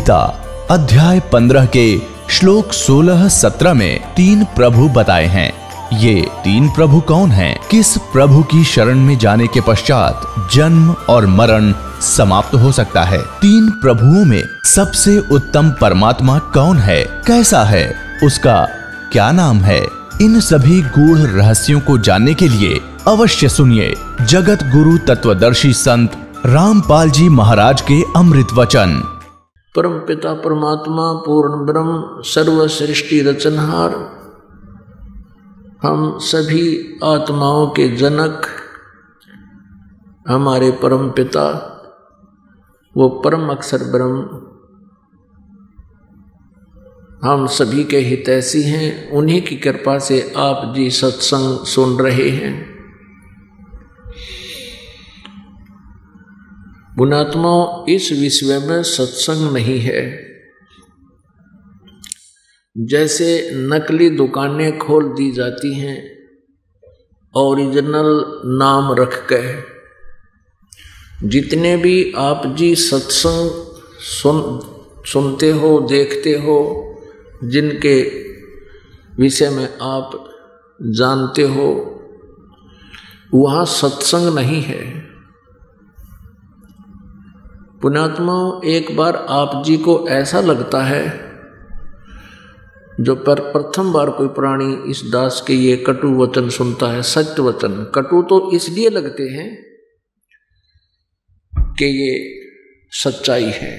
गीता, अध्याय पंद्रह के श्लोक सोलह सत्रह में तीन प्रभु बताए हैं। ये तीन प्रभु कौन हैं? किस प्रभु की शरण में जाने के पश्चात जन्म और मरण समाप्त हो सकता है? तीन प्रभुओं में सबसे उत्तम परमात्मा कौन है? कैसा है? उसका क्या नाम है? इन सभी गूढ़ रहस्यों को जानने के लिए अवश्य सुनिए जगत गुरु तत्वदर्शी संत रामपाल जी महाराज के अमृत वचन। परम पिता परमात्मा पूर्ण ब्रह्म सर्व सृष्टि रचनहार। हम सभी आत्माओं के जनक, हमारे परम पिता, वो परम अक्षर ब्रह्म। हम सभी के हितैषी हैं, उन्हीं की कृपा से आप जी सत्संग सुन रहे हैं। पुणात्माओं इस विश्व में सत्संग नहीं है। जैसे नकली दुकानें खोल दी जाती हैं ओरिजिनल नाम रख कर जितने भी आप जी सत्संग सुन, सुनते हो, देखते हो, जिनके विषय में आप जानते हो, वहाँ सत्संग नहीं है। पुणात्मा एक बार आप जी को ऐसा लगता है, जो पर प्रथम बार कोई प्राणी इस दास के ये कटु वचन सुनता है, सत्य वचन कटु तो इसलिए लगते हैं कि ये सच्चाई है।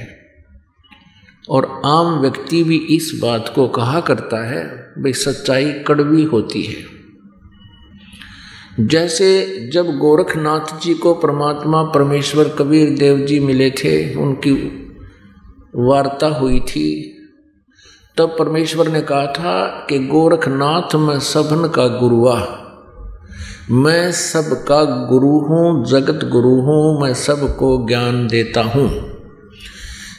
और आम व्यक्ति भी इस बात को कहा करता है, भाई सच्चाई कड़वी होती है। जैसे जब गोरखनाथ जी को परमात्मा परमेश्वर कबीर देव जी मिले थे, उनकी वार्ता हुई थी, तब परमेश्वर ने कहा था कि गोरखनाथ मैं सबन का गुरुआ मैं सबका गुरु हूँ, जगत गुरु हूँ, मैं सबको ज्ञान देता हूँ।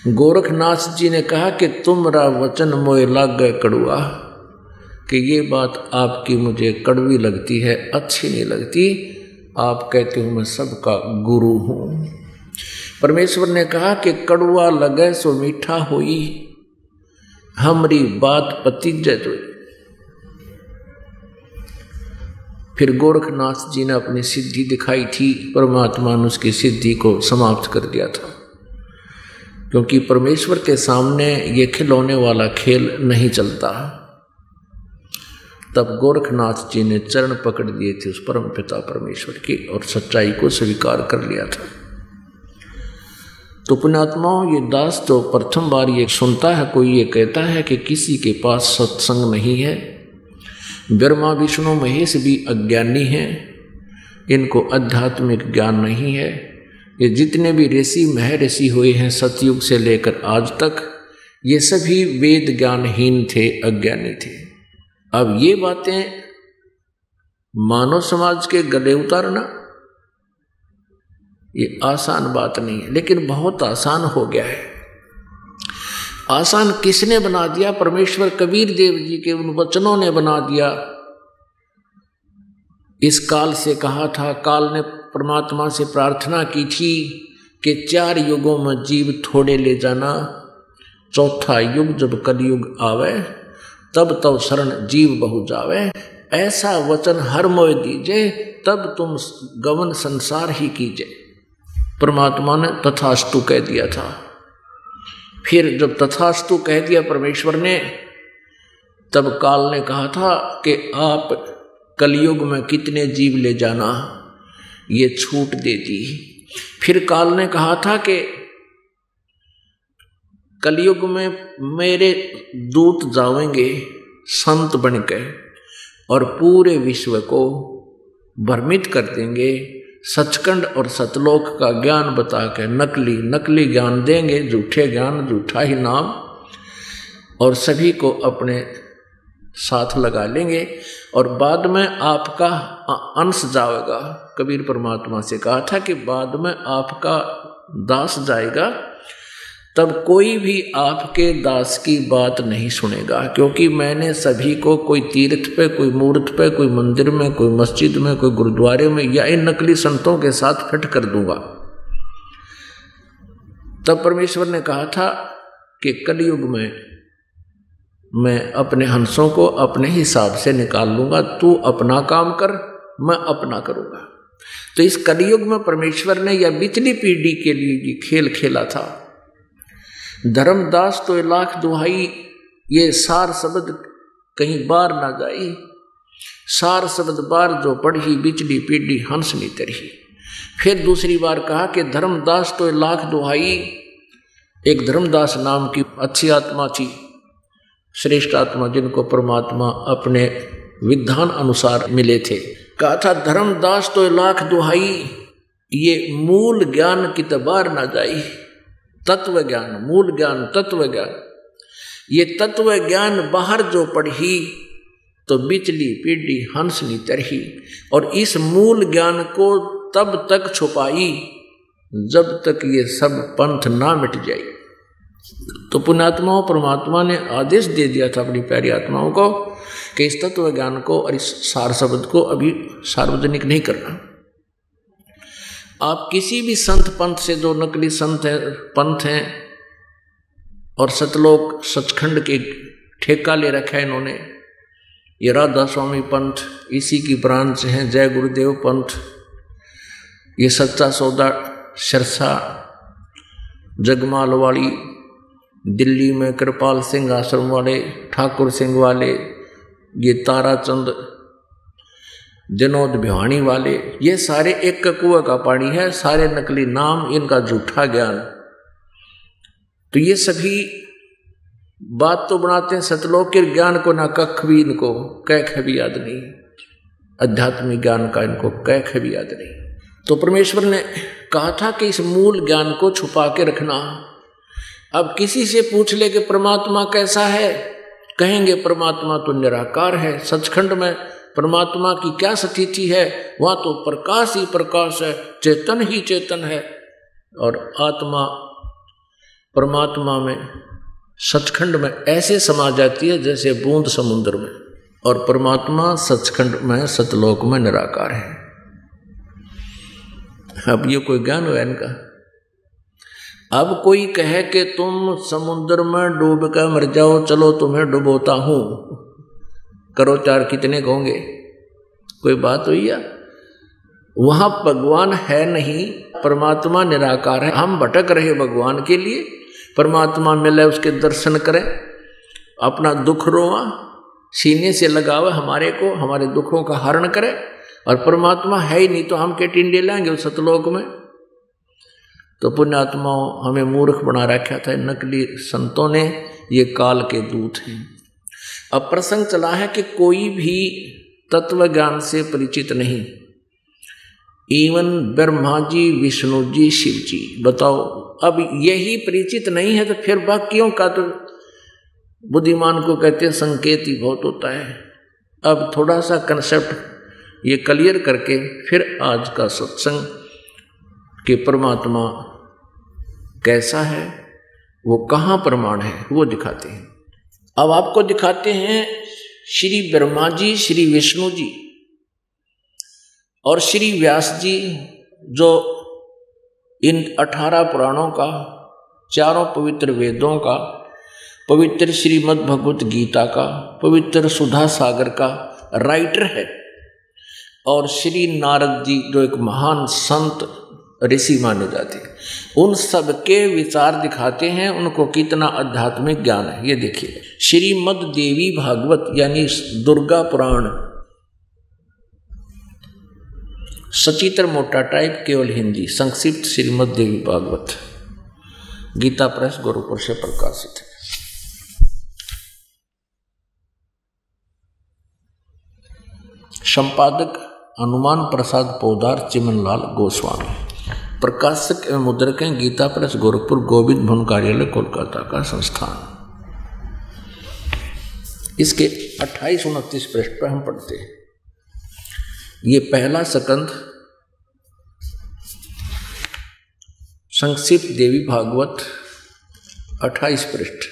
गोरखनाथ जी ने कहा कि तुमरा वचन मोए लाग कड़ुआ। कि ये बात आपकी मुझे कड़वी लगती है, अच्छी नहीं लगती। आप कहते हो, मैं सबका गुरु हूँ। परमेश्वर ने कहा कि कड़वा लगे सो मीठा होई। हमारी बात पति तो फिर गोरखनाथ जी ने अपनी सिद्धि दिखाई थी। परमात्मा ने उसकी सिद्धि को समाप्त कर दिया था। क्योंकि परमेश्वर के सामने ये खिलौने वाला खेल नहीं चलता। तब गोरखनाथ जी ने चरण पकड़ दिए थे उस परम पिता परमेश्वर की और सच्चाई को स्वीकार कर लिया था। तो पुण्यात्माओं ये दास तो प्रथम बार ये सुनता है, कोई ये कहता है कि किसी के पास सत्संग नहीं है। ब्रह्मा, विष्णु, महेश भी अज्ञानी हैं। इनको आध्यात्मिक ज्ञान नहीं है। ये जितने भी ऋषि मह ऋषि हुए हैं सतयुग से लेकर आज तक, ये सभी वेद ज्ञानहीन थे, अज्ञानी थे। अब ये बातें मानव समाज के गले उतारना, ये आसान बात नहीं है, लेकिन बहुत आसान हो गया है। आसान किसने बना दिया? परमेश्वर कबीर देव जी के उन वचनों ने बना दिया। इस काल से कहा था, काल ने परमात्मा से प्रार्थना की थी कि चार युगों में जीव थोड़े ले जाना, चौथा युग जब कलयुग आवे तब तब शरण जीव बहु जावे। ऐसा वचन हर मोय दीजे, तब तुम गवन संसार ही कीजिए परमात्मा ने तथास्तु कह दिया था। फिर जब तथास्तु कह दिया परमेश्वर ने, तब काल ने कहा था कि आप कलयुग में कितने जीव ले जाना, ये छूट देती। फिर काल ने कहा था कि कलयुग में मेरे दूत जावेंगे संत बन के और पूरे विश्व को भ्रमित कर देंगे। सचखंड और सतलोक का ज्ञान बता के नकली नकली ज्ञान देंगे, झूठे ज्ञान, झूठा ही नाम। और सभी को अपने साथ लगा लेंगे और बाद में आपका अंश जाएगा कबीर परमात्मा से कहा था कि बाद में आपका दास जाएगा। तब कोई भी आपके दास की बात नहीं सुनेगा, क्योंकि मैंने सभी को कोई तीर्थ पे, कोई मूर्त पे, कोई मंदिर में, कोई मस्जिद में, कोई गुरुद्वारे में या इन नकली संतों के साथ फिट कर दूँगा। तब परमेश्वर ने कहा था कि कलयुग में मैं अपने हंसों को अपने हिसाब से निकाल लूँगा, तू अपना काम कर, मैं अपना करूँगा। तो इस कलयुग में परमेश्वर ने यह बिचली पीढ़ी के लिए खेल खेला था। धर्मदास तो लाख दुहाई, ये सार शब्द कहीं बार ना जाई सार शब्द बार जो पढ़ी बिचली पीढ़ी, हंस नहीं तरही फिर दूसरी बार कहा कि धर्मदास तो लाख दुहाई, एक धर्मदास नाम की अच्छी आत्मा थी, श्रेष्ठ आत्मा जिनको परमात्मा अपने विधान अनुसार मिले थे। कहा था, धर्मदास तो लाख दुहाई, ये मूल ज्ञान की तबार ना जाई तत्व ज्ञान मूल ज्ञान तत्व ज्ञान ये तत्व ज्ञान बाहर जो पढ़ी तो बिचली, पीढ़ी, हंसनी तरही। और इस मूल ज्ञान को तब तक छुपाई, जब तक ये सब पंथ ना मिट जाए। तो पुण्यात्माओं, परमात्मा ने आदेश दे दिया था अपनी प्यारी आत्माओं को, कि इस तत्व ज्ञान को और इस सार शब्द को अभी सार्वजनिक नहीं करना। आप किसी भी संत पंथ से, जो नकली संत है, पंथ हैं, और सतलोक सचखंड के ठेका ले रखा है इन्होंने, ये राधा स्वामी पंथ, इसी की ब्रांच हैं, जय गुरुदेव पंथ, ये सच्चा सौदा शरसा जगमाल वाली, दिल्ली में कृपाल सिंह आश्रम वाले, ठाकुर सिंह वाले, ये ताराचंद जनोद भिवाणी वाले, ये सारे एक कुआ का पानी है, सारे नकली नाम इनका झूठा ज्ञान। तो ये सभी बात तो बनाते हैं, सतलोक के ज्ञान को ना कख भी इनको, कैख भी याद नहीं। आध्यात्मिक ज्ञान का इनको कैख भी याद नहीं। तो परमेश्वर ने कहा था कि इस मूल ज्ञान को छुपा के रखना। अब किसी से पूछ ले कि परमात्मा कैसा है, कहेंगे, परमात्मा तो निराकार है। सचखंड में परमात्मा की क्या स्थिति है, वहाँ तो प्रकाश ही प्रकाश है, चेतन ही चेतन है। और आत्मा, परमात्मा में, सचखंड में ऐसे समा जाती है जैसे बूंद समुद्र में। और परमात्मा सचखंड में, सतलोक में निराकार है। अब ये कोई ज्ञान हुआ इनका? अब कोई कहे कि तुम समुद्र में डूब कर मर जाओ, चलो तुम्हें डुबोता हूँ। करो चार कितने कहोगे? कोई बात हुई या? वहाँ भगवान है नहीं, परमात्मा निराकार है। हम भटक रहे भगवान के लिए, परमात्मा मिले उसके दर्शन करें। अपना दुख रोआ सीने से लगावे हमारे को, हमारे दुखों का हरण करे। और परमात्मा है ही नहीं तो हम के टिंडे लाएँगे उस सतलोक में। तो पुण्यात्माओं, हमें मूर्ख बना रखा था, नकली संतों ने, ये काल के दूत हैं। अब प्रसंग चला है कि कोई भी तत्व ज्ञान से परिचित नहीं। इवन ब्रह्मा जी, विष्णु जी, शिव जी, बताओ, अब यही परिचित नहीं है तो फिर बाकियों का तो बुद्धिमान को कहते हैं संकेत ही बहुत होता है। अब थोड़ा सा कंसेप्ट ये क्लियर करके फिर आज का सत्संग कि परमात्मा कैसा है, वो कहाँ प्रमाण है, वो दिखाते हैं। अब आपको दिखाते हैं श्री ब्रह्मा जी, श्री विष्णु जी और श्री व्यास जी, जो इन अठारह पुराणों का, चारों पवित्र वेदों का, पवित्र श्रीमद् भगवत गीता का, पवित्र सुधा सागर का राइटर है। और श्री नारद जी, जो एक महान संत ऋषि माने जाते हैं। उन सब के विचार दिखाते हैं, उनको कितना आध्यात्मिक ज्ञान है, ये देखिए। श्रीमद देवी भागवत, यानी दुर्गा पुराण, सचित्र मोटा टाइप, केवल हिंदी, संक्षिप्त श्रीमद देवी भागवत। गीता प्रेस, गोरखपुर से प्रकाशित है। संपादक अनुमान प्रसाद पौदार, चिमनलाल गोस्वामी। प्रकाशक एवं मुद्रक हैं, गीता प्रेस गोरखपुर गोविंद भवन कार्यालय, कोलकाता का संस्थान। इसके अट्ठाईस उनतीस पृष्ठ पर हम पढ़ते हैं। ये पहला सकंद, संक्षिप्त देवी भागवत, अट्ठाईस पृष्ठ।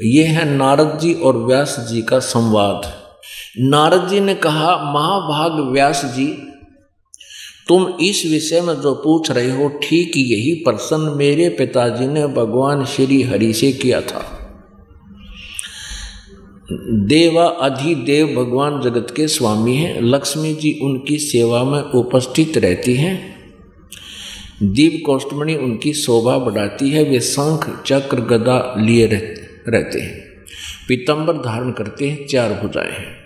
ये है नारद जी और व्यास जी का संवाद। नारद जी ने कहा, महाभाग व्यास जी तुम इस विषय में जो पूछ रहे हो, ठीक यही प्रश्न मेरे पिताजी ने भगवान श्री हरि से किया था। देवा अधिदेव भगवान जगत के स्वामी हैं। लक्ष्मी जी उनकी सेवा में उपस्थित रहती हैं। दीप कौष्टमणि उनकी शोभा बढ़ाती है। वे शंख, चक्र, गदा लिए रहते हैं। पीतंबर धारण करते हैं, चार भुजाएँ हैं।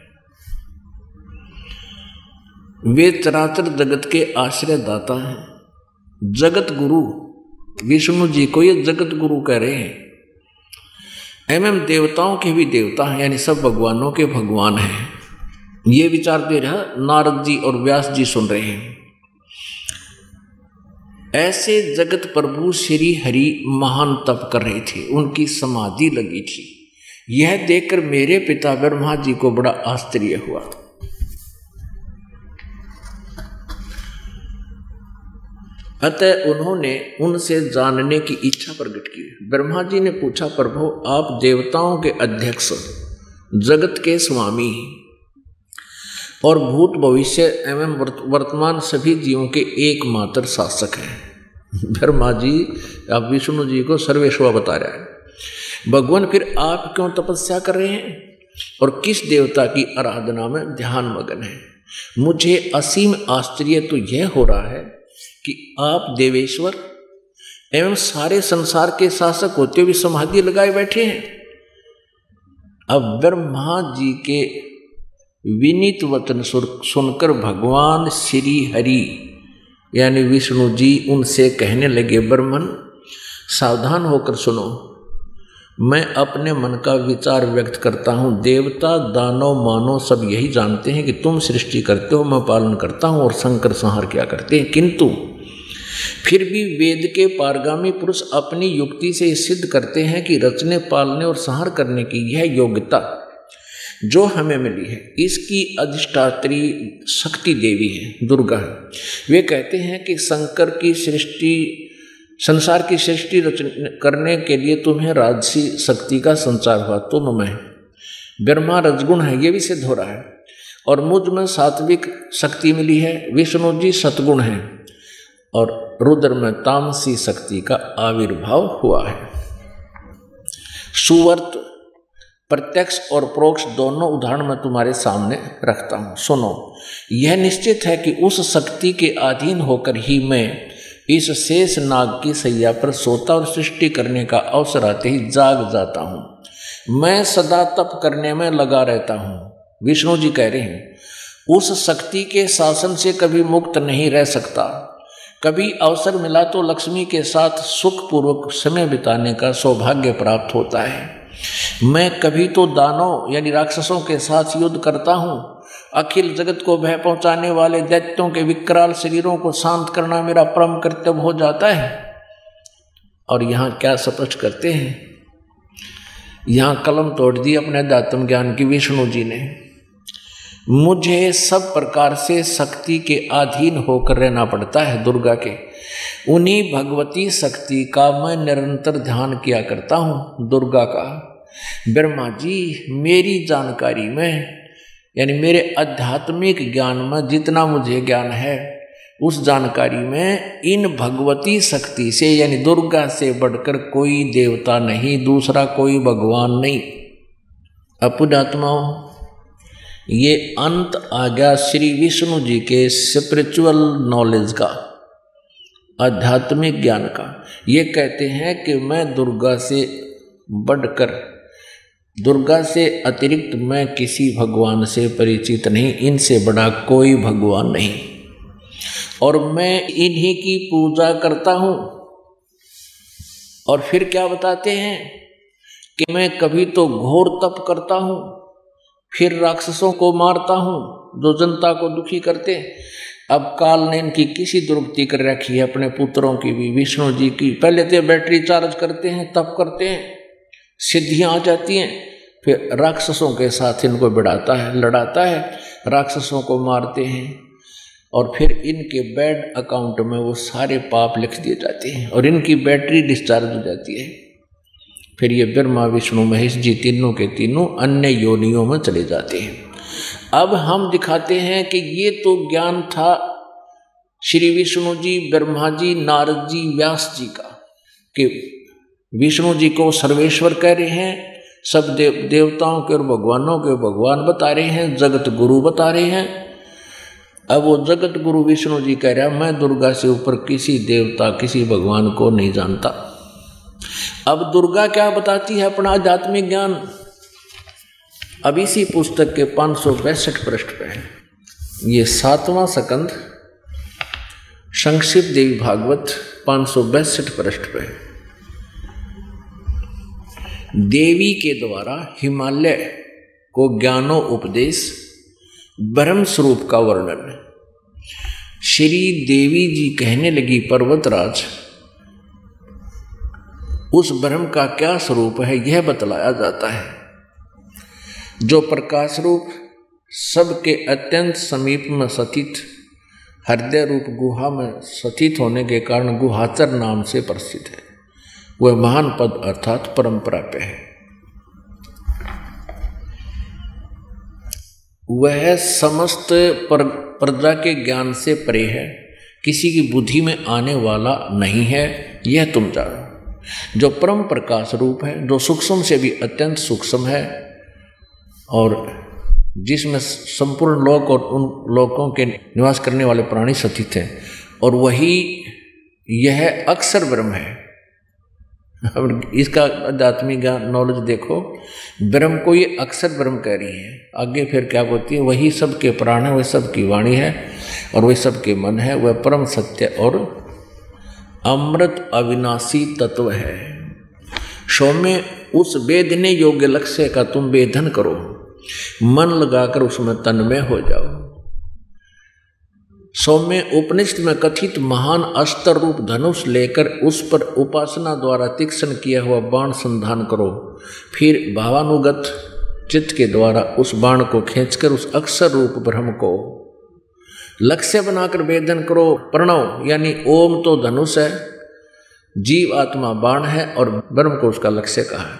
वे चराचर जगत के आश्रय दाता हैं। जगत गुरु, विष्णु जी को ये जगत गुरु कह रहे हैं। एम एम देवताओं के भी देवता हैं, यानी सब भगवानों के भगवान हैं। ये विचार दे रहा नारद जी और व्यास जी सुन रहे हैं। ऐसे जगत प्रभु श्री हरि महान तप कर रहे थे, उनकी समाधि लगी थी। यह देखकर मेरे पिता ब्रह्मा जी को बड़ा आश्चर्य हुआ। अतः उन्होंने उनसे जानने की इच्छा प्रकट की। ब्रह्मा जी ने पूछा, प्रभु, आप देवताओं के अध्यक्ष जगत के स्वामी और भूत भविष्य एवं वर्तमान सभी जीवों के एकमात्र शासक हैं। ब्रह्मा जी, आप विष्णु जी को सर्वेश्वर बता रहे हैं। भगवान, फिर आप क्यों तपस्या कर रहे हैं? और किस देवता की आराधना में ध्यान मगन है? मुझे असीम आश्चर्य तो यह हो रहा है कि आप देवेश्वर एवं सारे संसार के शासक होते हुए समाधि लगाए बैठे हैं। अब ब्रह्मा जी के विनीत वचन सुनकर भगवान श्री हरि, यानी विष्णु जी उनसे कहने लगे, ब्रह्मन, सावधान होकर सुनो। मैं अपने मन का विचार व्यक्त करता हूँ। देवता, दानव, मानव सब यही जानते हैं कि तुम सृष्टि करते हो, मैं पालन करता हूँ और शंकर संहार क्या करते हैं। किंतु फिर भी वेद के पारगामी पुरुष अपनी युक्ति से सिद्ध करते हैं कि रचने, पालने और संहार करने की यह योग्यता जो हमें मिली है, इसकी अधिष्ठात्री शक्ति देवी है, दुर्गा है। वे कहते हैं कि शंकर की सृष्टि, संसार की सृष्टि रचना, करने के लिए तुम्हें राजसी शक्ति का संचार हुआ, तुम में ब्रह्मा रजगुण है, ये भी सिद्ध हो रहा है। और मुझमें सात्विक शक्ति मिली है, विष्णु जी सतगुण है। और रुद्र में तामसी शक्ति का आविर्भाव हुआ है। सुवर्त, प्रत्यक्ष और प्रोक्ष दोनों उदाहरण मैं तुम्हारे सामने रखता हूँ। सुनो, यह निश्चित है कि उस शक्ति के अधीन होकर ही मैं इस शेष नाग की सैया पर सोता और सृष्टि करने का अवसर आते ही जाग जाता हूँ। मैं सदा तप करने में लगा रहता हूँ। विष्णु जी कह रहे हैं, उस शक्ति के शासन से कभी मुक्त नहीं रह सकता। कभी अवसर मिला तो लक्ष्मी के साथ सुखपूर्वक समय बिताने का सौभाग्य प्राप्त होता है। मैं कभी तो दानों यानी राक्षसों के साथ युद्ध करता हूँ। अखिल जगत को भय पहुँचाने वाले दैत्यों के विकराल शरीरों को शांत करना मेरा परम कर्तव्य हो जाता है। और यहाँ क्या स्पष्ट करते हैं? यहाँ कलम तोड़ दी अपने दातम ज्ञान की विष्णु जी ने। मुझे सब प्रकार से शक्ति के अधीन होकर रहना पड़ता है दुर्गा के। उन्हीं भगवती शक्ति का मैं निरंतर ध्यान किया करता हूँ दुर्गा का। ब्रह्मा जी, मेरी जानकारी में, यानी मेरे आध्यात्मिक ज्ञान में जितना मुझे ज्ञान है, उस जानकारी में इन भगवती शक्ति से, यानी दुर्गा से बढ़कर कोई देवता नहीं, दूसरा कोई भगवान नहीं। अपुणात्माओं ये अंत आ गया श्री विष्णु जी के स्पिरिचुअल नॉलेज का, आध्यात्मिक ज्ञान का। ये कहते हैं कि मैं दुर्गा से बढ़कर, दुर्गा से अतिरिक्त मैं किसी भगवान से परिचित नहीं, इनसे बड़ा कोई भगवान नहीं। और मैं इन्हीं की पूजा करता हूँ। और फिर क्या बताते हैं कि मैं कभी तो घोर तप करता हूँ फिर राक्षसों को मारता हूँ, जो जनता को दुखी करते अब काल ने इनकी किसी दुर्गति कर रखी है अपने पुत्रों की भी, विष्णु जी की। पहले तो बैटरी चार्ज करते हैं तप करते हैं। सिद्धियाँ आ जाती हैं, फिर राक्षसों के साथ इनको बिड़ाता है, लड़ाता है। राक्षसों को मारते हैं और फिर इनके बैड अकाउंट में वो सारे पाप लिख दिए जाते हैं और इनकी बैटरी डिस्चार्ज हो जाती है। फिर ये ब्रह्मा, विष्णु, महेश जी तीनों के तीनों अन्य योनियों में चले जाते हैं। अब हम दिखाते हैं कि ये तो ज्ञान था श्री विष्णु जी, ब्रह्मा जी, नारद जी, व्यास जी का, कि विष्णु जी को सर्वेश्वर कह रहे हैं, सब देव, देवताओं के और भगवानों के भगवान बता रहे हैं, जगत गुरु बता रहे हैं। अब वो जगत गुरु विष्णु जी कह रहा मैं दुर्गा से ऊपर किसी देवता, किसी भगवान को नहीं जानता। अब दुर्गा क्या बताती है अपना आध्यात्मिक ज्ञान? अब इसी पुस्तक के पाँच सौ पैंसठ पृष्ठ पे है। ये सातवां सकंद, संक्षिप्त देवी भागवत, पाँच सौ बैसठ पृष्ठ पे देवी के द्वारा हिमालय को ज्ञानो उपदेश ब्रह्म स्वरूप का वर्णन। श्री देवी जी कहने लगी, पर्वतराज उस ब्रह्म का क्या स्वरूप है यह बतलाया जाता है। जो प्रकाश रूप सबके अत्यंत समीप में स्थित हृदय रूप गुहा में स्थित होने के कारण गुहाचर नाम से प्रसिद्ध है। वह महान पद अर्थात परंपरा पे है। वह समस्त पर, प्रजा के ज्ञान से परे है किसी की बुद्धि में आने वाला नहीं है यह तुम जानो। जो परम प्रकाश रूप है, जो सूक्ष्म से भी अत्यंत सूक्ष्म है, और जिसमें संपूर्ण लोक और उन लोकों के निवास करने वाले प्राणी स्थित हैं, और वही यह अक्सर ब्रह्म है। इसका आध्यात्मिक नॉलेज देखो, ब्रह्म को ये अक्सर ब्रह्म कह रही है। आगे फिर क्या बोलती है? वही सबके प्राण है, वह सबकी वाणी है, और वही सबके मन है, वह परम सत्य और अमृत अविनाशी तत्व है। सौम्य, उस वेदने योग्य लक्ष्य का तुम वेदन करो। मन लगाकर उसमें तन्मय हो जाओ। सौम्य उपनिषद में कथित महान अस्त्र रूप धनुष लेकर उस पर उपासना द्वारा तीक्ष्ण किया हुआ बाण संधान करो। फिर भावानुगत चित्त के द्वारा उस बाण को खींचकर उस अक्षर रूप ब्रह्म को लक्ष्य बनाकर वेदन करो, प्रणव, यानी ओम तो धनुष है, जीव आत्मा बाण है और ब्रह्म को उसका लक्ष्य कहा है।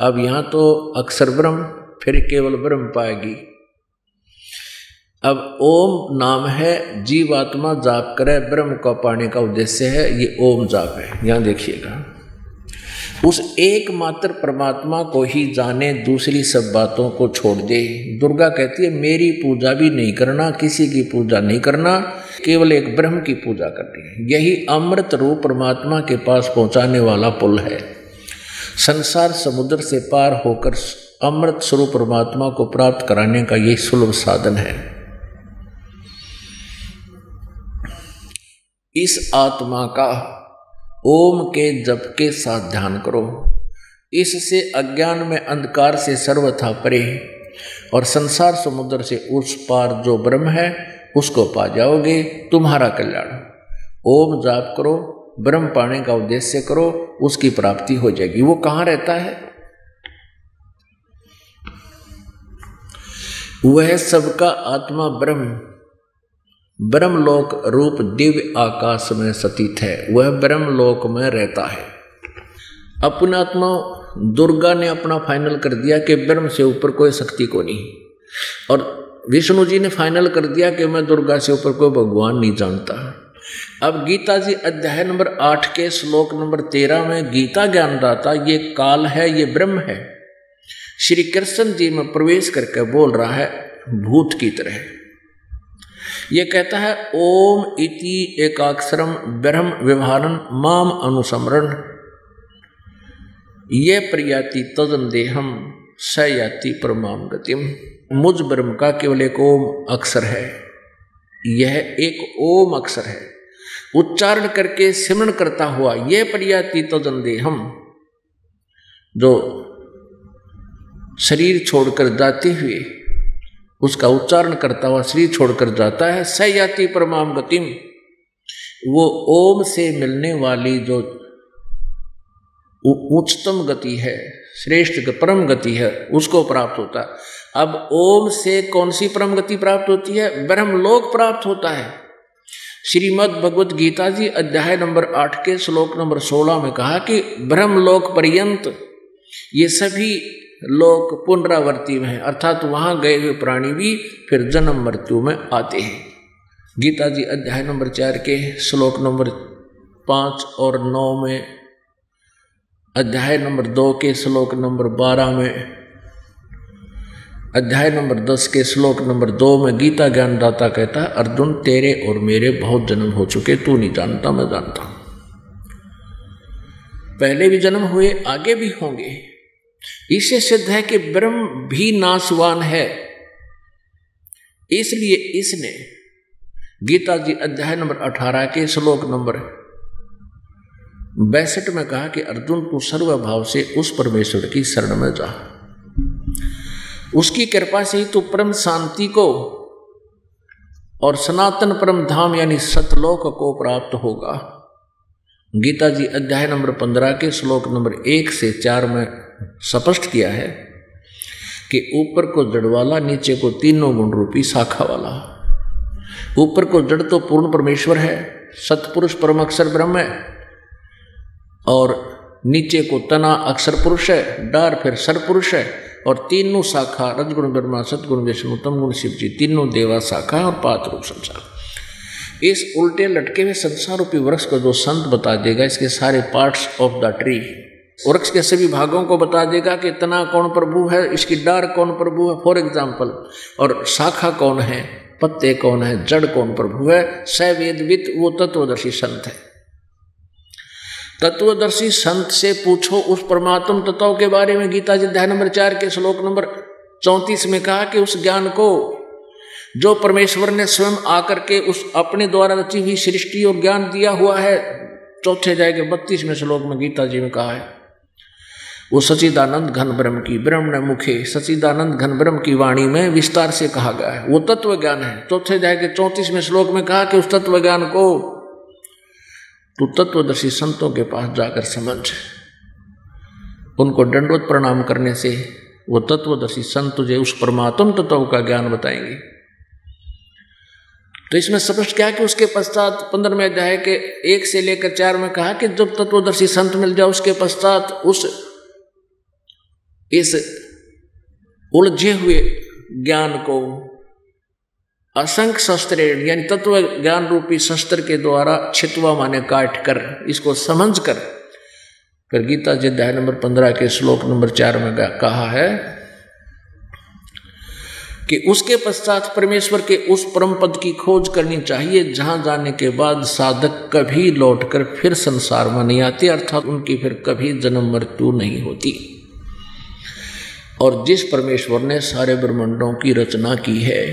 अब यहाँ तो अक्षर ब्रह्म, फिर केवल ब्रह्म पाएगी। अब ओम नाम है, जीव आत्मा जाप करे, ब्रह्म का पाने का उद्देश्य है, ये ओम जाप है। यहाँ देखिएगा। उस एकमात्र परमात्मा को ही जाने दूसरी सब बातों को छोड़ दे। दुर्गा कहती है, मेरी पूजा भी नहीं करना, किसी की पूजा नहीं करना, केवल एक ब्रह्म की पूजा करनी है। यही अमृत रूप परमात्मा के पास पहुँचाने वाला पुल है। संसार समुद्र से पार होकर अमृत स्वरूप परमात्मा को प्राप्त कराने का यही सुलभ साधन है। इस आत्मा का ओम के जप के साथ ध्यान करो। इससे अज्ञान में अंधकार से सर्वथा परे। और संसार समुद्र से उस पार जो ब्रह्म है, उसको पा जाओगे तुम्हारा कल्याण। ओम जाप करो, ब्रह्म पाने का उद्देश्य करो, उसकी प्राप्ति हो जाएगी। वो कहाँ रहता है? वह सबका आत्मा ब्रह्म। ब्रह्मलोक रूप दिव्य आकाश में सतीत है। वह ब्रह्मलोक में रहता है। अपना आत्मा दुर्गा ने अपना फाइनल कर दिया कि ब्रह्म से ऊपर कोई शक्ति को नहीं। और विष्णु जी ने फाइनल कर दिया कि मैं दुर्गा से ऊपर कोई भगवान नहीं जानता। अब गीता जी अध्याय नंबर आठ के श्लोक नंबर तेरह में गीता ज्ञानदाता, ये काल है, ये ब्रह्म है। श्री कृष्ण जी में प्रवेश करके बोल रहा है, भूत की तरह। ये कहता है, ओम इति एकाक्षरम ब्रह्म व्यवहारन माम अनुसमरण। ये प्रयाति तदन देहम स याति परमाम गतिम। मुझ ब्रह्म का केवल एक ओम अक्षर है। यह एक ओम अक्षर है। उच्चारण करके सिमरण करता हुआ यह प्रयाति तदन देहम, जो शरीर छोड़कर जाते हुए उसका उच्चारण करता हुआ श्री छोड़कर जाता है सयाति परमाम गतिम वो ओम से मिलने वाली जो उच्चतम गति है, श्रेष्ठ परम गति है, उसको प्राप्त होता है। अब ओम से कौन सी परम गति प्राप्त होती है? ब्रह्मलोक प्राप्त होता है। श्रीमद भगवत गीता जी अध्याय नंबर आठ के श्लोक नंबर सोलह में कहा कि ब्रह्मलोक पर्यंत ये सभी लोक पुनरावर्ती में है। अर्थात वहाँ गए हुए प्राणी भी फिर जन्म मृत्यु में आते हैं। गीता जी अध्याय नंबर चार के श्लोक नंबर पाँच और नौ में, अध्याय नंबर दो के श्लोक नंबर बारह में, अध्याय नंबर दस के श्लोक नंबर दो में गीता ज्ञानदाता कहता है अर्जुन, तेरे और मेरे बहुत जन्म हो चुके, तू नहीं जानता, मैं जानता हूँ। पहले भी जन्म हुए, आगे भी होंगे। इससे सिद्ध है कि ब्रह्म भी नासवान है। इसलिए इसने गीता जी अध्याय नंबर अठारह के श्लोक नंबर बैसठ में कहा कि अर्जुन, तू सर्वभाव से उस परमेश्वर की शरण में जा। उसकी कृपा से ही तू परम शांति को और सनातन परम धाम यानी सतलोक को प्राप्त होगा। गीता जी अध्याय नंबर पंद्रह के श्लोक नंबर एक से चार में स्पष्ट किया है कि ऊपर को जड़ वाला, नीचे को तीनों गुण रूपी शाखा वाला। ऊपर को जड़ तो पूर्ण परमेश्वर है, सतपुरुष परम अक्षर ब्रह्म है, और नीचे को तना अक्षर पुरुष है, डार फिर सर पुरुष है, और तीनों शाखा, रजगुण ब्रह्मा सतगुण विष्णु तम गुण, शिव जी, तीनों देवा शाखा और पात रूप संसार। इस उल्टे लटके हुए संसार रूपी वृक्ष को जो संत बता देगा, इसके सारे पार्ट्स ऑफ़ द ट्री वृक्ष के सभी भागों को बता देगा कि तना कौन प्रभु है, इसकी डार कौन प्रभु है। फॉर एग्ज़ाम्पल और शाखा कौन है, पत्ते कौन है, जड़ कौन प्रभु है, सवेदवित वो तत्वदर्शी संत है। तत्वदर्शी संत से पूछो उस परमात्म तत्व के बारे में गीता जी अध्याय नंबर चार के श्लोक नंबर चौंतीस में कहा कि उस ज्ञान को जो परमेश्वर ने स्वयं आकर के उस अपने द्वारा रची हुई सृष्टि और ज्ञान दिया हुआ है, चौथे जाएगा बत्तीसवें श्लोक में गीता जी में कहा है। वो सचिदानंद घन ब्रह्म की ब्रह्म मुखे सचिदानंद घन ब्रह्म की वाणी में विस्तार से कहा गया है। वो तत्व ज्ञान है। चौथे जाए के चौंतीसवें श्लोक में कहा कि उस तत्व ज्ञान को तू तत्वदर्शी संतों के पास जाकर समझ। उनको दंडवत प्रणाम करने से वो तत्वदर्शी संत तुझे उस परमात्म तत्व का ज्ञान बताएँगे। तो इसमें स्पष्ट क्या कि उसके पश्चात पंद्रहवें अध्याय के एक से लेकर चार में कहा कि जब तत्वदर्शी संत मिल जाए, उसके पश्चात उस इस उलझे हुए ज्ञान को असंख्य शस्त्र, यानी तत्व ज्ञान रूपी शस्त्र के द्वारा छितवा माने काट कर इसको समझ कर फिर गीता जी अध्याय नंबर पंद्रह के श्लोक नंबर चार में कहा है कि उसके पश्चात परमेश्वर के उस परम पद की खोज करनी चाहिए, जहाँ जाने के बाद साधक कभी लौटकर फिर संसार में नहीं आते, अर्थात उनकी फिर कभी जन्म मृत्यु नहीं होती। और जिस परमेश्वर ने सारे ब्रह्मांडों की रचना की है,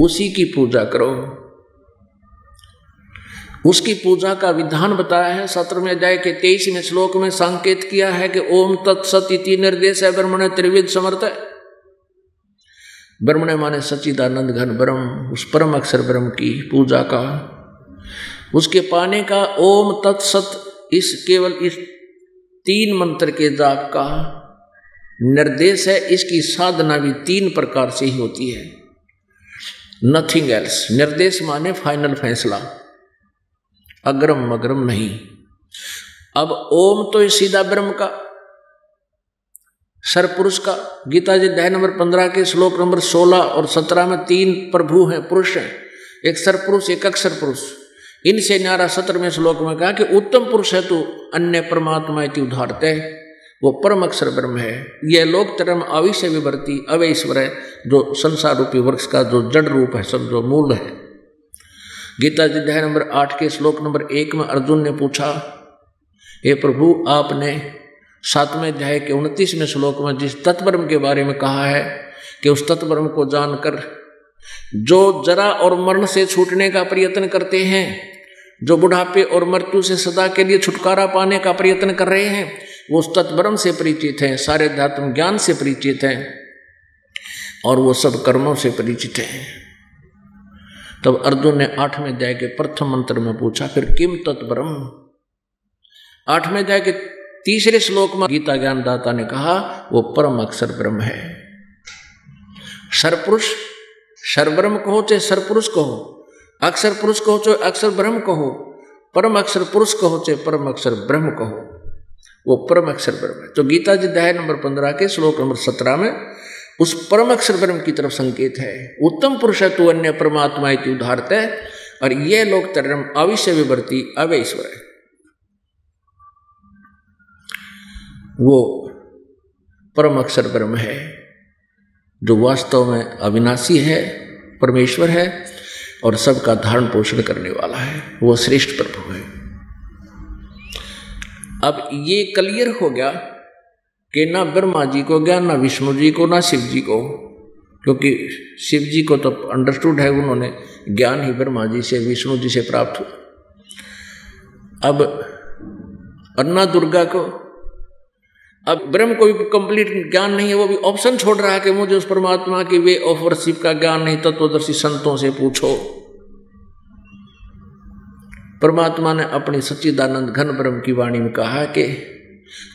उसी की पूजा करो। उसकी पूजा का विधान बताया है सत्र में अध्याय के तेईसवें श्लोक में संकेत किया है कि ओम तत्सत इति निर्देश है, ब्रह्मण त्रिविध समर्थ ब्रह्मण माने सचिदानंद घन ब्रह्म, उस परम अक्षर ब्रह्म की पूजा का। उसके पाने का ओम तत्सत इस केवल इस तीन मंत्र के जाप का निर्देश है, इसकी साधना भी तीन प्रकार से ही होती है। नथिंग एल्स निर्देश माने फाइनल फैसला। अग्रम मग्रम नहीं। अब ओम तो सीधा ब्रह्म का सरपुरुष का। गीता जी अध्याय नंबर पंद्रह के श्लोक नंबर सोलह और सत्रह में तीन प्रभु हैं, पुरुष हैं। एक सरपुरुष एक अक्षर पुरुष। इनसे न्यारा सत्र में श्लोक में कहा कि उत्तम पुरुष है तो अन्य परमात्मा इति उदारते वो परम अक्षर ब्रह्म है। यह लोक तरम अविश्य विवर्ती अवैश्वर है, जो संसार रूपी वृक्ष का जो जड़ रूप है, सब जो मूल है। गीता अध्याय नंबर आठ के श्लोक नंबर एक में अर्जुन ने पूछा, हे प्रभु, आपने सातवें अध्याय के उनतीसवें श्लोक में जिस तत्वर्म के बारे में कहा है कि उस तत्वर्म को जानकर जो जरा और मरण से छूटने का प्रयत्न करते हैं, जो बुढ़ापे और मृत्यु से सदा के लिए छुटकारा पाने का प्रयत्न कर रहे हैं वो तत्ब्रह्म से परिचित हैं, सारे अध्यात्म ज्ञान से परिचित हैं, और वो सब कर्मों से परिचित हैं। तब अर्जुन ने आठवें अध्याय के प्रथम मंत्र में पूछा, फिर किम तत्ब्रह्म आठवें अध्याय के तीसरे श्लोक में गीता ज्ञानदाता ने कहा, वो परम अक्षर ब्रह्म है। सरपुरुष सरब्रह्म कहो चाहे सरपुरुष कहो, अक्षर पुरुष कहो चाहे अक्षर ब्रह्म कहो, परम अक्षर पुरुष कहो चाहे परम अक्षर ब्रह्म कहो। वो परम अक्षर ब्रह्म है। तो गीता जी अध्याय नंबर पंद्रह के श्लोक नंबर सत्रह में उस परम अक्षर ब्रह्म की तरफ़ संकेत है। उत्तम पुरुष है तू, अन्य परमात्मा उदारत है। और यह लोक धर्म अविश्य विवर्ती अवय ईश्वर है। वो परम अक्षर ब्रह्म है, जो वास्तव में अविनाशी है, परमेश्वर है और सबका धारण पोषण करने वाला है। वो श्रेष्ठ प्रभु अब ये क्लियर हो गया कि ना ब्रह्मा जी को ज्ञान ना विष्णु जी को, ना शिव जी को, क्योंकि शिव जी को तो अंडरस्टूड है, उन्होंने ज्ञान ही ब्रह्मा जी से, विष्णु जी से प्राप्त हुआ। अब अन्ना दुर्गा को, अब ब्रह्म को भी कंप्लीट ज्ञान नहीं है, वो भी ऑप्शन छोड़ रहा है कि मुझे उस परमात्मा की वे ऑफ़ वर्शिप का ज्ञान नहीं, तत्वदर्शी संतों से पूछो। परमात्मा ने अपनी सच्चिदानंद घन ब्रह्म की वाणी में कहा कि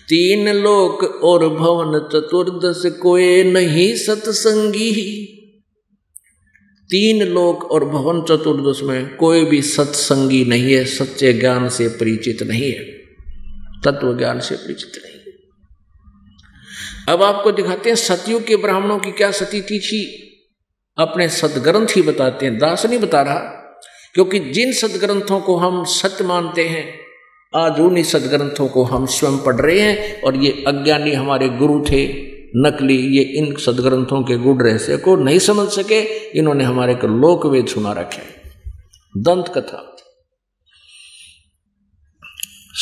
तीन लोक और भवन चतुर्दश कोई नहीं सत्संगी। तीन लोक और भवन चतुर्दश में कोई भी सत्संगी नहीं है, सच्चे ज्ञान से परिचित नहीं है, तत्व ज्ञान से परिचित नहीं है। अब आपको दिखाते हैं, सतयुग के ब्राह्मणों की क्या स्थिति थी? अपने सदग्रंथ ही बताते हैं, दास नहीं बता रहा। क्योंकि जिन सदग्रंथों को हम सत्य मानते हैं आज उन्हीं सदग्रंथों को हम स्वयं पढ़ रहे हैं और ये अज्ञानी हमारे गुरु थे, नकली, ये इन सदग्रंथों के गुड़ रहस्य को नहीं समझ सके, इन्होंने हमारे को लोक वेद सुना रखे दंत कथा।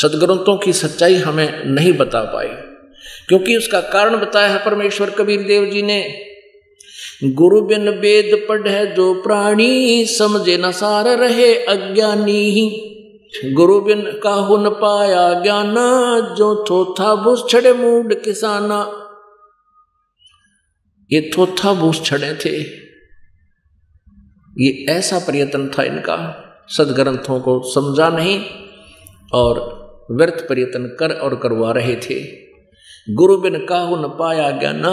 सदग्रंथों की सच्चाई हमें नहीं बता पाई, क्योंकि उसका कारण बताया है परमेश्वर कबीर देव जी ने। गुरु बिन वेद पढ़े जो प्राणी समझे न सार रहे अज्ञानी। ही गुरु बिन काहु न पाया ज्ञान, जो थोथा भूस छड़े मूड किसाना। ये थोथा भूस छड़े थे। ये ऐसा प्रयत्न था इनका, सदग्रंथों को समझा नहीं और व्यर्थ प्रयत्न कर और करवा रहे थे। गुरु बिन काहु न पाया ज्ञान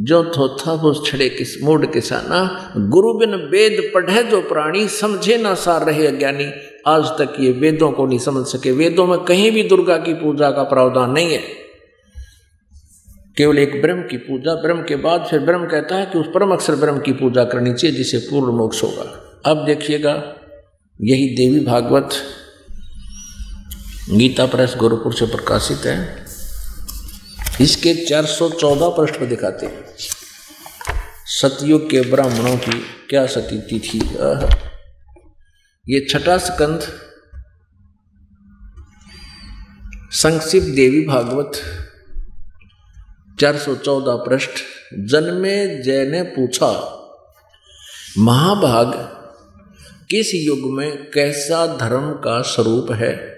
जो थोथा वो छड़े किस मूड किसाना, गुरु बिन वेद पढ़े जो प्राणी, समझे ना सार रहे अज्ञानी। आज तक ये वेदों को नहीं समझ सके। वेदों में कहीं भी दुर्गा की पूजा का प्रावधान नहीं है। केवल एक ब्रह्म की पूजा, ब्रह्म के बाद फिर ब्रह्म कहता है कि उस परम अक्षर ब्रह्म की पूजा करनी चाहिए जिसे पूर्ण मोक्ष होगा। अब देखिएगा, यही देवी भागवत, गीता प्रेस गोरखपुर से प्रकाशित है। इसके 414 पृष्ठ दिखाते हैं। सतयुग के ब्राह्मणों की क्या स्थिति थी ये छठा स्कंध संक्षिप्त देवी भागवत 414 पृष्ठ, जन्मे जय ने पूछा, महाभाग, किस युग में कैसा धर्म का स्वरूप है?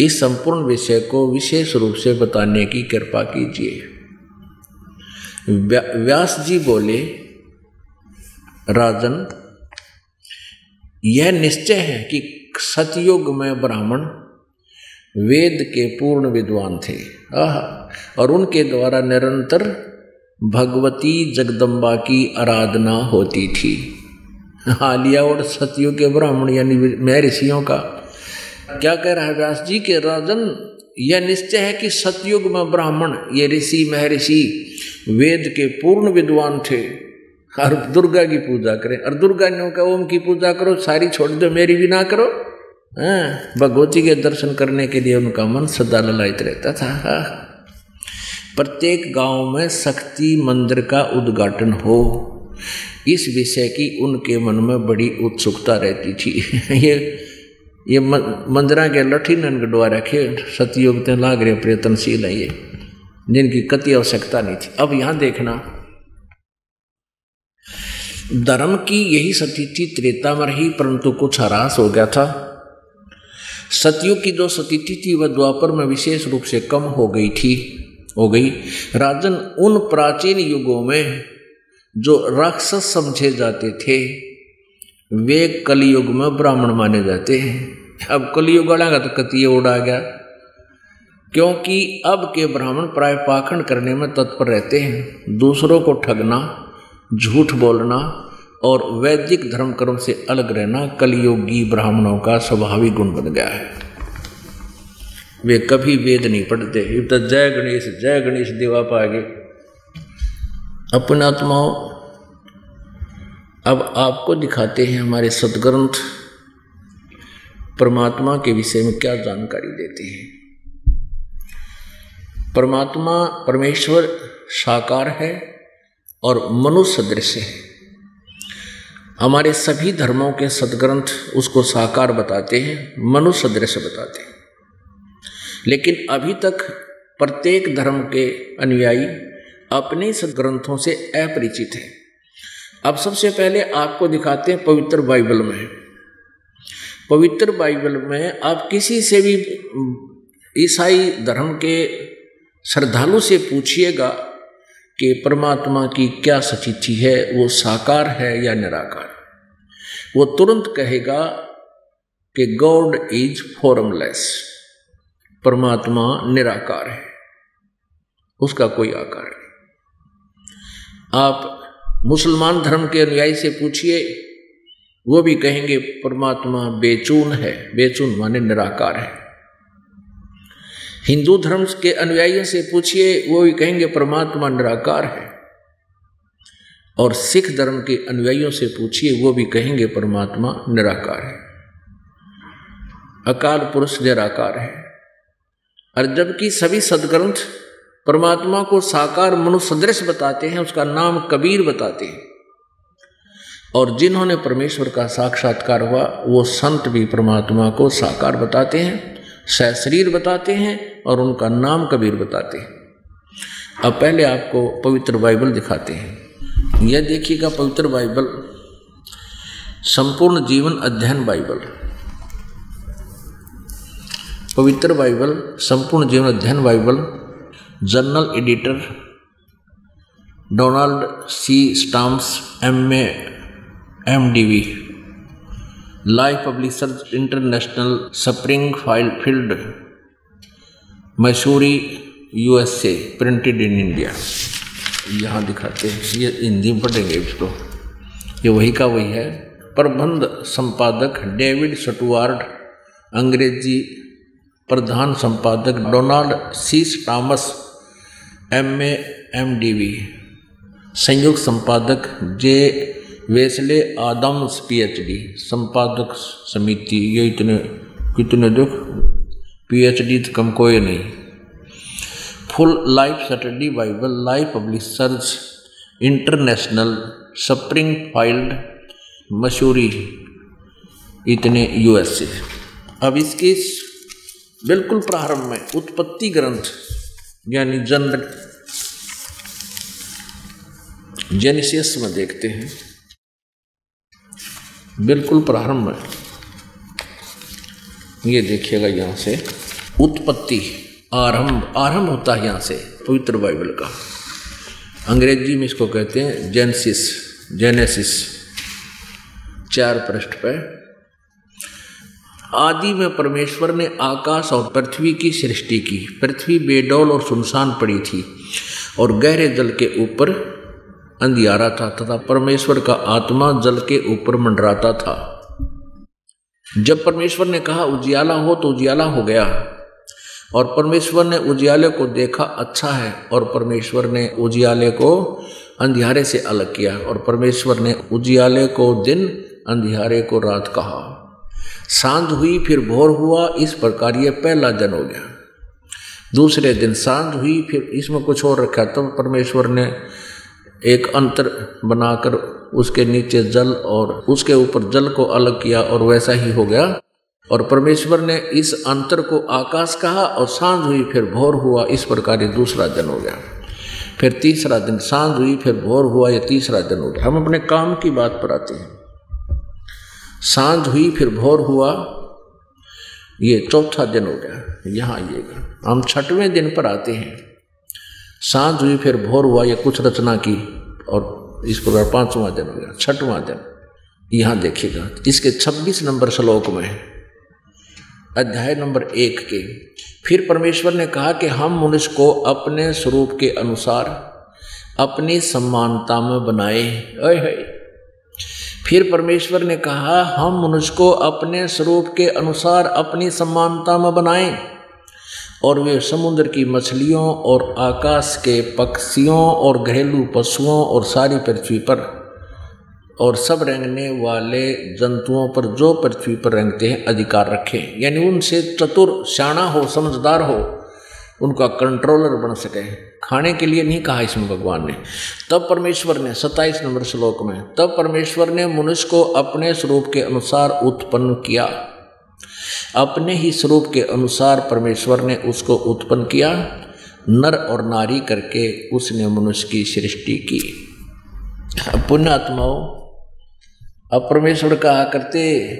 इस संपूर्ण विषय को विशेष रूप से बताने की कृपा कीजिए। व्या, व्यास जी बोले राजन यह निश्चय है कि सतयुग में ब्राह्मण वेद के पूर्ण विद्वान थे। आह और उनके द्वारा निरंतर भगवती जगदम्बा की आराधना होती थी। हालिया और सतयुग के ब्राह्मण यानी मैं ऋषियों का क्या कह रहा है व्यास जी के राजन, यह निश्चय है कि सतयुग में ब्राह्मण, ये ऋषि महर्षि, वेद के पूर्ण विद्वान थे। और दुर्गा की पूजा करें। और दुर्गा ने कहा, ओम की पूजा करो, सारी छोड़ दो, मेरी भी ना करो। हाँ भगवती के दर्शन करने के लिए उनका मन सदा ललायित रहता था। हाँ। प्रत्येक गाँव में शक्ति मंदिर का उद्घाटन हो, इस विषय की उनके मन में बड़ी उत्सुकता रहती थी। ये ये मंदिरा के लठी नन गडवा रखे, सतयुग ते लाग रहे प्रयत्नशील है ये, जिनकी कति आवश्यकता नहीं थी। अब यहाँ देखना, धर्म की यही सती थी त्रेता में रही परंतु कुछ हरास हो गया था। सतयुग की जो स्थिति थी, वह द्वापर में विशेष रूप से कम हो गई थी, हो गई। राजन उन प्राचीन युगों में जो राक्षस समझे जाते थे वे कलयुग में ब्राह्मण माने जाते हैं। अब कलयुग आएगा तो कतिये उड़ा गया। क्योंकि अब के ब्राह्मण प्राय पाखंड करने में तत्पर रहते हैं। दूसरों को ठगना, झूठ बोलना और वैदिक धर्म कर्म से अलग रहना कलयुगी ब्राह्मणों का स्वाभाविक गुण बन गया है। वे कभी वेद नहीं पढ़ते। तो जय गणेश जय गणेश देवा पागे अपने आत्माओं अब आपको दिखाते हैं हमारे सदग्रंथ। परमात्मा के विषय में क्या जानकारी देते हैं? परमात्मा परमेश्वर साकार है और मनुष्य सदृश है। हमारे सभी धर्मों के सदग्रंथ उसको साकार बताते हैं, मनुष्य सदृश बताते हैं। लेकिन अभी तक प्रत्येक धर्म के अनुयायी अपने सदग्रंथों से अपरिचित हैं। अब सबसे पहले आपको दिखाते हैं पवित्र बाइबल में। पवित्र बाइबल में आप किसी से भी ईसाई धर्म के श्रद्धालु से पूछिएगा कि परमात्मा की क्या सचिथि है, वो साकार है या निराकार। वो तुरंत कहेगा कि गॉड इज़ फॉर्मलेस परमात्मा निराकार है। उसका कोई आकार नहीं। आप मुसलमान धर्म के अनुयायी से पूछिए, वो भी कहेंगे, परमात्मा बेचून है, बेचून माने निराकार है। हिंदू धर्म के अनुयायियों से पूछिए, वो भी कहेंगे, परमात्मा निराकार है। और सिख धर्म के अनुयायियों से पूछिए, वो भी कहेंगे, परमात्मा निराकार है। अकाल पुरुष निराकार है। और जबकि सभी सदग्रंथ परमात्मा को साकार मनुष्य सदृश बताते हैं, उसका नाम कबीर बताते हैं। और जिन्होंने परमेश्वर का साक्षात्कार हुआ, वो संत भी परमात्मा को साकार बताते हैं सशरीर बताते हैं और उनका नाम कबीर बताते हैं। अब पहले आपको पवित्र बाइबल दिखाते हैं। यह देखिएगा पवित्र बाइबल, संपूर्ण जीवन अध्ययन बाइबल। पवित्र बाइबल, संपूर्ण जीवन अध्ययन Bible journal editor Donald C Stamps M A M D V life publishers international spring file field, Missouri USA printed in India. यहाँ दिखाते हैं, ये हिंदी में पढ़ेंगे इसको। ये वही का वही है। प्रबंध संपादक डेविड सटुआर्ड, अंग्रेज़ी प्रधान संपादक Donald C Thomas M A M D V संयुक्त संपादक जे वेस्ले आदम्स पीएचडी संपादक समिति, ये इतने, कितने दुख? पी पीएचडी तो कम कोई नहीं। Full life study Bible life publishers international Springfield Missouri इतने यूएसए अब इसके बिल्कुल प्रारंभ में, उत्पत्ति ग्रंथ यानी जनरल जेनिसियस में देखते हैं। बिल्कुल प्रारंभ में। ये देखिएगा यहाँ से। उत्पत्ति आरंभ आरंभ होता है यहाँ से, पवित्र बाइबल का। अंग्रेज़ी में इसको कहते हैं जेनेसिस जेनेसिस। चार पृष्ठ पर आदि में परमेश्वर ने आकाश और पृथ्वी की सृष्टि की। पृथ्वी बेडौल और सुनसान पड़ी थी और गहरे जल के ऊपर अंधियारा था तथा परमेश्वर का आत्मा जल के ऊपर मंडराता था। जब परमेश्वर ने कहा, उजियाला हो तो उजियाला हो गया। और परमेश्वर ने उजियाले को देखा अच्छा है। और परमेश्वर ने उजियाले को अंधियारे से अलग किया और परमेश्वर ने उजियाले को दिन, अंधियारे को रात कहा। साँझ हुई, फिर भोर हुआ, इस प्रकार ये पहला दिन हो गया। दूसरे दिन साँझ हुई, फिर इसमें कुछ और रखा, तब तो परमेश्वर ने एक अंतर बनाकर उसके नीचे जल और उसके ऊपर जल को अलग किया और वैसा ही हो गया। और परमेश्वर ने इस अंतर को आकाश कहा और साँझ हुई, फिर भोर हुआ, इस प्रकार ये दूसरा दिन हो गया। फिर तीसरा दिन साँझ हुई, फिर भोर हुआ, ये तीसरा दिन हो गया। हम अपने काम की बात पर आते हैं। साँझ हुई, फिर भोर हुआ। ये चौथा दिन हो गया। यहाँ आइएगा हम छठवें दिन पर आते हैं। साँझ हुई, फिर भोर हुआ, या कुछ रचना की और इस प्रकार पांचवा दिन हो गया, छठवां दिन। यहाँ देखिएगा, इसके छब्बीस नंबर श्लोक में अध्याय नंबर एक के, फिर परमेश्वर ने कहा कि हम मनुष्य को अपने स्वरूप के अनुसार अपनी समानता में बनाए। फिर परमेश्वर ने कहा, हम मनुष्य को अपने स्वरूप के अनुसार अपनी समानता में बनाएँ। और वे समुद्र की मछलियों और आकाश के पक्षियों और घरेलू पशुओं और सारी पृथ्वी पर और सब रेंगने वाले जंतुओं पर जो पृथ्वी पर रेंगते हैं, अधिकार रखें। यानी उनसे चतुर शाना हो, समझदार हो, उनका कंट्रोलर बन सके। खाने के लिए नहीं कहा इसमें भगवान ने। तब परमेश्वर ने, सत्ताईस नंबर श्लोक में, तब परमेश्वर ने मनुष्य को अपने स्वरूप के अनुसार उत्पन्न किया। अपने ही स्वरूप के अनुसार परमेश्वर ने उसको उत्पन्न किया। नर और नारी करके उसने मनुष्य की सृष्टि की। पुण्यात्माओं, अब परमेश्वर कहा करते,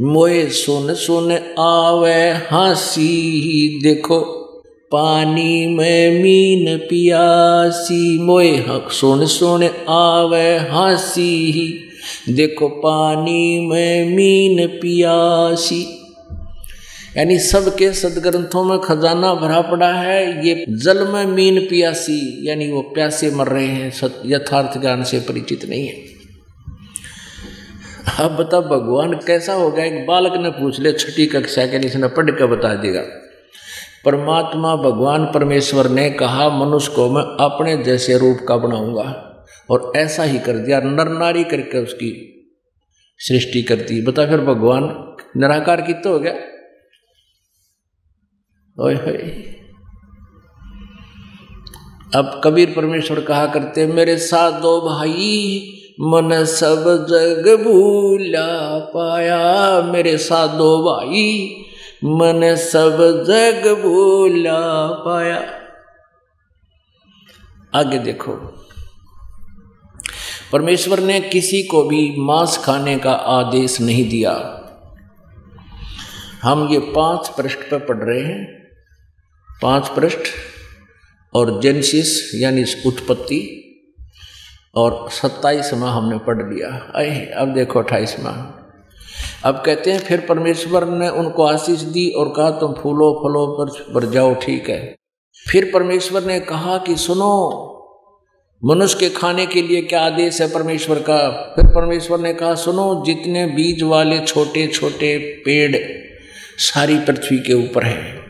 मोए सुन सुन आवे, हँसी देखो। पानी में मीन पियासी, मोए हक सुन सुन आवे हँसी। देखो पानी में मीन पियासी। यानी सबके सदग्रंथों में खजाना भरा पड़ा है, ये जल में मीन पियासी, यानी वो प्यासे मर रहे हैं यथार्थ ज्ञान से परिचित नहीं है। अब बता, भगवान कैसा होगा? एक बालक ने पूछ ले छठी कक्षा के लिए इसने पढ़ के बता देगा। परमात्मा भगवान परमेश्वर ने कहा, मनुष्य को मैं अपने जैसे रूप का बनाऊँगा। और ऐसा ही कर दिया, नर नारी करके उसकी सृष्टि करती बता फिर भगवान, निराकार की तो हो गया? ओए होए। अब कबीर परमेश्वर कहा करते मेरे साथ दो भाई, मन सब जग भूला पाया, मेरे साथ दो भाई। मन सब जग भूला पाया। आगे देखो। परमेश्वर ने किसी को भी मांस खाने का आदेश नहीं दिया। हम ये पाँच पृष्ठ पर पढ़ रहे हैं। पाँच पृष्ठ और जेनेसिस यानी उत्पत्ति और सत्ताईसवा हमने पढ़ लिया। अरे अब देखो अट्ठाईसवा। अब कहते हैं, फिर परमेश्वर ने उनको आशीष दी और कहा, तुम फूलो फलो पर पर जाओ, ठीक है। फिर परमेश्वर ने कहा कि, सुनो, मनुष्य के खाने के लिए क्या आदेश है परमेश्वर का? फिर परमेश्वर ने कहा, सुनो, जितने बीज वाले छोटे छोटे पेड़ सारी पृथ्वी के ऊपर हैं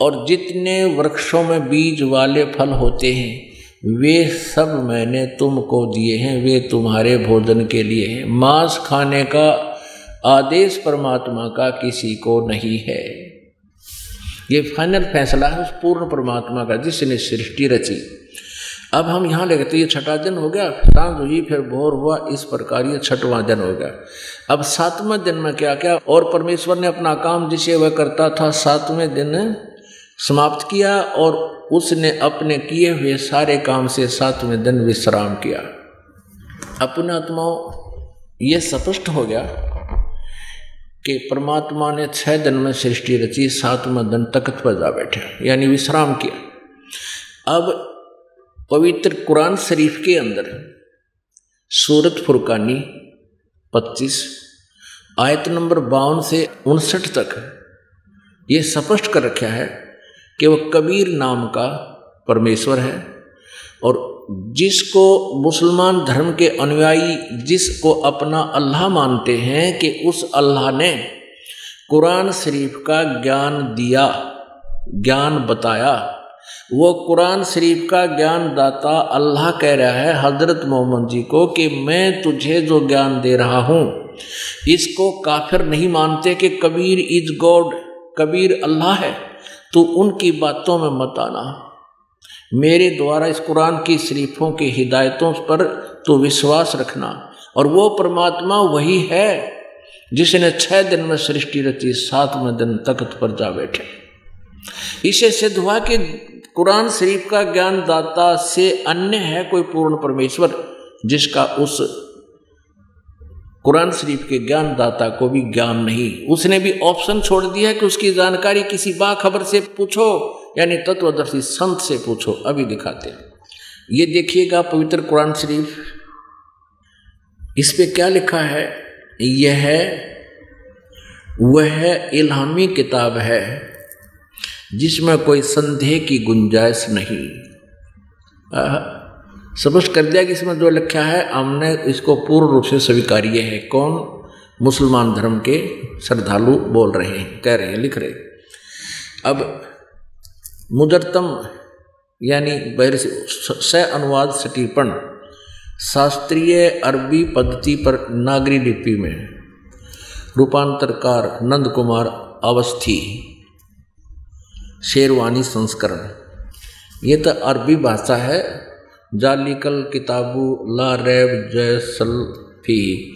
और जितने वृक्षों में बीज वाले फल होते हैं, वे सब मैंने तुमको दिए हैं, वे तुम्हारे भोजन के लिए हैं। मांस खाने का आदेश परमात्मा का किसी को नहीं है। ये फाइनल फैसला है उस पूर्ण परमात्मा का, जिसने सृष्टि रची। अब हम यहाँ लेते ये छठा दिन हो गया साँझ हुई फिर भोर हुआ, इस प्रकार ये छठवां दिन हो गया। अब सातवें दिन में क्या क्या, और परमेश्वर ने अपना काम जिसे वह करता था, सातवें दिन समाप्त किया, और उसने अपने किए हुए सारे काम से सातवें दिन विश्राम किया। अपने आत्माओं, ये स्पष्ट हो गया। कि परमात्मा ने छह दिन में सृष्टि रची, सातवें दिन तख्त पर जा बैठे। यानी विश्राम किया। अब पवित्र कुरान शरीफ के अंदर सूरत फुरकानी पच्चीस, आयत नंबर बावन से उनसठ तक ये स्पष्ट कर रखा है कि वह कबीर नाम का परमेश्वर है और जिसको मुसलमान धर्म के अनुयायी, जिसको अपना अल्लाह मानते हैं कि उस अल्लाह ने कुरान शरीफ का ज्ञान दिया, ज्ञान बताया। वो कुरान शरीफ का ज्ञान दाता अल्लाह कह रहा है हज़रत मोहम्मद जी को कि मैं तुझे जो ज्ञान दे रहा हूँ, इसको काफिर नहीं मानते कि कबीर इज़ गॉड, कबीर अल्लाह है तो उनकी बातों में मत आना। मेरे द्वारा इस कुरान की शरीफों की हिदायतों पर तो विश्वास रखना। और वो परमात्मा वही है जिसने छह दिन में सृष्टि रची, सातवें दिन तख्त पर जा बैठे। इसे सिद्ध हुआ कि कुरान शरीफ का ज्ञान दाता से अन्य है कोई पूर्ण परमेश्वर, जिसका उस कुरान शरीफ के ज्ञान दाता को भी ज्ञान नहीं। उसने भी ऑप्शन छोड़ दिया कि उसकी जानकारी किसी बाखबर से पूछो। यानी तत्वदर्शी संत से पूछो, अभी दिखाते हैं। ये देखिएगा पवित्र कुरान शरीफ। इस पे क्या लिखा है? यह, वह इल्हामी किताब है, जिसमें कोई संदेह की गुंजाइश नहीं। स्पष्ट कर दिया कि इसमें जो लिखा है, हमने इसको पूर्ण रूप से स्वीकार्य है। कौन? मुसलमान धर्म के श्रद्धालु बोल रहे हैं, कह रहे हैं, लिख रहे अब मुदरतम, यानी बैर से अनुवाद सटीपण, शास्त्रीय अरबी पद्धति पर नागरी लिपि में रूपांतरकार नंद कुमार अवस्थी, शेरवानी संस्करण। ये तो अरबी भाषा है, जालिकल किताबू ला रैब जैसल फ़ी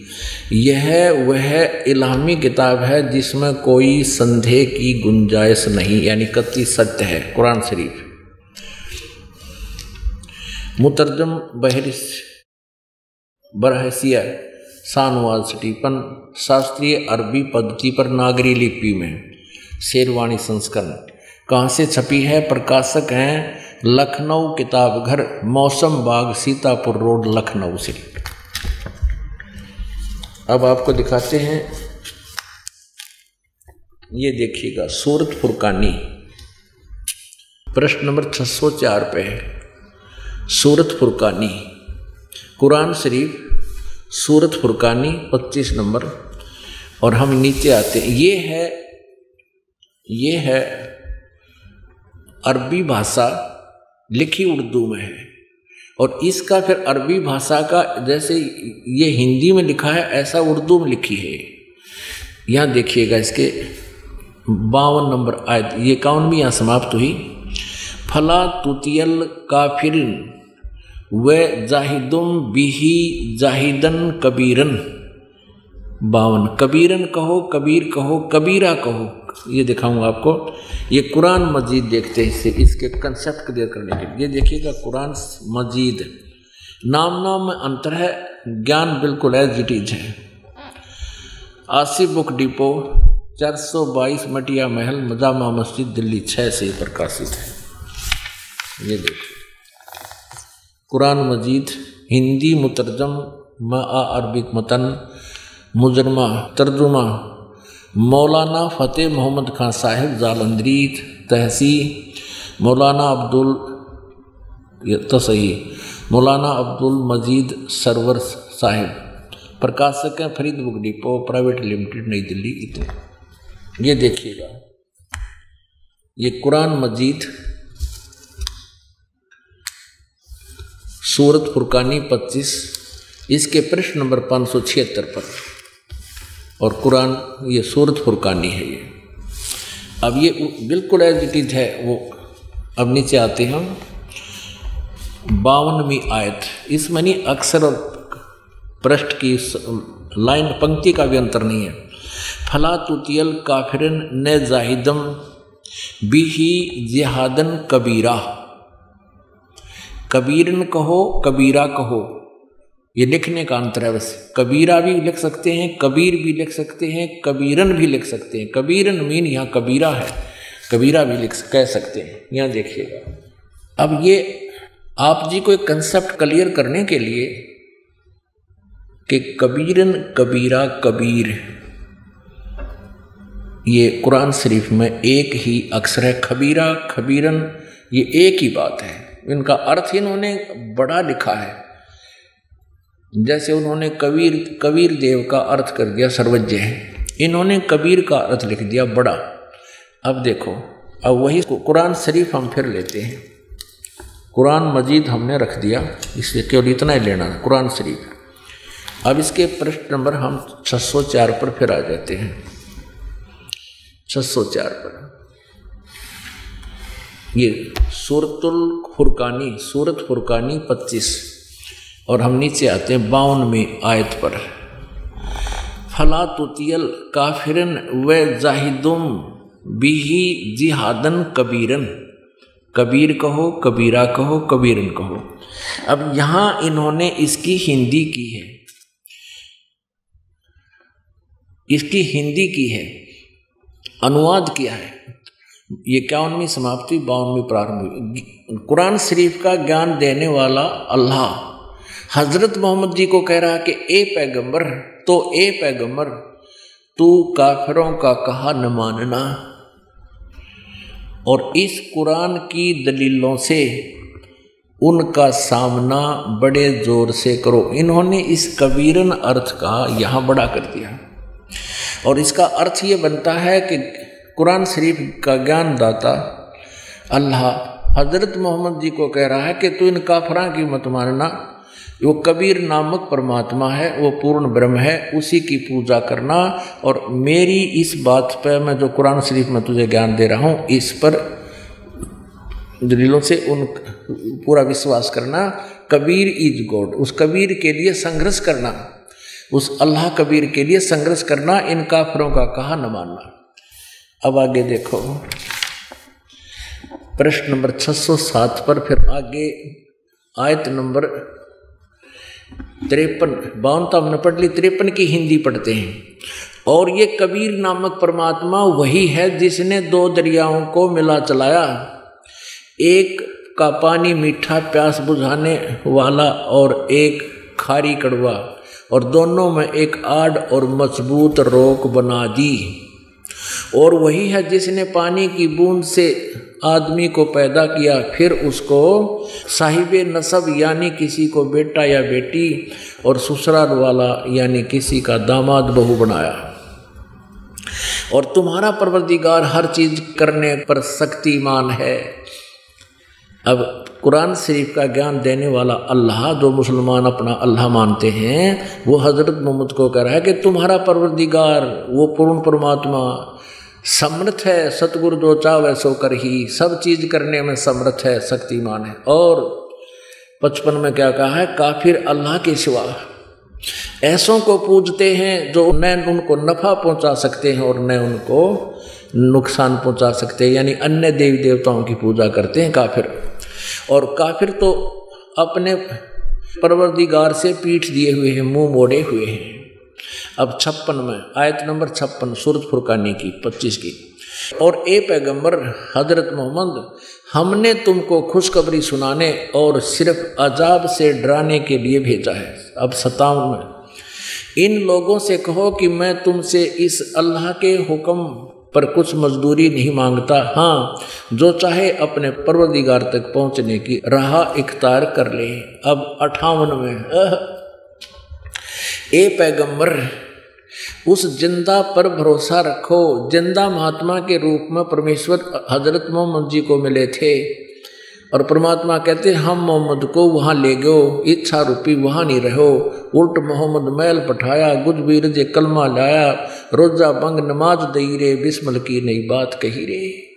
यह वह इलामी किताब है जिसमें कोई संदेह की गुंजाइश नहीं, यानी कति सत्य है, कुरान शरीफ। मुतरजम बहरिस बरहसिया शानवाज स्टीपन शास्त्रीय अरबी पद्धति पर नागरी लिपि में शेरवाणी संस्करण। कहाँ से छपी है? प्रकाशक हैं लखनऊ किताब घर मौसम बाग, सीतापुर रोड, लखनऊ से अब आपको दिखाते हैं। ये देखिएगा, सूरत फुरकानी। प्रश्न नंबर 604 पे है। सूरत फुरकानी। कुरान शरीफ, सूरत फुरकानी 25 नंबर। और हम नीचे आते हैं। ये है ये है अरबी भाषा लिखी उर्दू में है। और इसका फिर अरबी भाषा का जैसे ये हिंदी में लिखा है, ऐसा उर्दू में लिखी है। यहाँ देखिएगा इसके बावन नंबर आयत। ये भी यहाँ समाप्त हुई। फला तुतियल काफिर व जाहिदुम बिही जाहिदन कबीरन। बावन, कबीरन कहो, कबीर कहो, कबीरा कहो। ये दिखाऊँगा आपको। ये कुरान मजीद देखते हैं इसके कंसेप्ट क्लियर करने के लिए। ये देखिएगा कुरान मजीद। नाम नाम में अंतर है, ज्ञान बिल्कुल एज इट इज़ है। आसिफ बुक डिपो 422 मटिया महल मजामा मस्जिद, दिल्ली छः से प्रकाशित है। ये देखिए। कुरान मजीद, हिंदी मुतरजम, मा अरबिक मतन, मुजरमा, तर्जुमा मौलाना फ़तेह मोहम्मद खान साहिब जालंदरी तहसी, मौलाना अब्दुल, ये तो मौलाना अब्दुल मजीद सरवर साहिब, प्रकाशक हैं Farid book depot, private limited, New Delhi, इतने। ये देखिएगा, ये कुरान मजीद, सूरत फुरकानी 25 इसके प्रश्न नंबर पाँच सौ छिहत्तर पर। और कुरान, ये सूरत फुरकानी है ये। अब ये बिल्कुल एज इट इज़ है, वो अब नीचे आते हैं बावनवीं आयत। इसमें नहीं अक्सर और पृष्ठ की लाइन पंक्ति का भी अंतर नहीं है। फला तुतियल काफिरन न जाहिदम बिही जिहादन कबीरा। कबीरन कहो, कबीरा कहो। ये लिखने का अंतर है बस। कबीरा भी लिख सकते हैं, कबीर भी लिख सकते हैं, कबीरन भी लिख सकते हैं। कबीरन मीन यहाँ कबीरा है। कबीरा भी लिख कह सकते हैं। यहाँ देखिएगा। अब ये आप जी को एक कंसेप्ट क्लियर करने के लिए कि कबीरन कबीरा कबीर। ये कुरान शरीफ में एक ही अक्षर है, खबीरा, खबीरन, ये एक ही बात है। इनका अर्थ इन्होंने बड़ा लिखा है। जैसे उन्होंने कबीर कबीर देव का अर्थ कर दिया सर्वज्ञ है। इन्होंने कबीर का अर्थ लिख दिया बड़ा। अब देखो, अब वही कुरान शरीफ हम फिर लेते हैं। कुरान मजीद हमने रख दिया, इसलिए केवल इतना ही लेना कुरान शरीफ। अब इसके प्रश्न नंबर हम 604 पर फिर आ जाते हैं। 604 पर। ये सूरतुल फुरकानी, सूरत फुरकानी 25 और हम नीचे आते हैं बावन में आयत पर। फला तुतियल काफिरन व जाहिदुम बिही जिहादन कबीरन। कबीर कहो, कबीरा कहो, कबीरन कहो। अब यहाँ इन्होंने इसकी हिंदी की है। इसकी हिंदी की है। अनुवाद किया है। ये इक्यावनवीं समाप्ति, बावनवीं प्रारंभ। हुई कुरान शरीफ का ज्ञान देने वाला अल्लाह। हज़रत मोहम्मद जी को कह रहा कि, ए पैगंबर तो ए पैगंबर, तू काफिरों का कहा न मानना। और इस कुरान की दलीलों से उनका सामना बड़े ज़ोर से करो। इन्होंने इस कबीरन अर्थ का यहाँ बड़ा कर दिया। और इसका अर्थ ये बनता है कि कुरान शरीफ का ज्ञान दाता अल्लाह हज़रत मोहम्मद जी को कह रहा है कि, तू इन काफरा की मत मानना। वो कबीर नामक परमात्मा है, वो पूर्ण ब्रह्म है, उसी की पूजा करना। और मेरी इस बात पर मैं जो कुरान शरीफ में तुझे ज्ञान दे रहा हूँ, इस पर दलीलों से उन पूरा विश्वास करना। Kabir is God. उस कबीर के लिए संघर्ष करना, उस अल्लाह कबीर के लिए संघर्ष करना, इन काफरों का कहा न मानना। अब आगे देखो। प्रश्न नंबर 607 पर फिर आगे, आयत नंबर तिरपन बावन तो हमने पढ़ ली, तिरपन की हिंदी पढ़ते हैं। और ये कबीर नामक परमात्मा वही है जिसने दो दरियाओं को मिला चलाया। एक का पानी मीठा, प्यास बुझाने वाला और एक खारी कड़वा। और दोनों में एक आड़ और मज़बूत रोक बना दी। और वही है जिसने पानी की बूंद से आदमी को पैदा किया, फिर उसको साहिब नसब यानी किसी को बेटा या बेटी और ससुराल वाला यानी किसी का दामाद बहू बनाया। और तुम्हारा परवरदिगार हर चीज़ करने पर शक्तिमान है। अब कुरान शरीफ का ज्ञान देने वाला अल्लाह, जो मुसलमान अपना अल्लाह मानते हैं, वो हज़रत मोहम्मद को कह रहा है कि तुम्हारा परवरदिगार, वो पूर्ण परमात्मा समर्थ है, सतगुरु जो चावे सो कर ही। सब चीज़ करने में समर्थ है, शक्तिमान है। और बचपन में क्या कहा है? काफिर अल्लाह के सिवा। ऐसों को पूजते हैं जो न उनको नफा पहुँचा सकते हैं और न उनको नुकसान पहुँचा सकते हैं। यानी अन्य देवी देवताओं की पूजा करते हैं काफिर। और काफिर तो अपने परवरदिगार से पीठ दिए हुए हैं, मुँह मोड़े हुए हैं। अब छप्पन में, आयत नंबर छप्पन, सूरत फुरकानी की, पच्चीस की। और ए पैगंबर, हज़रत मोहम्मद, हमने तुमको खुशखबरी सुनाने और सिर्फ़ अजाब से डराने के लिए भेजा है। अब सतावन में, इन लोगों से कहो कि मैं तुमसे इस अल्लाह के हुक्म पर कुछ मजदूरी नहीं माँगता। हाँ जो चाहे अपने परवदिगार तक पहुँचने की राह इख्तार कर ले। अब अठावन में ए पैगंबर, उस ज़िंदा पर भरोसा रखो, ज़िंदा महात्मा के रूप में परमेश्वर हज़रत मोहम्मद जी को मिले थे। और परमात्मा कहते, हम मोहम्मद को वहाँ ले गयो, इच्छा रूपी वहाँ नहीं रहो। उल्ट मोहम्मद मैल पठाया, गुज बीर जे कलमा लाया, रोजा बंग नमाज़ दई रे, बिस्मल की नई बात कही रे।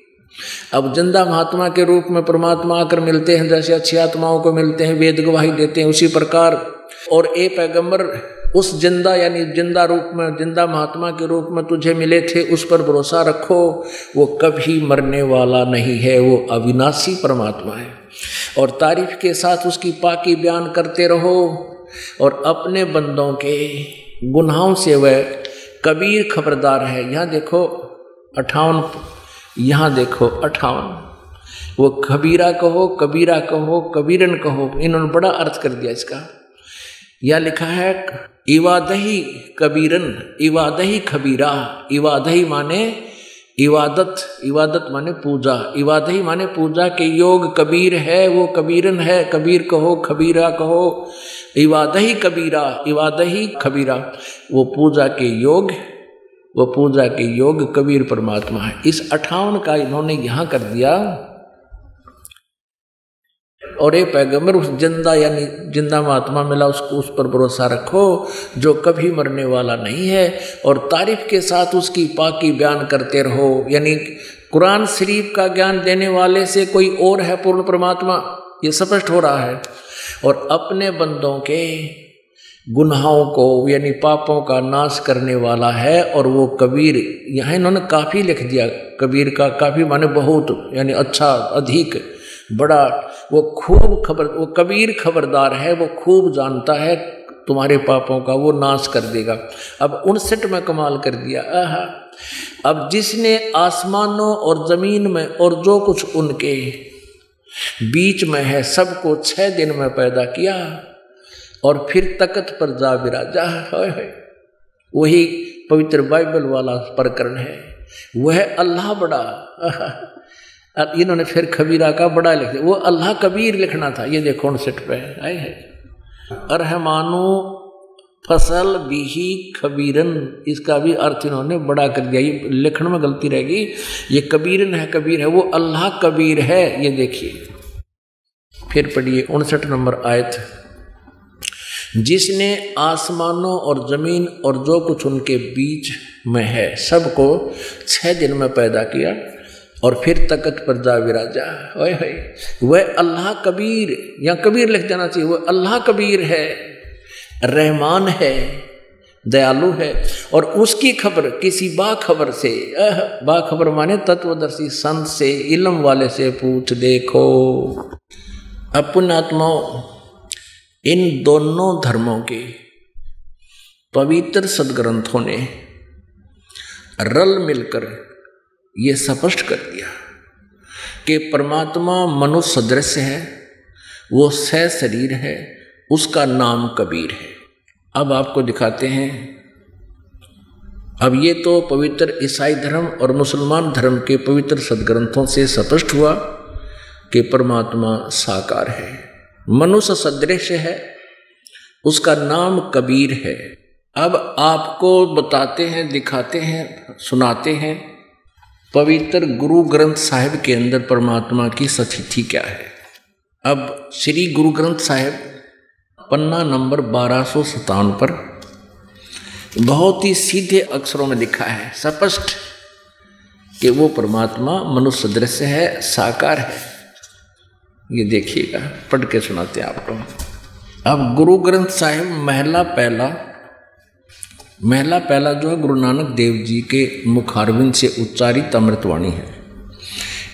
अब ज़िंदा महात्मा के रूप में परमात्मा आकर मिलते हैं, जैसे अच्छी आत्माओं को मिलते हैं, वेद गवाही देते हैं, उसी प्रकार। और ए पैगंबर उस ज़िंदा यानी ज़िंदा रूप में, ज़िंदा महात्मा के रूप में तुझे मिले थे, उस पर भरोसा रखो। वो कभी मरने वाला नहीं है, वो अविनाशी परमात्मा है। और तारीफ़ के साथ उसकी पाकी बयान करते रहो। और अपने बंदों के गुनाहों से वह कबीर खबरदार है। यहाँ देखो, अठावन, यहाँ देखो, अठावन। वो कबीरा कहो कबीरा कहो, कबीरन कहो, इन्होंने बड़ा अर्थ कर दिया इसका। या लिखा है इवादही कबीरन, इवादही खबीरा, इवादही माने इवादत इवादत माने पूजा, इवादही माने पूजा के योग कबीर है, वो कबीरन है, कबीर कहो, खबीरा कहो, इवादही कबीरा, इवादही खबीरा, वो पूजा के योग, वो पूजा के योग कबीर परमात्मा है। इस अठावन का इन्होंने यहाँ कर दिया। और ये पैगंबर उस ज़िंदा, यानी ज़िंदा महात्मा मिला, उसको उस पर भरोसा रखो, जो कभी मरने वाला नहीं है। और तारीफ़ के साथ उसकी पाकी बयान करते रहो। यानी कुरान शरीफ का ज्ञान देने वाले से कोई और है पूर्ण परमात्मा? ये स्पष्ट हो रहा है। और अपने बंदों के गुनाहों को, यानी पापों का नाश करने वाला है, और वो कबीर, यहाँ इन्होंने काफ़ी लिख दिया। कबीर का काफ़ी माने बहुत, यानी अच्छा अधिक बड़ा, वो खूब खबर, वो कबीर खबरदार है, वो खूब जानता है तुम्हारे पापों का, वो नाश कर देगा। अब उनसठ में कमाल कर दिया। आह, अब जिसने आसमानों और ज़मीन में और जो कुछ उनके बीच में है, सबको छह दिन में पैदा किया और फिर तकत पर जा विराजा। है वही पवित्र बाइबल वाला प्रकरण है। वह अल्लाह बड़ा इन्होंने फिर खबीरा का बड़ा लिख दिया। वो अल्लाह कबीर लिखना था। ये देखो उनसठ पे आए है। अरहमानो फ़सल बिही खबीरन। इसका भी अर्थ इन्होंने बड़ा कर दिया। ये लिखण में गलती रहेगी। ये कबीरन है, कबीर है। वो अल्लाह कबीर है। ये देखिए। फिर पढ़िए उनसठ नंबर आयत। जिसने आसमानों और ज़मीन और जो कुछ उनके बीच में है, सबको छह दिन में पैदा किया। और फिर तकत पर जा विराजा। ओए वह अल्लाह कबीर या कबीर लिख जाना चाहिए, वह अल्लाह कबीर है, रहमान है, दयालु है। और उसकी खबर, किसी बाखबर से बाखबर माने तत्वदर्शी संत से, इलम वाले से पूछ देखो। अपन आत्माओं, इन दोनों धर्मों के पवित्र सदग्रंथों ने रल मिलकर ये स्पष्ट कर दिया कि परमात्मा मनुष्य सदृश है, वो सह शरीर है, उसका नाम कबीर है। अब आपको दिखाते हैं। अब ये तो पवित्र ईसाई धर्म और मुसलमान धर्म के पवित्र सदग्रंथों से स्पष्ट हुआ कि परमात्मा साकार है। मनुष्य सदृश है, उसका नाम कबीर है। अब आपको बताते हैं, दिखाते हैं, सुनाते हैं पवित्र गुरु ग्रंथ साहिब के अंदर परमात्मा की सतिथि क्या है? अब श्री गुरु ग्रंथ साहिब, पन्ना नंबर बारह सौ पर बहुत ही सीधे अक्षरों में लिखा है, स्पष्ट कि वो परमात्मा मनुष्य दृश्य है, साकार है। ये देखिएगा, पढ़ के सुनाते हैं आपको। अब गुरु ग्रंथ साहिब, महला पहला महला पहला जो है, गुरु नानक देव जी के मुखारविंद से उच्चारित अमृतवाणी है।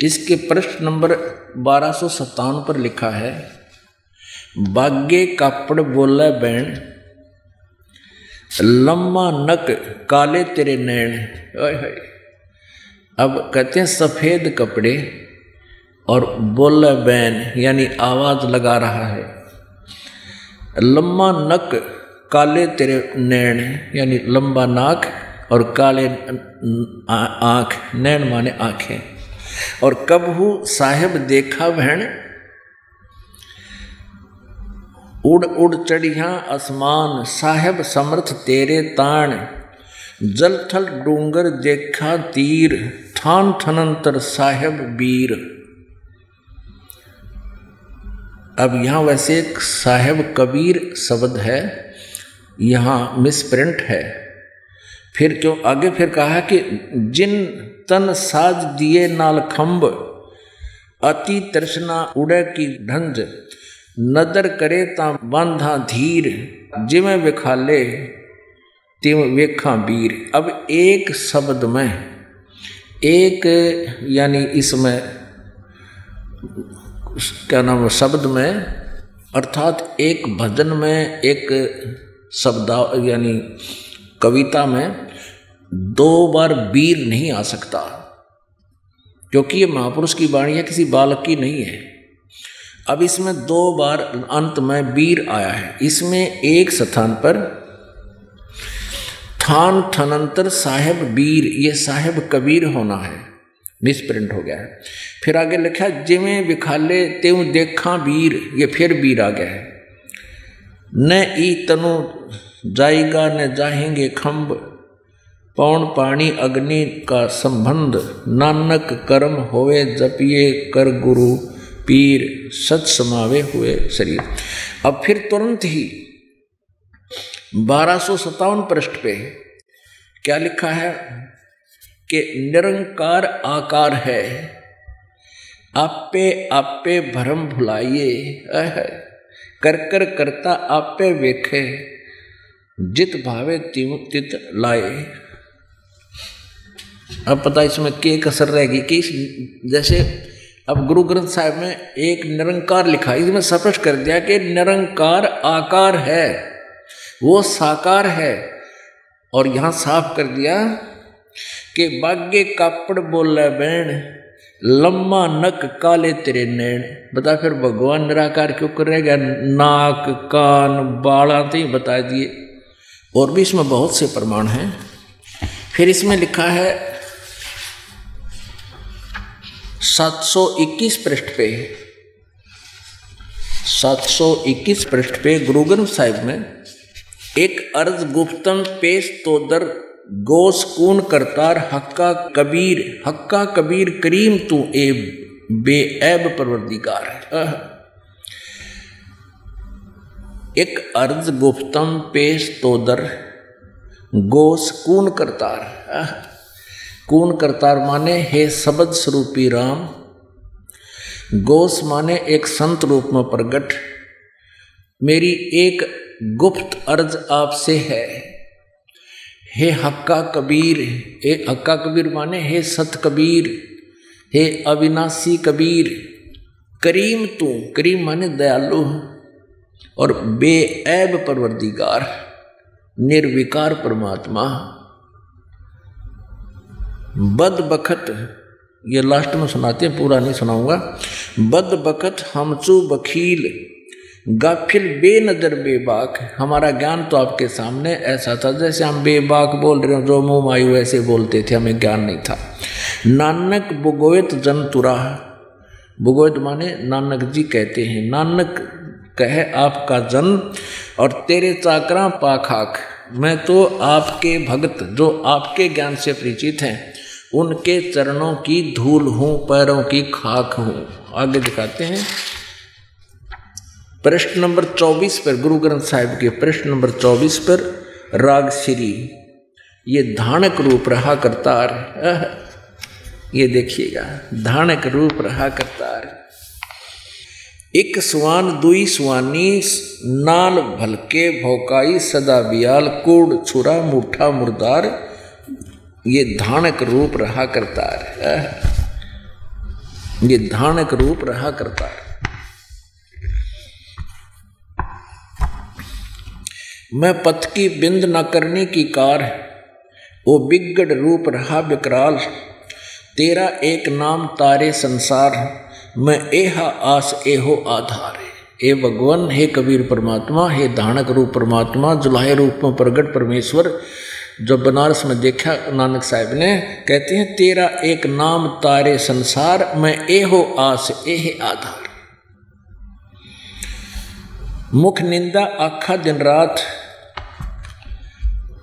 इसके प्रश्न नंबर बारह सत्तावन पर लिखा है बागे कापड़ बोला बैण, लम्मा नक काले तेरे नैण। अब कहते हैं, सफ़ेद कपड़े और बोला बैन यानी आवाज़ लगा रहा है। लम्मा नक काले तेरे नैन यानी लंबा नाक और काले आँख, नैन माने आँखें। और कबहू साहेब देखा बहन? उड़ उड़ चढ़िया आसमान, साहेब समर्थ तेरे ताण। जल थल डूंगर देखा तीर, थान थनंतर साहेब वीर अब यहाँ वैसे एक साहेब कबीर शब्द है। यहाँ मिसप्रिंट है। फिर क्यों? आगे फिर कहा कि जिन तन साज दिए नाल खम्ब अति तृष्णा उड़े की ढंज, नदर करे ता बांधा धीर जिमें विखाले तिम वेखा वीर अब एक शब्द में, एक यानी इसमें, क्या नाम शब्द में, अर्थात एक भजन में, एक शब्दा, यानी कविता में दो बार वीर नहीं आ सकता। क्योंकि ये महापुरुष की वाणी है, किसी बालक की नहीं है। अब इसमें दो बार अंत में वीर आया है। इसमें एक स्थान पर थान थनंतर साहेब वीर, ये साहेब कबीर होना है। मिसप्रिंट हो गया है। फिर आगे लिखा, जिमें विखाले त्यों देखा वीर, ये फिर वीर आ गया है। न ई तनु जाएगा न जाहेंगे खम्ब पौन पाणी अग्नि का संबंध, नानक कर्म होवे जपिए कर गुरु, पीर सच समावे हुए शरीर। अब फिर तुरंत ही बारह सौ सत्तावन पृष्ठ पे क्या लिखा है कि निरंकार आकार है, आपे आपे भरम भुलाइए कर कर करता आपे वेखे, जित भावे तित लाए। अब पता इसमें के कसर रहेगी कि जैसे अब गुरु ग्रंथ साहिब में एक निरंकार लिखा, इसमें स्पष्ट कर दिया कि निरंकार आकार है, वो साकार है। और यहाँ साफ़ कर दिया कि बाग्य कापड़ बोल बैण लम्मा नक काले तेरे नैन बता फिर भगवान निराकार क्यों कर रहेगा नाक, कान बाड़ा तो ही बता दिए। और भी इसमें बहुत से प्रमाण हैं। फिर इसमें लिखा है 721 पृष्ठ पे 721 पृष्ठ पे गुरु ग्रंथ साहिब में एक अर्ध गुप्तम पेश तोदर गोस कून करतार हक्का कबीर हक्का कबीर करीम तू ए बेऐब परवरदिगार है। एक अर्ज़ गुप्तम पेश तोदर गोस कून करतार कून करतार माने हे सबद स्वरूपी राम, गोस माने एक संत रूप में प्रगट, मेरी एक गुप्त अर्ज़ आपसे है। हे हक्का कबीर, हे हक्का कबीर माने हे सत कबीर, हे अविनाशी कबीर, करीम तू, करीम माने दयालु और बेऐब परवरदिगार, निर्विकार परमात्मा बद बखत, ये लास्ट में सुनाते हैं, पूरा नहीं सुनाऊँगा। बद बखत हमचू बखील गाफिल बेनजर, बेबाक। हमारा ज्ञान तो आपके सामने ऐसा था, जैसे हम बेबाक बोल रहे हो, जो मुँह मायू ऐसे बोलते थे, हमें ज्ञान नहीं था। नानक बुगोयत जंतुरा बुगोयत माने नानक जी कहते हैं, नानक कहे आपका जन्म और तेरे चाकरा पाखाक। मैं तो आपके भक्त जो आपके ज्ञान से परिचित हैं, उनके चरणों की धूल हूँ, पैरों की खाक हूँ। आगे दिखाते हैं। प्रश्न नंबर 24 पर, गुरु ग्रंथ साहिब के प्रश्न नंबर 24 पर, राग श्री, ये धानक रूप रहा करतार। ये देखिएगा, धानक रूप रहा करतार। एक सुवान, दुई सुवानी, नाल भलके भौकाई, सदा बियाल, कूड़ छुरा, मुठा, मुर्दार, ये धानक रूप रहा करतार। ये धानक रूप रहा करतार। मैं पथ की बिंद न करने की कार वो बिगड़ रूप रहा विकराल तेरा एक नाम तारे संसार मैं एहा आस एहो आधार ए भगवान, हे कबीर परमात्मा, हे धानक रूप परमात्मा, जुलाहे रूप में प्रगट परमेश्वर। जो बनारस में देखा, नानक साहब ने, कहते हैं, तेरा एक नाम तारे संसार, मैं एहो आस एह आधार। मुख निंदा आखा दिन रात।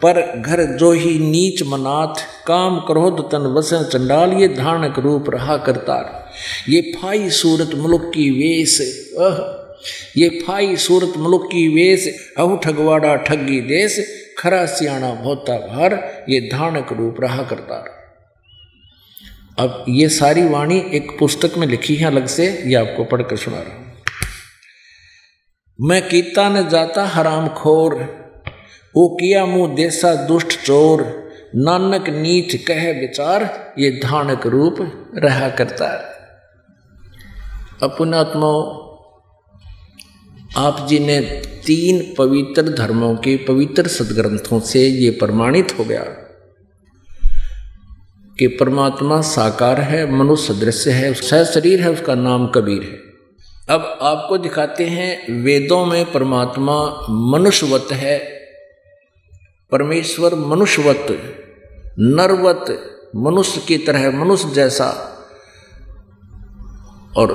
पर घर जो ही नीच मनाथ, काम क्रोध तन वसन चंडाल ये धानक रूप रहा करतार। ये फाई सूरत मुलुक की वेश, अह, ये फाई सूरत मुलुक की वेश, अहु ठगवाड़ा ठगी देश, खरा सियाणा भोता भार, ये धारणक रूप रहा करतार। अब ये सारी वाणी एक पुस्तक में लिखी है अलग से, ये आपको पढ़कर सुना रहा हूँ। मैं कीता न जाता हराम खोर ओ किया मुँह देसा दुष्ट चोर, नानक नीच कह विचार, ये धानक रूप रहा करता है। अपनात्मा आप जी ने तीन पवित्र धर्मों के पवित्र सदग्रंथों से ये प्रमाणित हो गया, कि परमात्मा साकार है, मनुष्य दृश्य है सह शरीर है, उसका नाम कबीर है। अब आपको दिखाते हैं वेदों में परमात्मा मनुष्यवत है परमेश्वर मनुष्यवत, नरवत, मनुष्य की तरह मनुष्य जैसा। और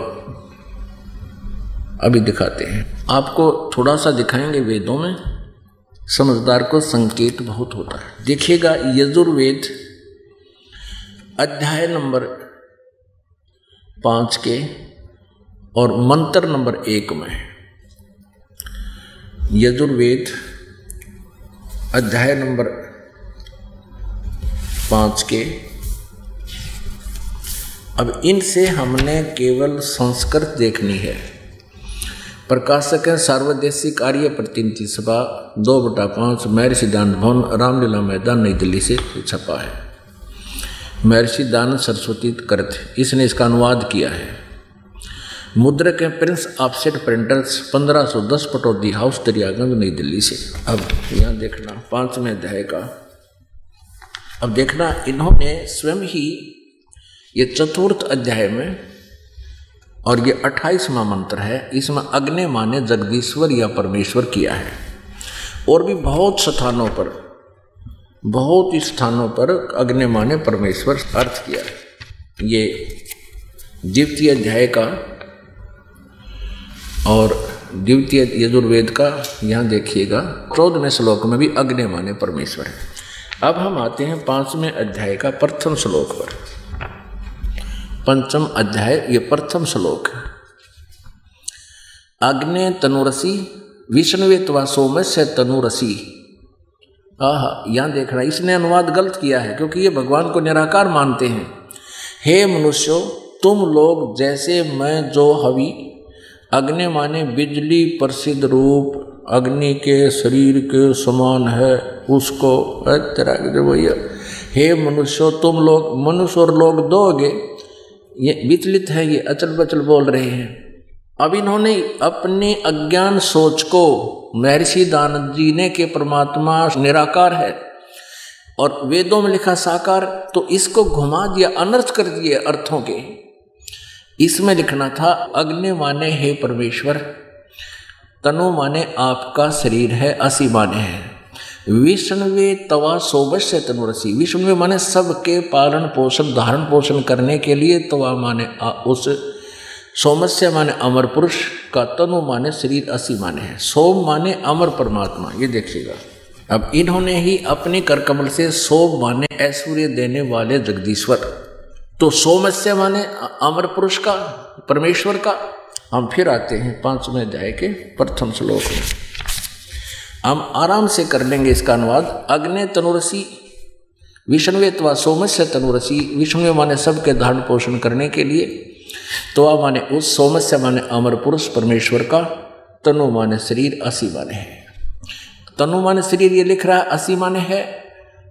अभी दिखाते हैं। आपको थोड़ा सा दिखाएँगे वेदों में। समझदार को संकेत बहुत होता है। देखिएगा यजुर्वेद अध्याय नंबर पाँच के और मंत्र नंबर एक में। यजुर्वेद अध्याय नंबर पाँच के। अब इनसे हमने केवल संस्कृत देखनी है। प्रकाशक है सार्वदेशी आर्य प्रतिनिधि सभा, दो बटा पाँच, महर्षि दान भवन, रामलीला मैदान, नई दिल्ली से छपा है। महर्षि दान सरस्वती करत इसने इसका अनुवाद किया है। मुद्रक है, Prince offset printers 1510 Pataudi house Daryaganj, New Delhi से। अब यहाँ देखना, पाँचवें अध्याय का। अब देखना, इन्होंने स्वयं ही ये चतुर्थ अध्याय में, और ये अट्ठाईसवा मंत्र है, इसमें अग्नि माने जगदीश्वर या परमेश्वर किया है। और भी बहुत स्थानों पर, बहुत स्थानों पर अग्नि माने परमेश्वर अर्थ किया है। ये द्वितीय अध्याय का और द्वितीय यजुर्वेद का यहाँ देखिएगा चौदहवें श्लोक में भी अग्नि माने परमेश्वर है। अब हम आते हैं पाँचवें अध्याय का प्रथम श्लोक पर। पंचम अध्याय, ये प्रथम श्लोक है। अग्नि तनुरसी विष्णुवे तवा सोमस्य तनु रसी आह, यहाँ देखना इसने अनुवाद गलत किया है, क्योंकि ये भगवान को निराकार मानते हैं। हे मनुष्यो, तुम लोग जैसे मैं, जो हवि अग्नि माने बिजली प्रसिद्ध रूप, अग्नि के शरीर के समान है, उसको भैया, हे मनुष्यो, तुम लोग, मनुष्य और लोग दोगे, ये विचलित है, ये अचल बचल बोल रहे हैं। अब इन्होंने अपने अज्ञान सोच को, महर्षि दानद जी ने, के परमात्मा निराकार है, और वेदों में लिखा साकार तो इसको घुमा दिया, अनर्थ कर दिए अर्थों के। इसमें लिखना था अग्नि माने हे परमेश्वर तनु माने आपका शरीर है असी माने है। विष्णुवे तवा सोबस्य तनुरसी। विष्णुवे माने सबके पालन पोषण धारण पोषण करने के लिए तवा माने आ, उस। सोमस्य माने अमर पुरुष का तनु माने शरीर असी माने है। सोम माने अमर परमात्मा ये देखिएगा। अब इन्होंने ही अपने कर कमल से सोम माने ऐश्वर्य देने वाले जगदीश्वर। तो सोमस्य माने अमर पुरुष का, परमेश्वर का, हम फिर आते हैं पाँचवें अध्याय के प्रथम श्लोक में। हम आराम से कर लेंगे इसका अनुवाद। अग्नि तनुरसी विष्णुवे तवा सोमस्य तनुरसी विष्णु माने सबके धारण पोषण करने के लिए। तो आ माने उस सोमस्य माने अमर पुरुष, परमेश्वर का, तनु माने शरीर, असी माने है। तनु माने शरीर ये लिख रहा है, असी माने है।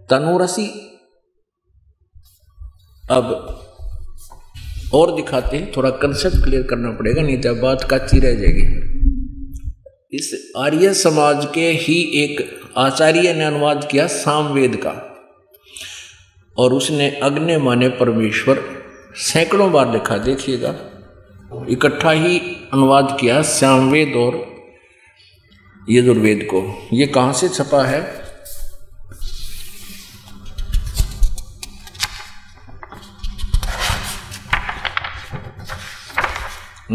तनुरसी अब और दिखाते हैं, थोड़ा कंसेप्ट क्लियर करना पड़ेगा, नहीं तो बात कच्ची रह जाएगी इस आर्य समाज के ही एक आचार्य ने अनुवाद किया सामवेद का, और उसने अग्नि माने परमेश्वर, सैकड़ों बार लिखा, देखिएगा। इकट्ठा ही अनुवाद किया श्यामवेद और यजुर्वेद को। ये कहाँ से छपा है?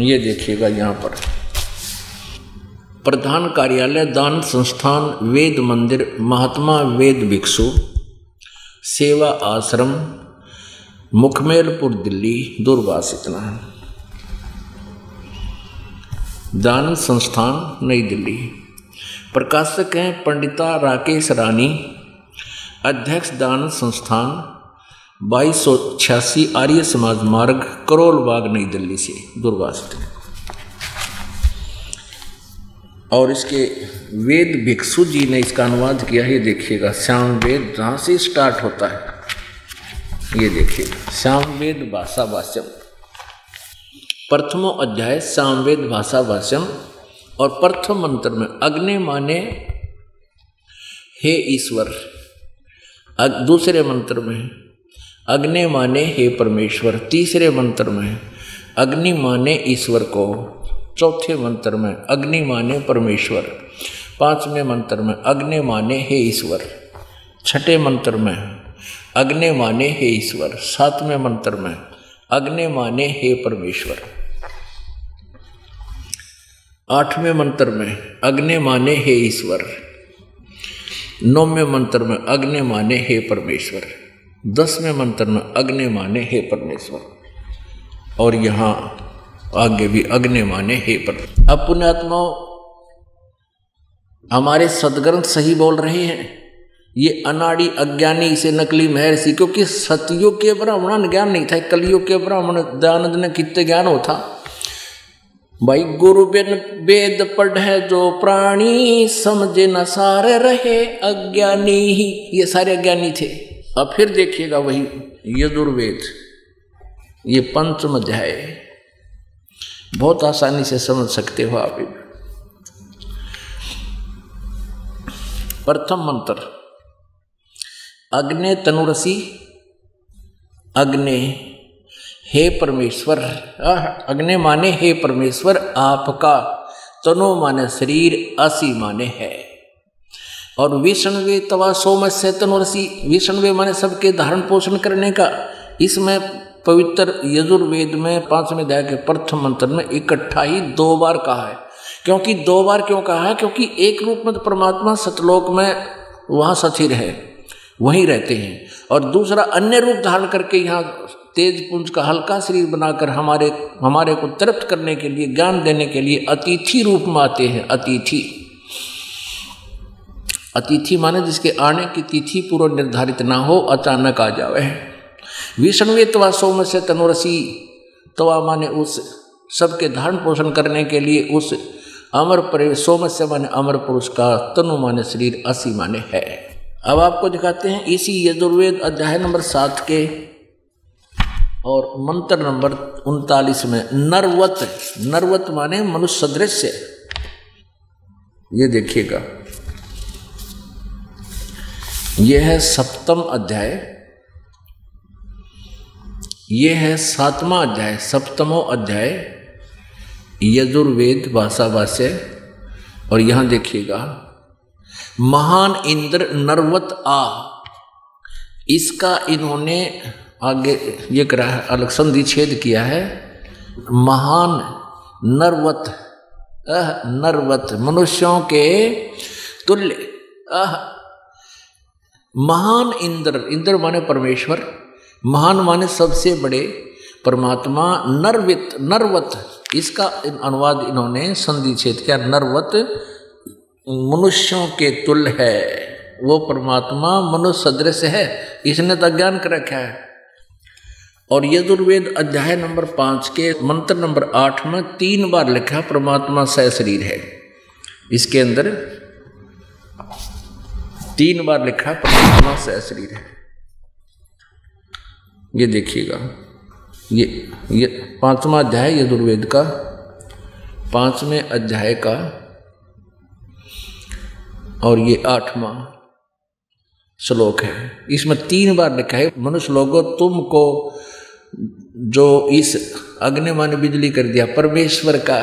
ये देखिएगा यहाँ पर। प्रधान कार्यालय, दान संस्थान, वेद मंदिर, महात्मा वेद भिक्षु, सेवा आश्रम मुखमेलपुर दिल्ली, दूरवास इतना है। दान संस्थान, नई दिल्ली। प्रकाशक हैं पंडिता राकेश रानी, अध्यक्ष दान संस्थान बाईस सौ छियासी आर्य समाज मार्ग करोल बाग नई दिल्ली से दूरवास और इसके वेद भिक्षु जी ने इसका अनुवाद किया है देखिएगा, श्याम वेद जहाँ से स्टार्ट होता है, ये देखिएगा, श्याम वेद भाषा भाष्यम प्रथमो अध्याय, श्याम वेद भाषा भाष्यम और प्रथम मंत्र में, अग्नि माने, हे ईश्वर। दूसरे मंत्र में अग्नि माने हे परमेश्वर, तीसरे मंत्र में, अग्नि माने ईश्वर को, चौथे मंत्र में, अग्नि माने परमेश्वर, पाँचवें मंत्र में, अग्नि माने हे ईश्वर, छठे मंत्र में, अग्नि माने हे ईश्वर, सातवें मंत्र में, अग्नि माने हे परमेश्वर। आठवें मंत्र में, अग्नि माने हे ईश्वर, नौवें मंत्र में, अग्नि माने हे परमेश्वर। दसवें मंत्र में अग्नि माने, हे परमेश्वर। और यहाँ आगे भी अग्नि माने, हे पर अब पुण्यात्मा हमारे सदग्रंथ सही बोल रहे हैं। ये अनाड़ी अज्ञानी इसे नकली महर्षि, क्योंकि सतयुग के ब्राह्मण ज्ञान नहीं था कलयुग के ब्राह्मण दयानंद ने कितने ज्ञान होता भाई, गुरु बिन वेद पढ़े जो प्राणी, समझे न सारे रहे, अज्ञानी ही, ये सारे अज्ञानी थे। अब फिर देखिएगा वही यजुर्वेद, ये पंचम अध्याय। बहुत आसानी से समझ सकते हो आप प्रथम मंत्र, अग्नि तनुरसी, अग्नि हे परमेश्वर अग्नि माने हे परमेश्वर आपका, तनु माने शरीर, असी माने है। और विष्णुवे तवा सोमस्य तनुरसी विष्णुवे माने सबके धारण पोषण करने का। इसमें पवित्र यजुर्वेद में पाँचवें अध्याय के प्रथम मंत्र में इकट्ठा ही दो बार कहा है। क्योंकि दो बार क्यों कहा है? क्योंकि एक रूप में तो परमात्मा सतलोक में वहाँ सचिर है, वहीं रहते हैं। और दूसरा अन्य रूप धारण करके यहाँ तेज पुंज का हल्का शरीर बनाकर हमारे हमारे को तृप्त करने के लिए, ज्ञान देने के लिए अतिथि रूप में आते हैं, अतिथि। अतिथि माने जिसके आने की तिथि पूर्व निर्धारित ना हो, अचानक आ जावे। विष्णु तवा सोम से तनुरसी तवा माने उस सबके धारण पोषण करने के लिए उस अमर पर सोम से माने अमर पुरुष का तनु माने शरीर असी माने है। अब आपको दिखाते हैं इसी यजुर्वेद अध्याय नंबर सात के और मंत्र नंबर उनतालीस में नरवत नरवत माने मनुष्य सदृश ये देखिएगा। यह है सप्तम अध्याय। यह है सातवां अध्याय, सप्तमो अध्याय, यजुर्वेद भाषा भाष्य और यहाँ देखिएगा, महान इंद्र नरवत आ। इसका इन्होंने आगे ये करा है अलग संधि छेद किया है। महान नरवत, अह नरवत, मनुष्यों के तुल्य, अह महान इंद्र इंद्र माने परमेश्वर, महान माने सबसे बड़े परमात्मा, नरवित, नरवत, इसका अनुवाद इन्होंने संधि छेद किया, नरवत मनुष्यों के तुल है, वो परमात्मा मनुष्य सदृश है, इसने तो ज्ञान कर रखा है। और यजुर्वेद अध्याय नंबर पाँच के मंत्र नंबर आठ में तीन बार लिखा, परमात्मा सह शरीर है, इसके अंदर तीन बार लिखा परमात्मा से शरीर है ये देखिएगा। ये ये पांचवा अध्याय यजुर्वेद का। पाँचवें अध्याय का, और ये आठवां श्लोक है। इसमें तीन बार लिखा है, मनुष्य लोगों, तुमको जो इस अग्निमा ने बिजली कर दिया, परमेश्वर का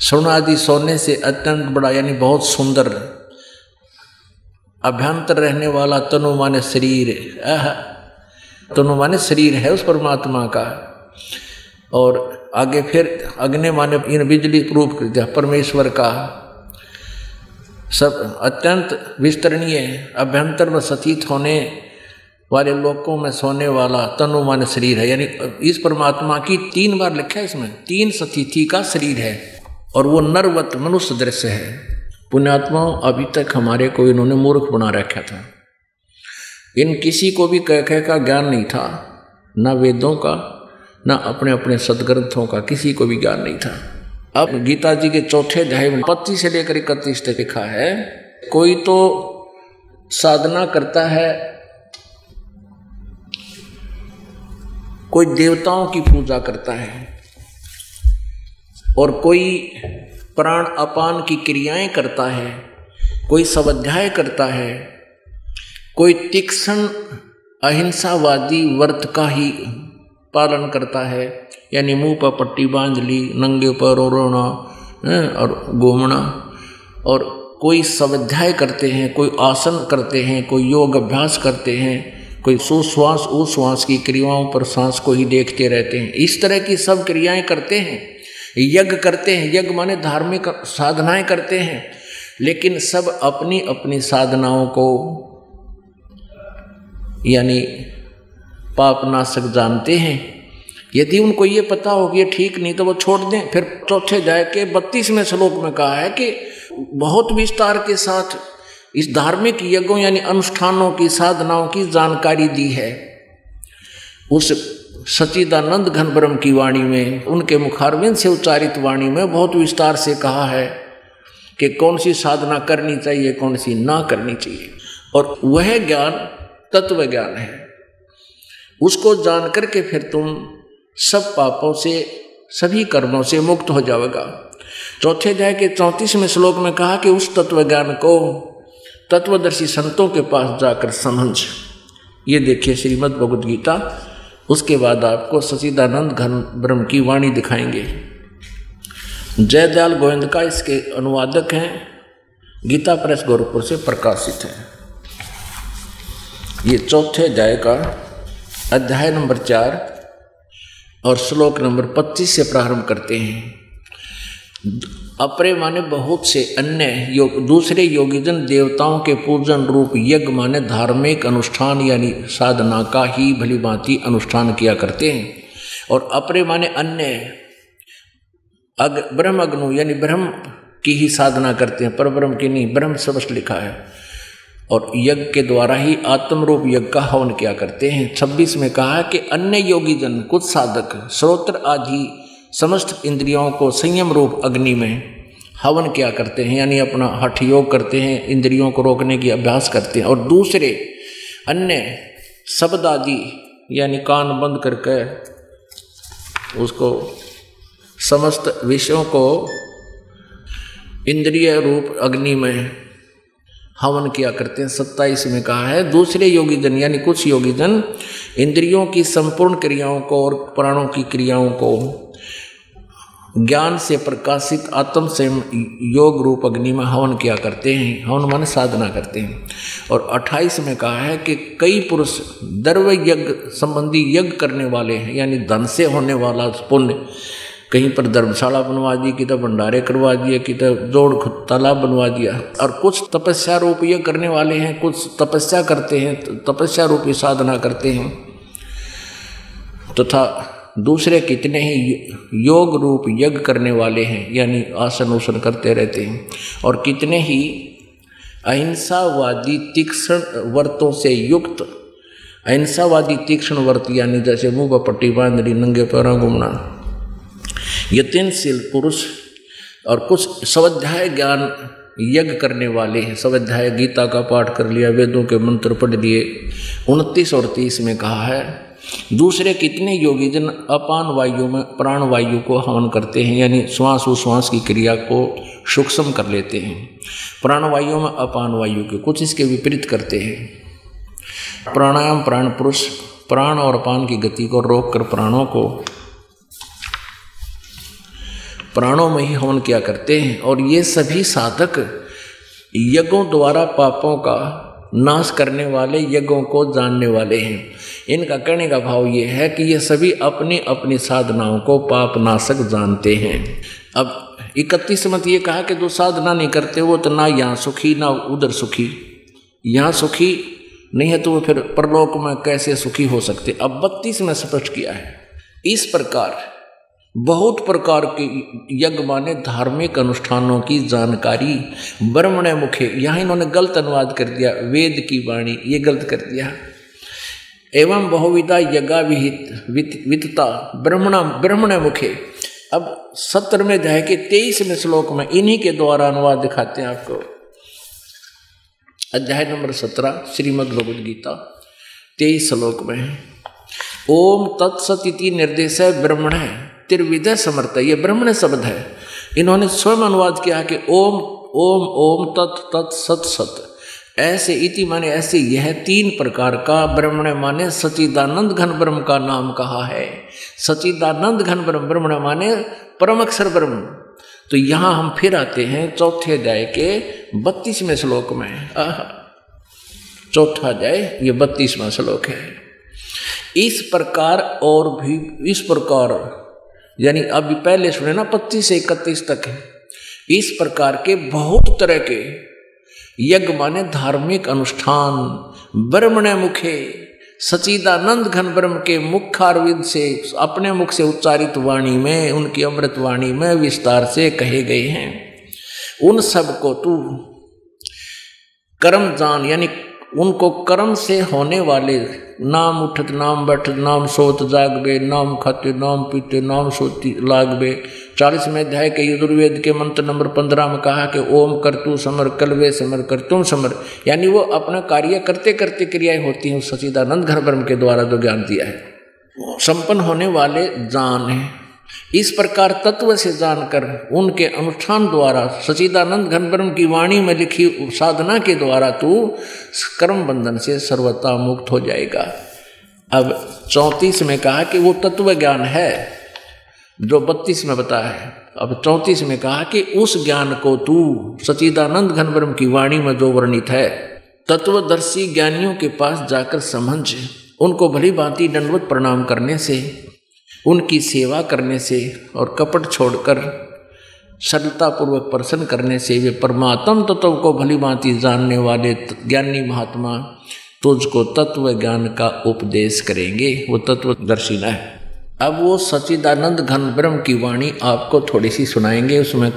सोनादि सोने से अत्यंत बड़ा, यानी बहुत सुंदर। अभ्यंतर रहने वाला तनु माने शरीर तनु माने शरीर है, उस परमात्मा का। और आगे फिर अग्नि माने इन बिजली दिया परमेश्वर का। सब अत्यंत विस्तरणीय अभ्यंतर में सतीत होने वाले लोकों में सोने वाला तनु मन शरीर है। यानी इस परमात्मा की तीन बार लिखा है इसमें, तीन सतीथि का शरीर है। और वो नरवत मनुष्य दृश्य है। पुण्यात्माओं, अभी तक हमारे को इन्होंने मूर्ख बना रखा था। इन किसी को भी कह कह का ज्ञान नहीं था। न वेदों का, न अपने अपने सदग्रंथों का, किसी को भी ज्ञान नहीं था। अब गीता जी के चौथे अध्याय में पच्चीस से लेकर इकतीस तक लिखा है, कोई तो साधना करता है, कोई देवताओं की पूजा करता है, और कोई प्राण अपान की क्रियाएँ करता है, कोई स्वाध्याय करता है, कोई तीक्ष्ण अहिंसावादी व्रत का ही पालन करता है, यानी मुँह पर पट्टी बाँध ली, नंगे पर रोना और घूमना, और कोई स्वाध्याय करते हैं, कोई आसन करते हैं, कोई योग अभ्यास करते हैं, कोई सुश्वास उश्वास की क्रियाओं पर सांस को ही देखते रहते हैं, इस तरह की सब क्रियाएँ करते हैं। यज्ञ करते हैं। यज्ञ माने धार्मिक साधनाएँ करते हैं। लेकिन सब अपनी अपनी साधनाओं को, यानी पापनाशक जानते हैं। यदि उनको ये पता हो कि ये ठीक नहीं तो वो छोड़ दें। फिर चौथे जाए के बत्तीसवें श्लोक में कहा है कि बहुत विस्तार के साथ इस धार्मिक यज्ञों, यानी अनुष्ठानों की, साधनाओं की जानकारी दी है। उस सचिदानंद घन ब्रह्म की वाणी में, उनके मुखारविंद से उच्चारित वाणी में बहुत विस्तार से कहा है कि कौन सी साधना करनी चाहिए, कौन सी ना करनी चाहिए। और वह ज्ञान, तत्व ज्ञान है। उसको जान करके फिर तुम सब पापों से, सभी कर्मों से मुक्त हो जाएगा चौथे अध्याय के चौंतीसवें श्लोक में कहा कि उस तत्व ज्ञान को तत्वदर्शी संतों के पास जाकर समझ ये देखिए श्रीमद् भगवद गीता उसके बाद आपको सचिदानंद घन ब्रह्म की वाणी दिखाएँगे। जयदयाल गोविंद का इसके अनुवादक हैं, गीता प्रेस गोरखपुर से प्रकाशित है। ये चौथे अध्याय का अध्याय नंबर चार और श्लोक नंबर पच्चीस से प्रारंभ करते हैं। अपरे माने बहुत से अन्य योग दूसरे योगीजन देवताओं के पूजन रूप यज्ञ माने धार्मिक अनुष्ठान यानी साधना का ही भली भांति अनुष्ठान किया करते हैं। और अपरे माने अन्य अग, ब्रह्म अग्नु यानी ब्रह्म की ही साधना करते हैं, पर ब्रह्म की नहीं, ब्रह्म सबस लिखा है। और यज्ञ के द्वारा ही आत्म रूप यज्ञ का हवन किया करते हैं। छब्बीस में कहा कि अन्य योगी जन कुछ साधक, स्रोत्र आदि समस्त इंद्रियों को संयम रूप अग्नि में हवन क्या करते हैं, यानी अपना हठ योग करते हैं, इंद्रियों को रोकने की अभ्यास करते हैं। और दूसरे अन्य शब्द आदि यानी कान बंद करके उसको समस्त विषयों को इंद्रिय रूप अग्नि में हवन किया करते हैं, सत्ताईस में कहा है। दूसरे योगी जन यानी कुछ योगी जन इंद्रियों की संपूर्ण क्रियाओं को और प्राणों की क्रियाओं को ज्ञान से प्रकाशित आत्म से योग रूप अग्नि में हवन किया करते हैं, हवन मन साधना करते हैं। और 28 में कहा है कि कई पुरुष दर्व यज्ञ संबंधी यज्ञ करने वाले हैं, यानी धन से होने वाला पुण्य। कहीं पर धर्मशाला बनवा दी कि तो भंडारे करवा दिए कि तो जोड़ तालाब बनवा दिया। और कुछ तपस्या रूप यज्ञ करने वाले हैं, कुछ तपस्या करते हैं, तपस्या रूपी साधना करते हैं। तथा तो दूसरे कितने ही योग रूप यज्ञ करने वाले हैं, यानी आसन उसन करते रहते हैं, और कितने ही अहिंसावादी तीक्ष्ण वर्तों से युक्त, अहिंसावादी तीक्ष्ण वर्त, यानी जैसे मुँह पर पट्टी बांधनी, नंगे पैरों घूमना, यतिनशील पुरुष और कुछ स्वाध्याय ज्ञान यज्ञ करने वाले हैं। स्वाध्याय गीता का पाठ कर लिया, वेदों के मंत्र पढ़ लिए, उनतीस और तीस में कहा है दूसरे कितने योगी जन अपान वायु में प्राण वायु को हवन करते हैं, यानी श्वास उश्वास की क्रिया को सूक्ष्म कर लेते हैं। प्राण वायु में अपान वायु के कुछ इसके विपरीत करते हैं। प्राणायाम प्राण पुरुष, प्राण और अपान की गति को रोक कर प्राणों को प्राणों में ही हवन किया करते हैं, और ये सभी साधक यज्ञों द्वारा पापों का नाश करने वाले यज्ञों को जानने वाले हैं। इनका कहने का भाव ये है कि ये सभी अपनी अपनी साधनाओं को पाप नाशक जानते हैं। अब इकतीस मत ये कहा कि जो साधना नहीं करते, वो तो ना यहाँ सुखी, ना उधर सुखी। यहाँ सुखी नहीं है तो वो फिर परलोक में कैसे सुखी हो सकते? अब बत्तीस में स्पष्ट किया है। इस प्रकार बहुत प्रकार के यज्ञ माने धार्मिक अनुष्ठानों की जानकारी ब्रह्मण मुखे यहाँ इन्होंने गलत अनुवाद कर दिया, वेद की वाणी, ये गलत कर दिया। एवं बहुविधा यज्ञा विहित वितता, ब्रह्मणा, ब्रह्मण मुखे। अब सत्र में जाए के तेईसवें श्लोक में इन्हीं के द्वारा अनुवाद दिखाते हैं आपको। अध्याय नंबर सत्रह श्रीमद भगवद गीता तेईस श्लोक में ओम तत्सत निर्देश है ब्रह्मण है त्रिविधय समर्थ, ये ब्रह्मण शब्द है। इन्होंने स्वयं अनुवाद किया कि ओम ओम ओम, तत् तत्, सत सत। ऐसे इति माने ऐसे यह तीन प्रकार का ब्रह्मण माने सचिदानंद घन ब्रह्म का नाम कहा है। सचिदानंद घन ब्रह्म ब्रह्मण माने परम अक्षर ब्रह्म। तो यहाँ हम फिर आते हैं चौथे अध्याय के बत्तीसवें श्लोक में। चौथा अध्याय, ये बत्तीसवा श्लोक है। इस प्रकार और भी, इस प्रकार, यानी अभी पहले सुने ना पच्चीस से इकतीस तक है। इस प्रकार के बहुत तरह के यज्ञ माने धार्मिक अनुष्ठान। ब्रह्मण मुखे सचिदानंद घन ब्रह्म के मुखारविद से, अपने मुख से उच्चारित वाणी में, उनकी अमृत वाणी में विस्तार से कहे गए हैं। उन सबको तू कर्म जान यानी उनको कर्म से होने वाले नाम उठत, नाम बैठत, नाम सोत जागबे, नाम खाते, नाम पीते, नाम सोती लागबे। चालीस में अध्याय के यजुर्वेद के मंत्र नंबर पंद्रह में कहा कि ओम कर तू समर, कलवे समर, कर तुम समर। यानी वो अपना कार्य करते करते क्रियाएँ होती हैं सचिदानंद घर ब्रह्म के द्वारा जो ज्ञान दिया है। संपन्न होने वाले जान है। इस प्रकार तत्व से जानकर उनके अनुष्ठान द्वारा सचिदानंद घन ब्रह्म की वाणी में लिखी साधना के द्वारा तू कर्म बंधन से सर्वता मुक्त हो जाएगा। अब चौंतीस में कहा कि वो तत्व ज्ञान है, जो बत्तीस में बताया है। अब चौंतीस में कहा कि उस ज्ञान को तू सचिदानंद घन ब्रह्म की वाणी में जो वर्णित है, तत्वदर्शी ज्ञानियों के पास जाकर समझ, उनको भली भांति दंडवत प्रणाम करने से उनकी सेवा करने से और कपट छोड़कर सरलतापूर्वक प्रसन्न करने से वे परमात्म तत्व को भली भांति जानने वाले ज्ञानी महात्मा तुझको तत्व ज्ञान का उपदेश करेंगे। वो तत्व दर्शिना है। अब वो सचिदानंद घन ब्रह्म की वाणी आपको थोड़ी सी सुनाएँगे। उसमें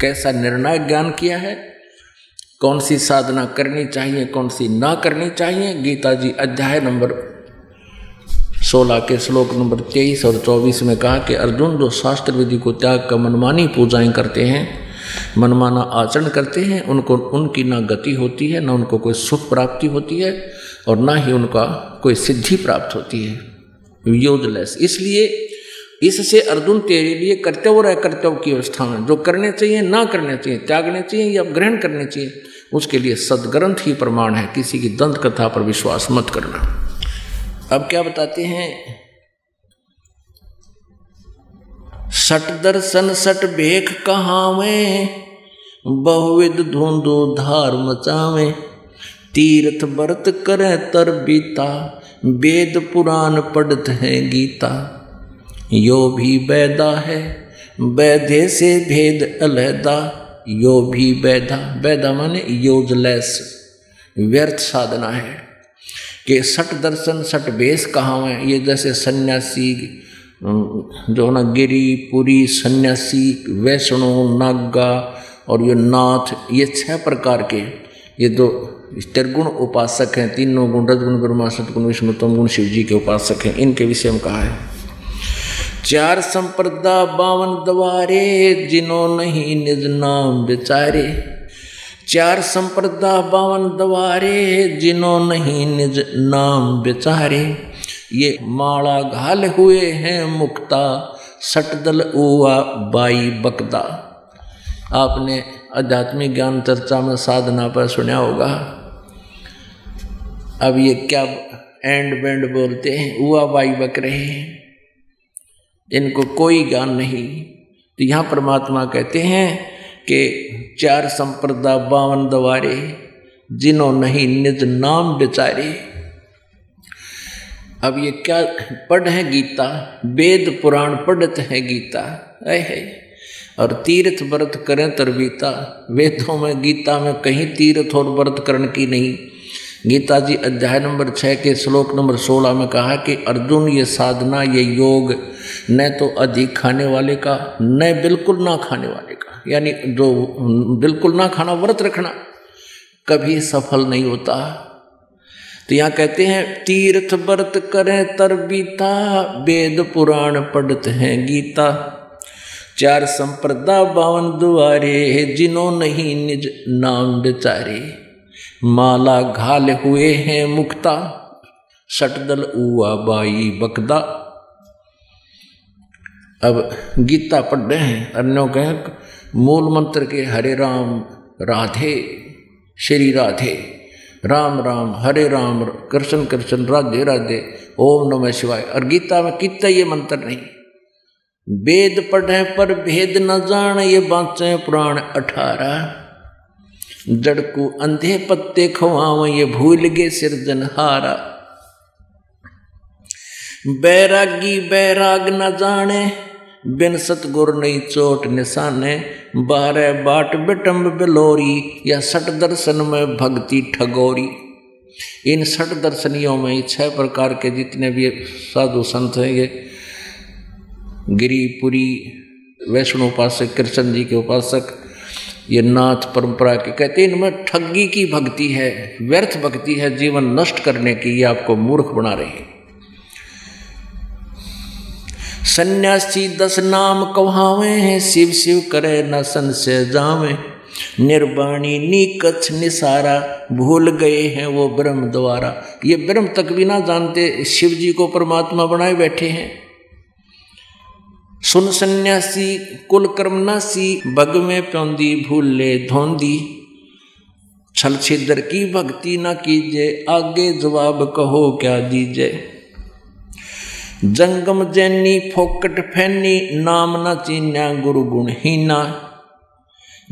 कैसा निर्णायक ज्ञान किया है? कौन सी साधना करनी चाहिए, कौन सी ना करनी चाहिए? गीता जी अध्याय नंबर सोलह के श्लोक नंबर तेईस और चौबीस में कहा कि, अर्जुन जो शास्त्र विधि को त्याग कर मनमानी पूजाएँ करते हैं, मनमाना आचरण करते हैं, उनको, उनकी ना गति होती है, ना उनको कोई सुख प्राप्ति होती है और ना ही उनका कोई सिद्धि प्राप्त होती है। यूजलेस इसलिए, इससे अर्जुन तेरे लिए कर्तव्य रह कर्तव्य की अवस्था में, जो करने चाहिए, ना करने चाहिए, त्यागने चाहिए या ग्रहण करने चाहिए, उसके लिए सदग्रंथ ही प्रमाण है। किसी की दंत कथा पर विश्वास मत करना। अब क्या बताते हैं? सट दर्शन, सट भेख कहावे? बहुविध धुंधो धार मचावे? तीर्थ व्रत करे तर बीता, वेद पुराण पढ़त है गीता। यो भी बैदा है, वैधे से भेद अलहदा। यो भी बैधा बैधा माने यूजलेस, व्यर्थ साधना है। कि सट दर्शन, सट बेस कहाँ है ये जैसे सन्यासी जो है ना गिरी, पुरी, सन्यासी, वैष्णो, नागा और ये नाथ, ये छह प्रकार के। ये दो त्रिगुण उपासक हैं, तीनों गुण, रजगुण, ब्रह्मा, सतगुण, विष्णु, तम गुण, शिव जी के उपासक हैं। इनके विषय में कहा है। चार संप्रदा बावन द्वारे, जिन्हों नहीं निज नाम बेचारे चार संप्रदा बावन द्वारे जिन्हों नहीं निज नाम बेचारे ये माला घाल हुए हैं मुक्ता, सटदल उआ बाई बकदा। आपने आध्यात्मिक ज्ञान चर्चा में साधना पर सुना होगा। अब ये क्या एंड बैंड बोलते हैं? उआ बाई बक रहे हैं। इनको कोई ज्ञान नहीं। तो यहाँ परमात्मा कहते हैं कि चार संप्रदा बावन दवारे, जिन्हों नहीं निज नाम बेचारे। अब ये क्या पढ़ है गीता? वेद पुराण पढ़त है गीता। ऐ है। और तीर्थ व्रत करें तरबीता। वेदों में, गीता में कहीं तीर्थ और व्रत करण की नहीं। गीता जी अध्याय नंबर छः के श्लोक नंबर सोलह में कहा कि, अर्जुन, ये साधना, ये योग, न तो अधिक खाने वाले का, न बिल्कुल ना खाने वाले का। यानी जो बिल्कुल ना खाना, व्रत रखना, कभी सफल नहीं होता। तो यहाँ कहते हैं, तीर्थ व्रत करें तरबीता वेद पुराण पढ़ते हैं गीता। चार संप्रदा बावन दुआरे, जिन्हों नहीं निज नाम बेचारे। माला घाल हुए हैं मुक्ता सटदल उआ बाई बकदा। अब गीता पढ़ रहे हैं, अन्यों कहें मूल मंत्र के हरे राम, राधे, श्री राधे। राम राम, हरे राम, कृष्ण कृष्ण, राधे राधे। ओम नमः शिवाय। और गीता में कितना ये मंत्र नहीं। वेद पढ़े पर भेद न जान ये बाँचे पुराण अठारह। जड़ को अंधे पत्ते खवाव ये भूल गे सिरजनहारा। बैरागी बैराग न जाने बिन सतगुर नहीं चोट निशाने बारह बाट बिटम्ब बिलोरी, या सट दर्शन में भक्ति ठगोरी। इन सट दर्शनियों में छह प्रकार के जितने भी साधु संत हैं, ये गिरिपुरी वैष्णो उपासक, कृष्ण जी के उपासक, ये नाथ परंपरा के कहते हैं, इनमें ठगी की भक्ति है, व्यर्थ भक्ति है, जीवन नष्ट करने की, ये आपको मूर्ख बना रही है। सन्यासी दस नाम कहावे हैं, शिव शिव करे न संशय जावे। निर्वाणी, निकछ, निसारा, भूल गए हैं वो ब्रह्म द्वारा। ये ब्रह्म तक भी ना जानते शिव जी को परमात्मा बनाए बैठे हैं। सुन सन्यासी, कुल कर्मनासी बग में प्योंदी, भूल ले धोंदी। छल छिद्र की भक्ति ना कीजे, आगे जवाब कहो क्या दीजिए जंगम जैनी, फोकट फैनी, नाम न चीन्या गुरु गुण हीना।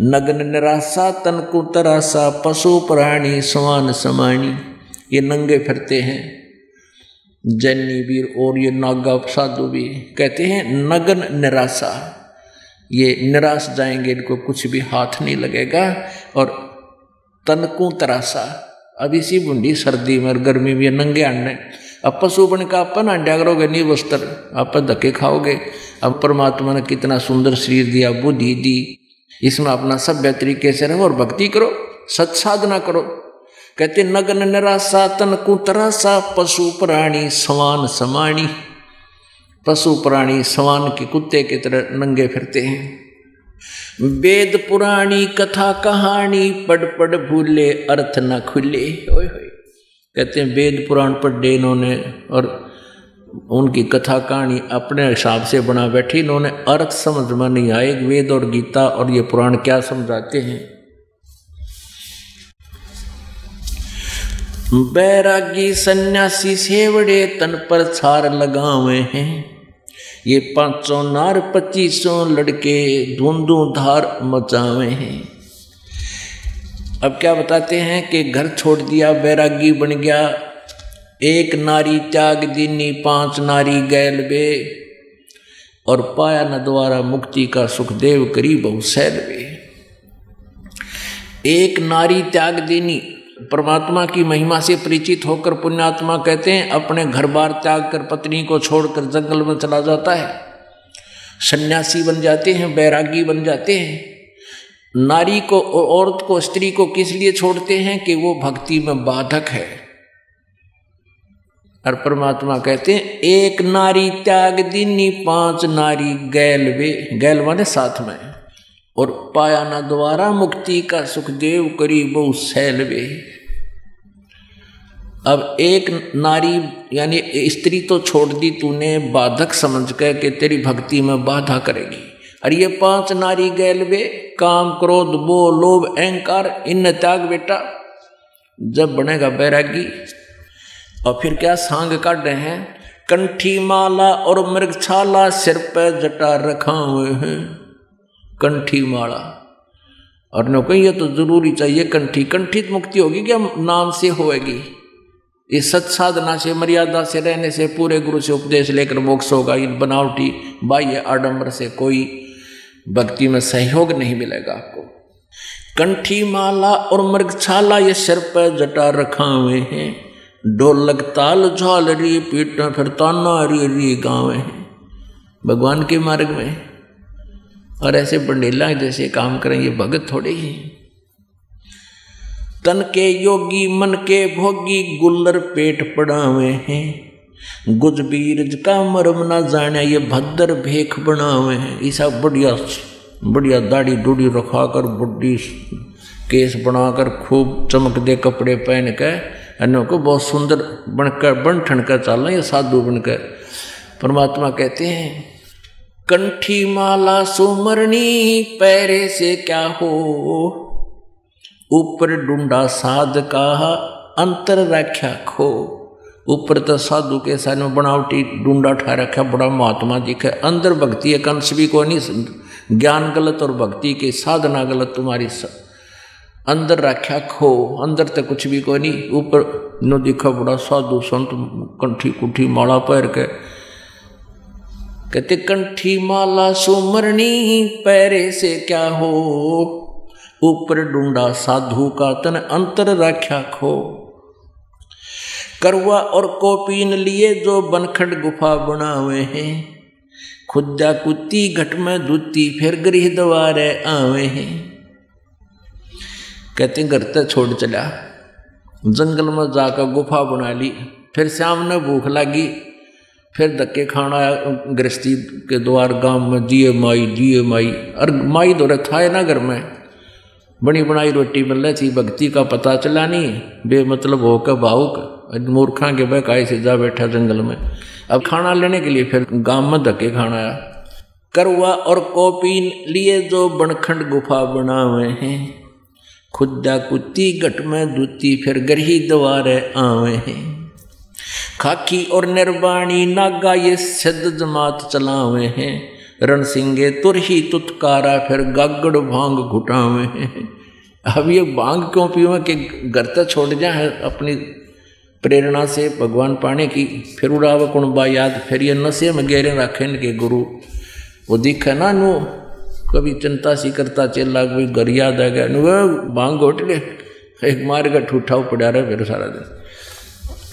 नग्न निराशा, तनकु तरासा पशु प्राणी, समान समाणी। ये नंगे फिरते हैं। जैनी वीर और ये नागा साधु भी कहते हैं, नग्न निराशा। ये निराश जाएँगे, इनको कुछ भी हाथ नहीं लगेगा। और तनकू तरासा अब इसी बुंडी, सर्दी में और गर्मी में नंगे आने। अब पशु बन का अपन अंडा करोगे नहीं वस्त्र। आप धक्के खाओगे। अब परमात्मा ने कितना सुंदर शरीर दिया, बुद्धि दी। इसमें अपना सभ्य तरीके से रहो और भक्ति करो सत साधना करो। कहते, नगन निराशा, तन कुतरासा पशु प्राणी समान समाणी पशु प्राणी समान के कुत्ते की तरह नंगे फिरते हैं। वेद पुराणी कथा कहानी पढ़ पढ़ भूले, अर्थ न खुले। ओए होए। कहते हैं, वेद पुराण पढ़े इन्होंने और उनकी कथा कहानी अपने हिसाब से बना बैठी। इन्होंने अर्थ समझ में नहीं आए, वेद और गीता और ये पुराण क्या समझाते हैं? बैरागी सन्यासी सेवड़े तन पर छार लगावे हैं। ये पाँचों नार पच्चीसों लड़के धुंधु धार मचावे हैं। अब क्या बताते हैं कि घर छोड़ दिया, बैरागी बन गया। एक नारी त्याग दीनी, पाँच नारी गैल बे। और पाया न द्वारा मुक्ति का सुखदेव करी बहु सैल बे। एक नारी त्याग दीनी, परमात्मा की महिमा से परिचित होकर पुण्यात्मा कहते हैं, अपने घर बार त्याग कर पत्नी को छोड़कर जंगल में चला जाता है। सन्यासी बन जाते हैं, बैरागी बन जाते हैं। नारी को औरत को, स्त्री को किस लिए छोड़ते हैं कि वो भक्ति में बाधक है? और परमात्मा कहते हैं, एक नारी त्याग दीनी पाँच नारी गैल वे, गैल माने साथ में। और पाया ना द्वारा मुक्ति का सुखदेव करी बहु सैल वे। अब एक नारी, यानी स्त्री तो छोड़ दी तूने, बाधक समझ कर के तेरी भक्ति में बाधा करेगी। और ये पाँच नारी गैल वे, काम, क्रोध बो लोभ, अहंकार, इन त्याग बेटा। जब बनेगा बैरागी, और फिर क्या सांग काट रहे हैं? कंठी माला और मृगछाला सिर पर जटा रखा हुए हैं। कंठी माला। और न कही ये तो ज़रूरी चाहिए कंठी। कंठित मुक्ति होगी क्या नाम से होएगी। इस सत साधना से, मर्यादा से, रहने से, पूरे गुरु से उपदेश लेकर मोक्ष होगा। इन बनावटी बाह्य आडंबर से कोई भक्ति में सहयोग नहीं मिलेगा आपको। कंठी माला और मृगछाला ये सिर पर जटा रखा हुए हैं। ढोलक ताल झाल री पीट फिर ताना री री गाँव भगवान के मार्ग में। और ऐसे बंडेला जैसे काम करें, ये भगत थोड़े ही। तन के योगी, मन के भोगी गुल्लर पेट पड़ा हुए हैं। गुजबीर का मरम ना जाने ये भद्र भेख बनावे हैं। ईसा बढ़िया बढ़िया दाढ़ी डूढ़ी रखा कर बुढ़ी केस बनाकर खूब चमक दे कपड़े पहन कर अन्यों को बहुत सुंदर बनकर बन ठन कर चल ये साधु बनकर। परमात्मा कहते हैं, कंठी माला सुमरणी पैरे से क्या हो? ऊपर डूडा साध का अंतर रख्या खो। ऊपर तो साधु के में बनावटी डूडा ठा रखा, बड़ा महात्मा जी के अंदर भक्ति एक अंश भी को नहीं, ज्ञान गलत और भक्ति की साधना गलत तुम्हारी सब अंदर रख्या खो, अंदर तो कुछ भी कोई नहीं ऊपर न दिखा बड़ा साधु संत कंठी कुठी माला पैर के। कहते, कंठी माला सुमरनी, पैरे से क्या हो? ऊपर डूडा साधु का तन अंतर रख्या खो। करवा और कोपीन लिए जो बनखंड गुफा बना हुए हैं। खुदा कुत्ती घट में दूती फिर गृह द्वारे आवे हैं। कहते, घर तक छोड़ चला। जंगल में जाकर गुफा बना ली। फिर शाम ने भूख लगी। फिर धक्के खाना गृहस्थी के द्वार, गाँव में दिए माई दिए माई। और माई दो था ना घर में। बनी बनाई रोटी मिल रही थी, भक्ति का पता चला नहीं। बेमतलब होकर भावुक मूर्खा के बह काय से जा बैठा जंगल में। अब खाना लेने के लिए फिर गाँव में धक्के खाना आया। करवा और कॉपी लिए जो बनखंड गुफा बना हुए हैं, खुदा कुत्ती घट में दूती फिर गरही द्वारे आवे हैं। खाकी और निर्वाणी नागा ये सिद्ध जमात चलावे हैं। रण सिंगे तुरही तुतकारा फिर गागड़ भाँग घुटावे हैं। अब ये भाँग क्यों पीवे कि घर तक छोड़ जाए अपनी प्रेरणा से भगवान पाने की। फिर उड़ाव कुणबा याद, फिर ये नशे में गेरे रखे के गुरु। वो दिखे ना नु, कभी चिंता सी करता चेला, कोई घर याद आ गया वह भाँग घोट ले, एक मार का ठूठा पड़ा रहा फिर सारा दिन।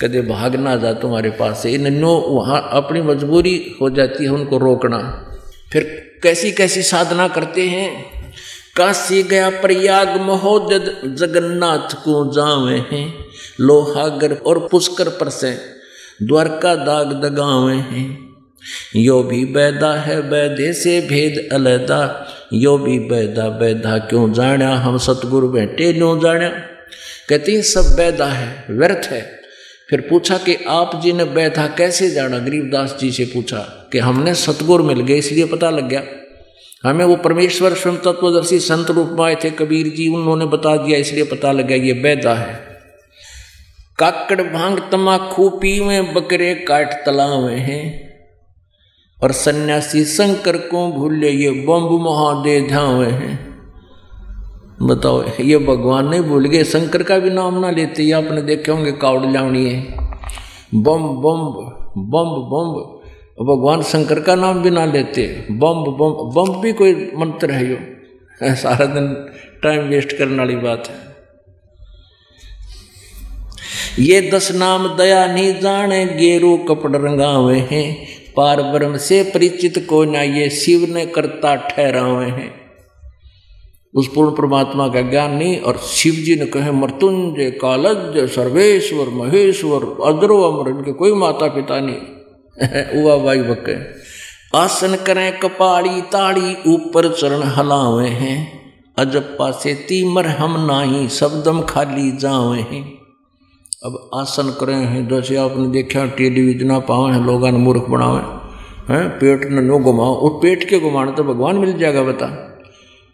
कदे भाग ना जा तुम्हारे पास से, इन नो वहाँ अपनी मजबूरी हो जाती है उनको रोकना। फिर कैसी कैसी साधना करते हैं? काशी गया प्रयाग, महोदय जगन्नाथ को जावे हैं। लोहागर और पुष्कर पर से द्वारका दाग दगावे हैं। यो भी बैदा है, बैदे से भेद अलैदा। यो भी बैदा बैदा क्यों जाना हम सतगुरु बैठे क्यों जाना कहते हैं, सब बैदा है, व्यर्थ है। फिर पूछा कि आप जी ने बैठा कैसे जाना? गरीबदास जी से पूछा कि हमने सतगुरु मिल गए, इसलिए पता लग गया। हमें वो परमेश्वर स्वयं तत्वदर्शी संत रूप में आए थे, कबीर जी, उन्होंने बता दिया, इसलिए पता लग गया, ये बैदा है। काकड़ भाँग तमाखू पीवे, बकरे काट तलावे हैं। और सन्यासी शंकर को भूले ये बम्ब महादे ध्यावे हैं। बताओ, ये भगवान नहीं भूल गए? शंकर का भी नाम ना लेते, ये आपने देखे होंगे कावड़ लावणी है। बम बम बम बम। भगवान शंकर का नाम भी ना लेते। बम बम बम भी कोई मंत्र है यो। सारा दिन टाइम वेस्ट करने वाली बात है। ये दस नाम दया नहीं जाने गेरू कपड़ रंगावे हैं। पार ब्रह्म से परिचित को ना ये शिव ने करता ठहरावे हैं। उस पूर्ण परमात्मा का ज्ञान नहीं, और शिव जी ने कहे, मृत्युंजय कालज, सर्वेश्वर महेश्वर अद्रो अमर, इनके कोई माता पिता नहीं। उवा भाई बके। आसन करें कपाड़ी, ताड़ी, ऊपर चरण हलावे हैं। अजप्पा से तीमर हम नाही सबदम खाली जावे हैं। अब आसन करें हैं, जैसे आपने देखा, टेलीविज़न पावे हैं, लोगों मूर्ख बनावे। हैं, पेट ने नो घुमाओ, और पेट के घुमाने तो भगवान मिल जाएगा, बता।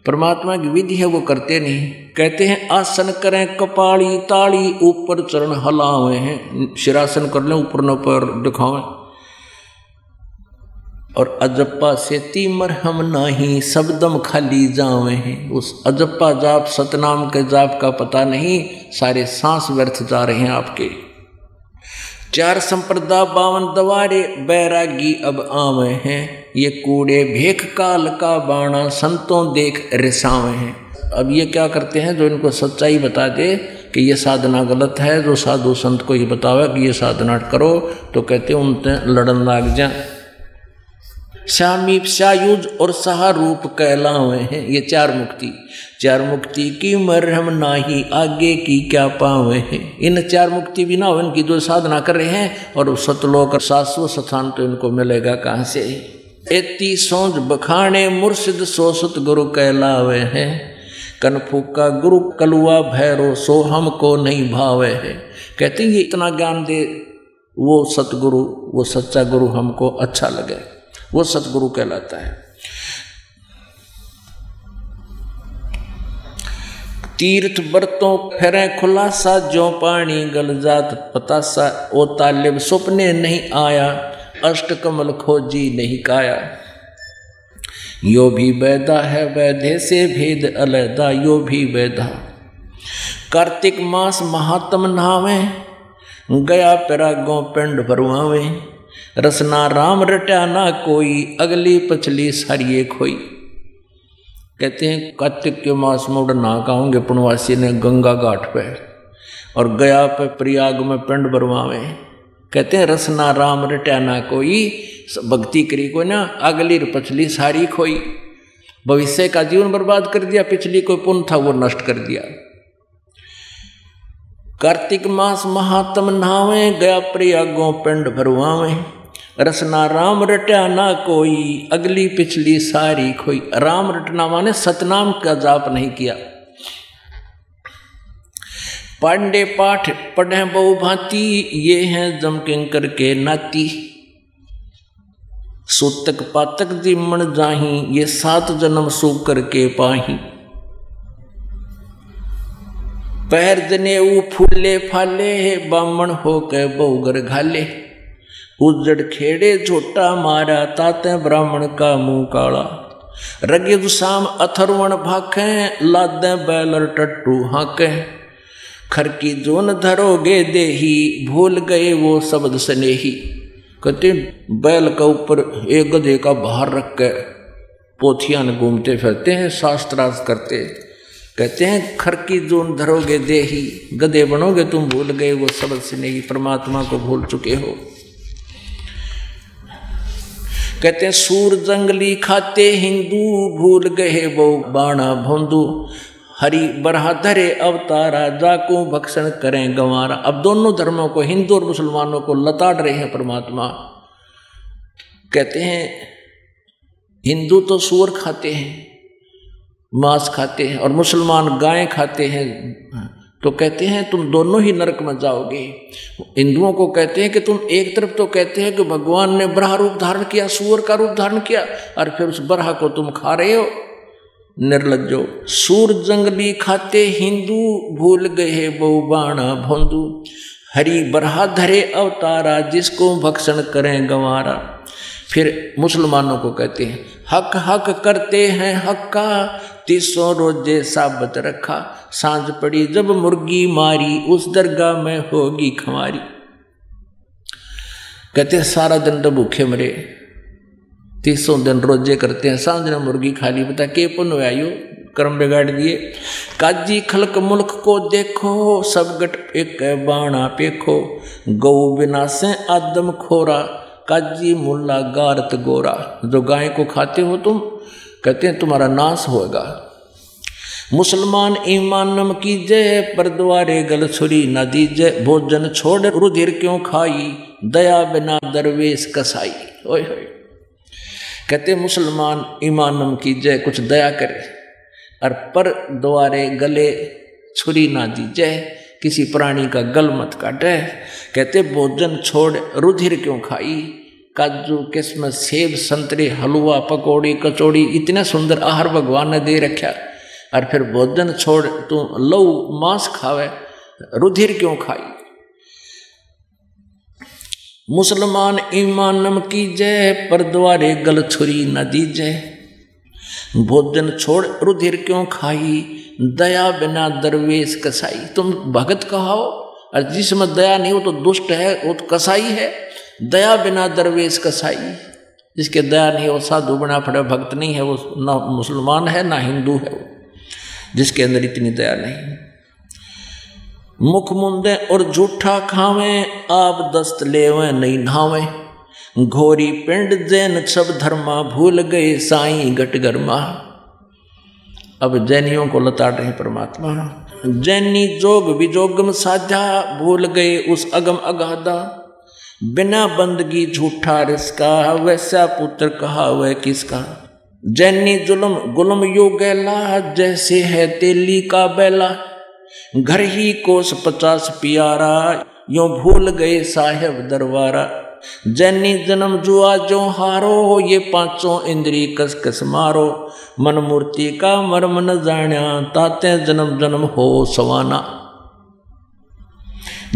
परमात्मा की विधि है, वो करते नहीं। कहते हैं, आसन करें कपाड़ी ताड़ी ऊपर चरण हलावे हैं। शिरासन कर लें, ऊपर न पर दिखावें। और अजप्पा से तीमर हम नहीं सबदम खाली जावे हैं। उस अजप्पा जाप, सतनाम के जाप का पता नहीं, सारे सांस व्यर्थ जा रहे हैं आपके। चार संप्रदा बावन दवारे बैरागी अब आवे हैं। ये कूड़े भेख काल का बाणा, संतों देख रिसावे हैं। अब ये क्या करते हैं जो इनको सच्चाई बता दे कि ये साधना गलत है, जो साधु संत को ये बतावे कि ये साधना करो तो कहते उनसे लड़न लाग जा श्यामीप सायुज और सहारूप कहला हुए हैं। ये चार मुक्ति। चार मुक्ति की मरहम नाही, आगे की क्या पावे हैं? इन चार मुक्ति बिना हो इनकी जो साधना कर रहे हैं और सतलोक शाश्वत स्थान तो इनको मिलेगा कहाँ से? एती सोच बखाने मुर्शिद सो सत गुरु हुए हैं। कनफू का गुरु कलुआ भैरो सो हमको नहीं भावे है। कहते हैं, ये इतना ज्ञान दे, वो सतगुरु, वो सच्चा गुरु हमको अच्छा लगे। वो सतगुरु कहलाता है। तीर्थ बरतों फेरे खुलासा जो पानी गल जात पतासा, ओ तालिब सुपने नहीं आया, अष्ट कमल खोजी नहीं काया। यो भी वैदा है, वैधे से भेद अलैदा, यो भी वैदा कार्तिक मास महात्म नहावे, गया पैरागों पिंड भरवावे। रसना राम रटा ना कोई, अगली पछली सारिये खोई कहते हैं कार्तिक के मास में उड़ ना होंगे पुणवासी ने गंगा घाट पे और गया पे प्रयाग में पिंड भरवावे। कहते हैं, रसना राम रटा ना कोई भक्ति करी को ना, अगली पछली सारी खोई भविष्य का जीवन बर्बाद कर दिया, पिछली कोई पुण्य था, वो नष्ट कर दिया। कार्तिक मास महात्म नहावे, गया प्रयागों पिंड भरवावे। रसना राम रटा ना कोई, अगली पिछली सारी खोई। राम रटना माने सतनाम का जाप नहीं किया। पांडे पाठ पढ़े बहु भांति, ये हैं जमकिंकर के नाती। सूतक पातक दिमण जाही, ये सात जन्म सो करके पाही। पैर ऊ फूले फाले, बामण हो के बहुगर घाले। उजड़ खेड़े छोटा मारा, ताते ब्राह्मण का मुँह काला। रगे गुसाम अथर्वण भाखे, लादे बैलर टट्टू हाके। खरकी जोन धरोगे देही, भूल गए वो शब्द स्नेही। कहते, बैल का ऊपर एक गधे का बाहर रख के पोथियाँ घूमते फिरते हैं, शास्त्रार्थ करते। कहते हैं खर की जोन धरोगे देही, गधे बनोगे, तुम भूल गए वो शब्द स्नेही, परमात्मा को भूल चुके हो। कहते हैं सूर जंगली खाते हिंदू भूल गए वो बाणा भोंदू। हरि बरहाधरे अवतारा, जाको भक्षण करें गंवारा। अब दोनों धर्मों को, हिंदू और मुसलमानों को लताड़ रहे हैं परमात्मा। कहते हैं, हिंदू तो सूअर खाते हैं, मांस खाते हैं और मुसलमान गाय खाते हैं तो कहते हैं, तुम दोनों ही नरक में जाओगे। हिंदुओं को कहते हैं कि, तुम एक तरफ़ तो कहते हैं कि भगवान ने ब्रह रूप धारण किया, सूअर का रूप धारण किया, और फिर उस ब्रह को तुम खा रहे हो। निर्लजो सूर जंगली खाते हिंदू भूल गए बहु बाणा भोंदू। हरी बरहा धरे अवतारा, जिसको भक्षण करें गंवारा। फिर मुसलमानों को कहते हैं हक हक करते हैं हक्का तीसो रोज़े साबत रखा। साँझ पड़ी जब मुर्गी मारी, उस दरगाह में होगी खमारी। कहते सारा दिन तो भूखे मरे। तीसों दिन रोज़े करते हैं, साँझ ने मुर्गी खा ली बता के पुन आयु कर्म बिगाड़ दिए। काजी खलक मुल्क को देखो, सब गट एक बाणा पेखो। गौ बिना से आदम खोरा। काजी मुल्ला गारत गोरा। जो गाय को खाते हो तुम, कहते हैं, तुम्हारा नाश होगा मुसलमान ईमान नम की जय पर द्वारे गल छुरी न दीजय भोजन छोड़ रुधिर क्यों खाई? दया बिना दरवेश कसाई। ओए होए। कहते मुसलमान ईमानम की जय कुछ दया करे, और पर द्वारे गले छुरी ना दीजय किसी प्राणी का गल मत काटे। कहते, भोजन छोड़, रुधिर क्यों खाई? काजू किस्म सेब, संतरे, हलवा, पकौड़ी, कचौड़ी, इतने सुंदर आहार भगवान ने दे रखा और फिर, भोजन छोड़, तू लऊ मांस खावे, रुधिर क्यों खाई? मुसलमान ईमानम की जय पर द्वारे गल छुरी न दी जय भोजन छोड़, रुधिर क्यों खाई? दया बिना दरवेश कसाई। तुम भगत कहाओ, और जिसमें दया नहीं हो तो दुष्ट है, वो तो कसाई है। दया बिना दरवेश कसाई। जिसके दया नहीं हो, साधु बना पड़े भक्त नहीं है, वो ना मुसलमान है, ना हिंदू है वो, जिसके अंदर इतनी दया नहीं। मुख मुंदे और झूठा खावे, आप दस्त लेवे, नहीं नहावे। घोरी पिंड जैन सब धर्मा, भूल गए साई घट गरमा अब जैनियों को लताड़ रहे परमात्मा। जैनी जोग विजोगम साधा भूल गए उस अगम अगाधा। बिना बंदगी झूठा रिसका वैसा पुत्र कहा वह किसका? जैनी जुलम गुलम यो गैला जैसे है तेली का बैला। घर ही कोस पचास पियारा यो भूल गए साहेब दरबारा जैनी जन्म जुआ जो हारो हो ये पाँचों इंद्री कस कस मारो। मन मूर्ति का मर्म न जाण्या, ताते जन्म जन्म हो सवाना।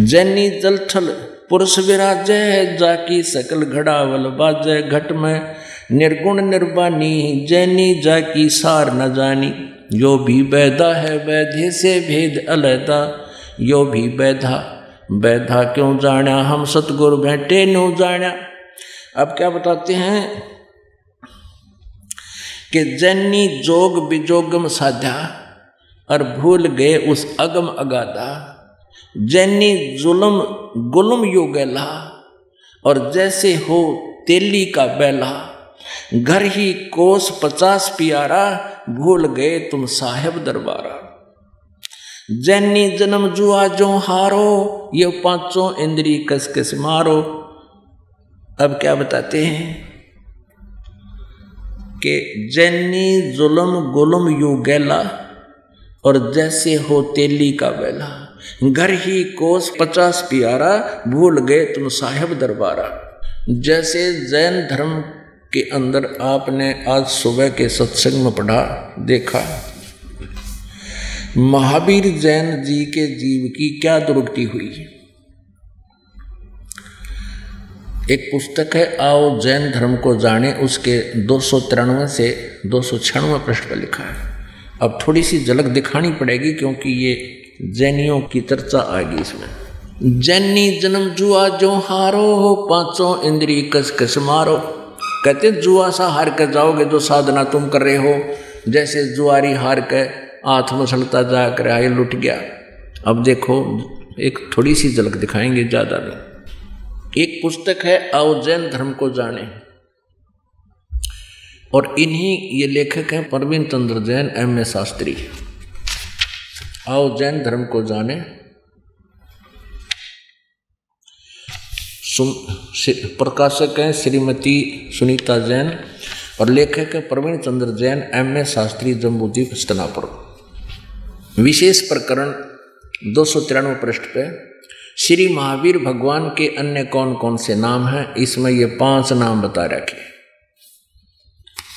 जैनी जलथल पुरुष विराजय जाकी सकल घड़ावल बाजय घट में निर्गुण निर्वाणी, जैनी जाकी सार न जानी। यो भी बैधा है वैध्य से भेद अलहदा यो भी बैधा। बैधा क्यों जाना? हम सतगुरु बैठे नो जाना। अब क्या बताते हैं कि जैनी जोग बिजोगम साधा और भूल गए उस अगम अगाधा। जैनी जुलम गुलम यो गैला और जैसे हो तेली का बैला। घर ही कोस पचास पियारा, भूल गए तुम साहेब दरबारा। जैनी जन्म जुआ जो हारो, ये पाँचों इंद्री कस कस मारो। अब क्या बताते हैं कि जैनी जुलम गुलम यू गैला और जैसे हो तेली का बैला। घर ही कोस पचास प्यारा, भूल गए तुम साहेब दरबारा। जैसे जैन धर्म के अंदर आपने आज सुबह के सत्संग में पढ़ा, देखा। महावीर जैन जी के जीव की क्या दुर्गति हुई? एक पुस्तक है, आओ जैन धर्म को जाने, उसके दो सौ तिरानवे से दो सौ पृष्ठ पर लिखा है। अब थोड़ी सी झलक दिखानी पड़ेगी, क्योंकि ये जैनियों की चर्चा आएगी इसमें। जैनी जन्म जुआ जो हारो हो पाँचों इंद्री कस कस मारो। कहते जुआ सा हार कर जाओगे, जो साधना तुम कर रहे हो। जैसे जुआरी हार के हाथ मसलता जा कर आए लुट गया। अब देखो, एक थोड़ी सी झलक दिखाएँगे, ज़्यादा नहीं। एक पुस्तक है, आओ जैन धर्म को जाने। और इन्हीं, ये लेखक हैं परवीन चंद्र जैन, एम ए शास्त्री। आओ जैन धर्म को जाने। प्रकाशक हैं श्रीमती सुनीता जैन और लेखक है प्रवीण चंद्र जैन, एम ए शास्त्री जम्बूद्वीप स्तनापुर विशेष प्रकरण दो सौ तिरानवे पृष्ठ पे, श्री महावीर भगवान के अन्य कौन कौन से नाम हैं, इसमें ये पाँच नाम बता रखे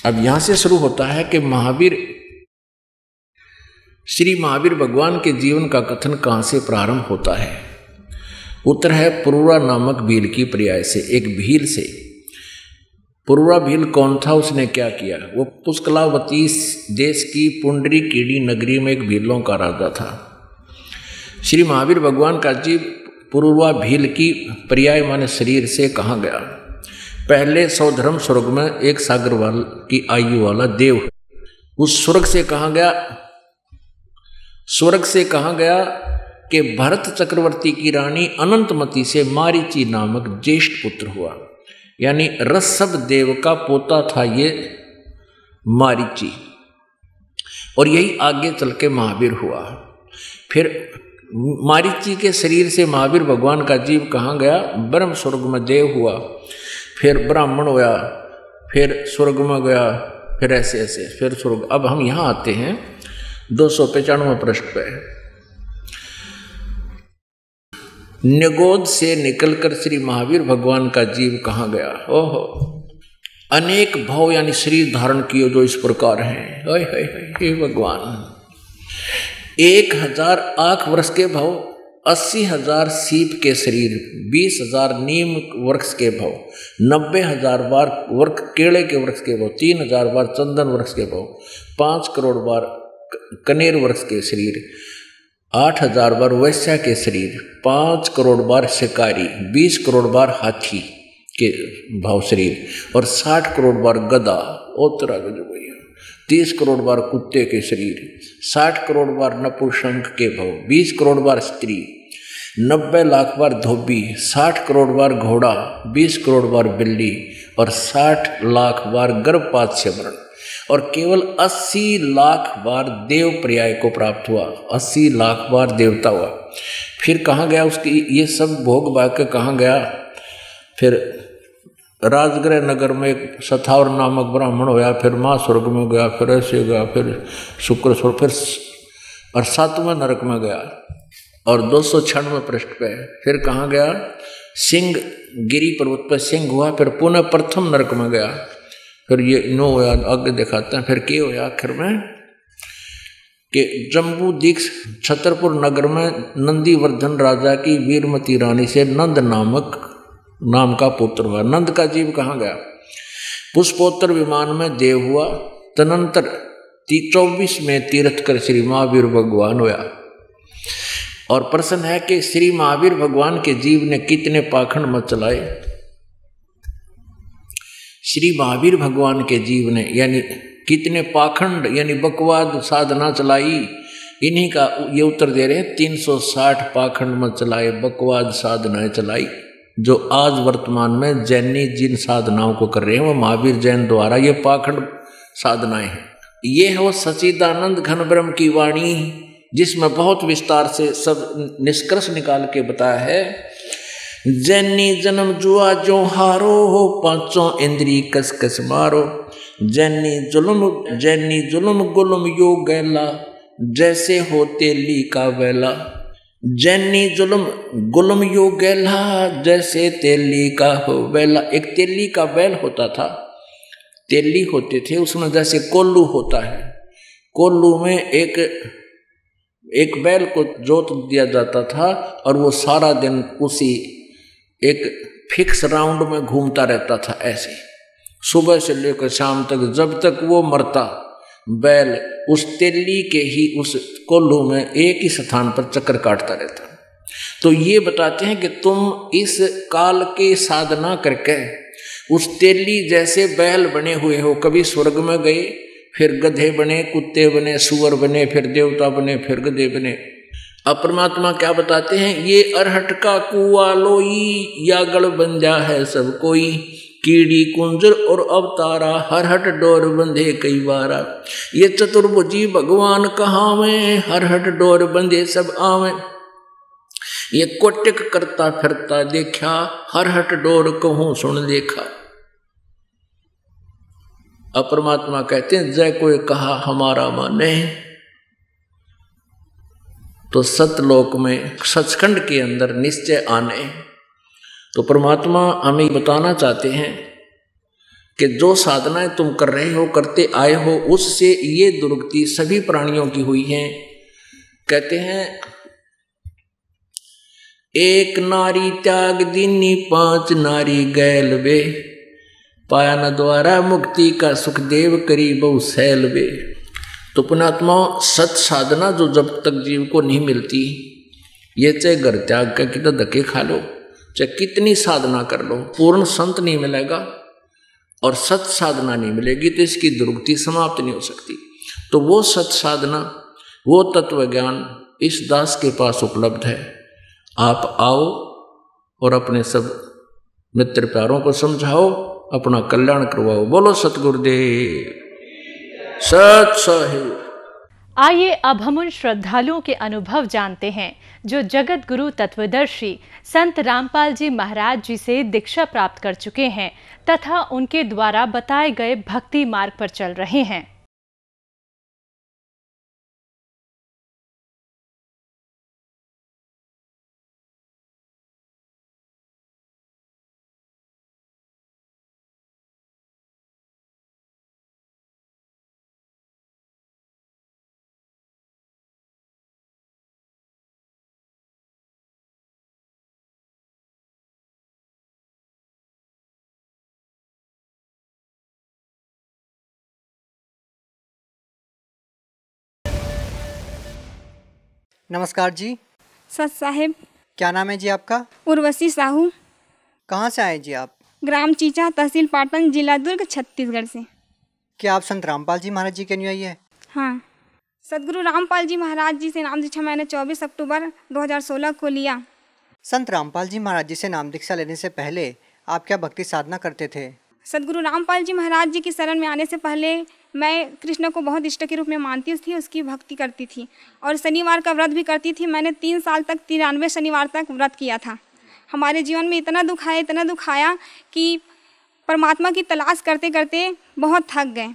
अब यहाँ से शुरू होता है कि महावीर, श्री महावीर भगवान के जीवन का कथन कहाँ से प्रारंभ होता है? उत्तर है, पुरुरा नामक भील की पर्याय से, एक भील से। पुरुरा भील कौन था उसने क्या किया? वो पुष्कलावती देश की पुंडरी कीड़ी नगरी में एक भीलों का राजा था। श्री महावीर भगवान का जीव पुरुवा भील की पर्याय माने शरीर से कहा गया? पहले सौधर्म स्वर्ग में एक सागर वाल की आयु वाला देव। उस स्वर्ग से कहा गया? स्वर्ग से कहा गया कि भरत चक्रवर्ती की रानी अनंतमती से मारिची नामक ज्येष्ठ पुत्र हुआ। यानी रसभ देव का पोता था ये मारीची। और यही आगे चल के महावीर हुआ। फिर मारीची के शरीर से महावीर भगवान का जीव कहाँ गया? ब्रह्म स्वर्ग में देव हुआ। फिर ब्राह्मण हुआ फिर स्वर्ग में गया, फिर ऐसे ऐसे फिर स्वर्ग। अब हम यहाँ आते हैं दो सौ पचानवे पृष्ठ पे। निगोद से निकलकर श्री महावीर भगवान का जीव कहाँ गया? ओहो। अनेक भाव यानी शरीर धारण किए जो इस प्रकार हैं। हे भगवान। एक हज़ार आख वर्ष के भाव, अस्सी हज़ार सीप के शरीर, बीस हज़ार नीम वृक्ष के भाव, नब्बे हज़ार बार वर्ष केड़े के वृक्ष के भाव, तीन हज़ार बार चंदन वृक्ष के भाव, पाँच करोड़ बार कनेर वृक्ष के शरीर आठ हज़ार बार वैश्या के शरीर, पाँच करोड़ बार शिकारी, बीस करोड़ बार हाथी के भाव शरीर और साठ करोड़ बार गदा ओतरा गजो भैया तीस करोड़ बार कुत्ते के शरीर, साठ करोड़ बार नपुशंख के भाव, बीस करोड़ बार स्त्री, नब्बे लाख बार धोबी, साठ करोड़ बार घोड़ा, बीस करोड़ बार बिल्ली और साठ लाख बार गर्भपात से मरण। और केवल 80 लाख बार देव पर्याय को प्राप्त हुआ 80 लाख बार देवता हुआ। फिर कहाँ गया उसकी, ये सब भोग वाक्य कहाँ गया? फिर राजगृह नगर में एक सथावर नामक ब्राह्मण होया, फिर माँ स्वर्ग में गया, फिर ऐसे गया, फिर शुक्र स्वर्ग, फिर और सातवें नरक में गया और दो सौ छियानवे पृष्ठ पे। फिर कहाँ गया? सिंह गिरी पर्वत पर सिंह हुआ, फिर पुनः प्रथम नरक में गया। फिर ये नो होया आगे दिखाते हैं, फिर के होया आखिर में? कि जम्बू दीक्ष छतरपुर नगर में नंदीवर्धन राजा की वीरमती रानी से नंद नामक, नाम का पुत्र हुआ। नंद का जीव कहाँ गया? पुष्पोत्तर विमान में देव हुआ, तदनंतर चौबीस में तीर्थ कर श्री महावीर भगवान हुआ और प्रश्न है कि श्री महावीर भगवान के जीव ने कितने पाखंड मत चलाए श्री महावीर भगवान के जीव ने, यानी कितने पाखंड, यानी बकवाद साधना चलाई, इन्हीं का ये उत्तर दे रहे हैं, तीन सौ साठ पाखंड में चलाए, बकवाद साधनाएँ चलाई, जो आज वर्तमान में जैनी जिन साधनाओं को कर रहे हैं, वो महावीर जैन द्वारा ये पाखंड साधनाएँ हैं। ये है वो सचिदानंद घन ब्रह्म की वाणी, जिसमें बहुत विस्तार से सब निष्कर्ष निकाल के बताया है जैनी जन्म जुआ जो हारो हो, पाँचों इंद्री कस कस मारो। जैनी जुलम जैनी जुलम गुलम यो गैला, जैसे हो तेली का वेला। जैनी जुलम गुलम यो गैला, जैसे तेली का हो वेला। एक तेली का बैल होता था, तेली होते थे, उसमें जैसे कोल्लू होता है। कोल्लू में एक एक बैल को जोत दिया जाता था, और वो सारा दिन उसी एक फिक्स राउंड में घूमता रहता था ऐसे। सुबह से लेकर शाम तक जब तक वो मरता, बैल उस तेली के ही उस कोल्लू में एक ही स्थान पर चक्कर काटता रहता। तो ये बताते हैं कि तुम इस काल के साधना करके उस तेली जैसे बैल बने हुए हो, कभी स्वर्ग में गए, फिर गधे बने, कुत्ते बने, सुअर बने, फिर देवता बने, फिर गधे बने। अब परमात्मा क्या बताते हैं? ये अरहट का कुआ लोई या बन जा है सब कोई। कीड़ी, कुंजर और अवतारा, हर हट डोर बंधे कई बारा। ये चतुर्भुजी भगवान कहा में हर हट डोर बंधे सब आवे। ये कोटिक करता फिरता देखा, हर हट डोर कहूँ सुन देखा। अपरमात्मा कहते हैं, जय कोई कहा, हमारा माने। तो सतलोक में, सचखंड के अंदर निश्चय आने। तो परमात्मा हमें बताना चाहते हैं कि जो साधनाएँ तुम कर रहे हो, करते आए हो, उससे ये दुर्गति सभी प्राणियों की हुई है। कहते हैं, एक नारी त्याग दीनी, पाँच नारी गैल वे पाया न द्वारा मुक्ति का सुखदेव करी बहु सैल वे तो पुणात्मा सत साधना जो जब तक जीव को नहीं मिलती, ये चाहे घर त्याग का कितना धक्के खा लो, चाहे कितनी साधना कर लो, पूर्ण संत नहीं मिलेगा और सत साधना नहीं मिलेगी तो इसकी दुर्गति समाप्त नहीं हो सकती। तो वो सत साधना, वो तत्व ज्ञान इस दास के पास उपलब्ध है। आप आओ और अपने सब मित्र प्यारों को समझाओ, अपना कल्याण करवाओ। बोलो सतगुरुदेव। आइए अब हम उन श्रद्धालुओं के अनुभव जानते हैं, जो जगत गुरु तत्वदर्शी संत रामपाल जी महाराज जी से दीक्षा प्राप्त कर चुके हैं, तथा उनके द्वारा बताए गए भक्ति मार्ग पर चल रहे हैं। नमस्कार जी। सत साहेब। क्या नाम है जी आपका? उर्वशी साहू। कहाँ से आए जी आप? ग्राम चीचा तहसील पाटन जिला दुर्ग छत्तीसगढ़ से। क्या आप संत रामपाल जी महाराज जी के अनुयायी है? हाँ। सदगुरु रामपाल जी महाराज जी से नाम दीक्षा मैंने 24 अक्टूबर 2016 को लिया। संत रामपाल जी महाराज जी से नाम दीक्षा लेने से पहले आप क्या भक्ति साधना करते थे? सदगुरु रामपाल जी महाराज जी की शरण में आने से पहले मैं कृष्ण को बहुत इष्ट के रूप में मानती थी, उसकी भक्ति करती थी और शनिवार का व्रत भी करती थी। मैंने तीन साल तक तिरानवे शनिवार तक व्रत किया था। हमारे जीवन में इतना दुख आया, इतना दुख आया कि परमात्मा की तलाश करते करते बहुत थक गए।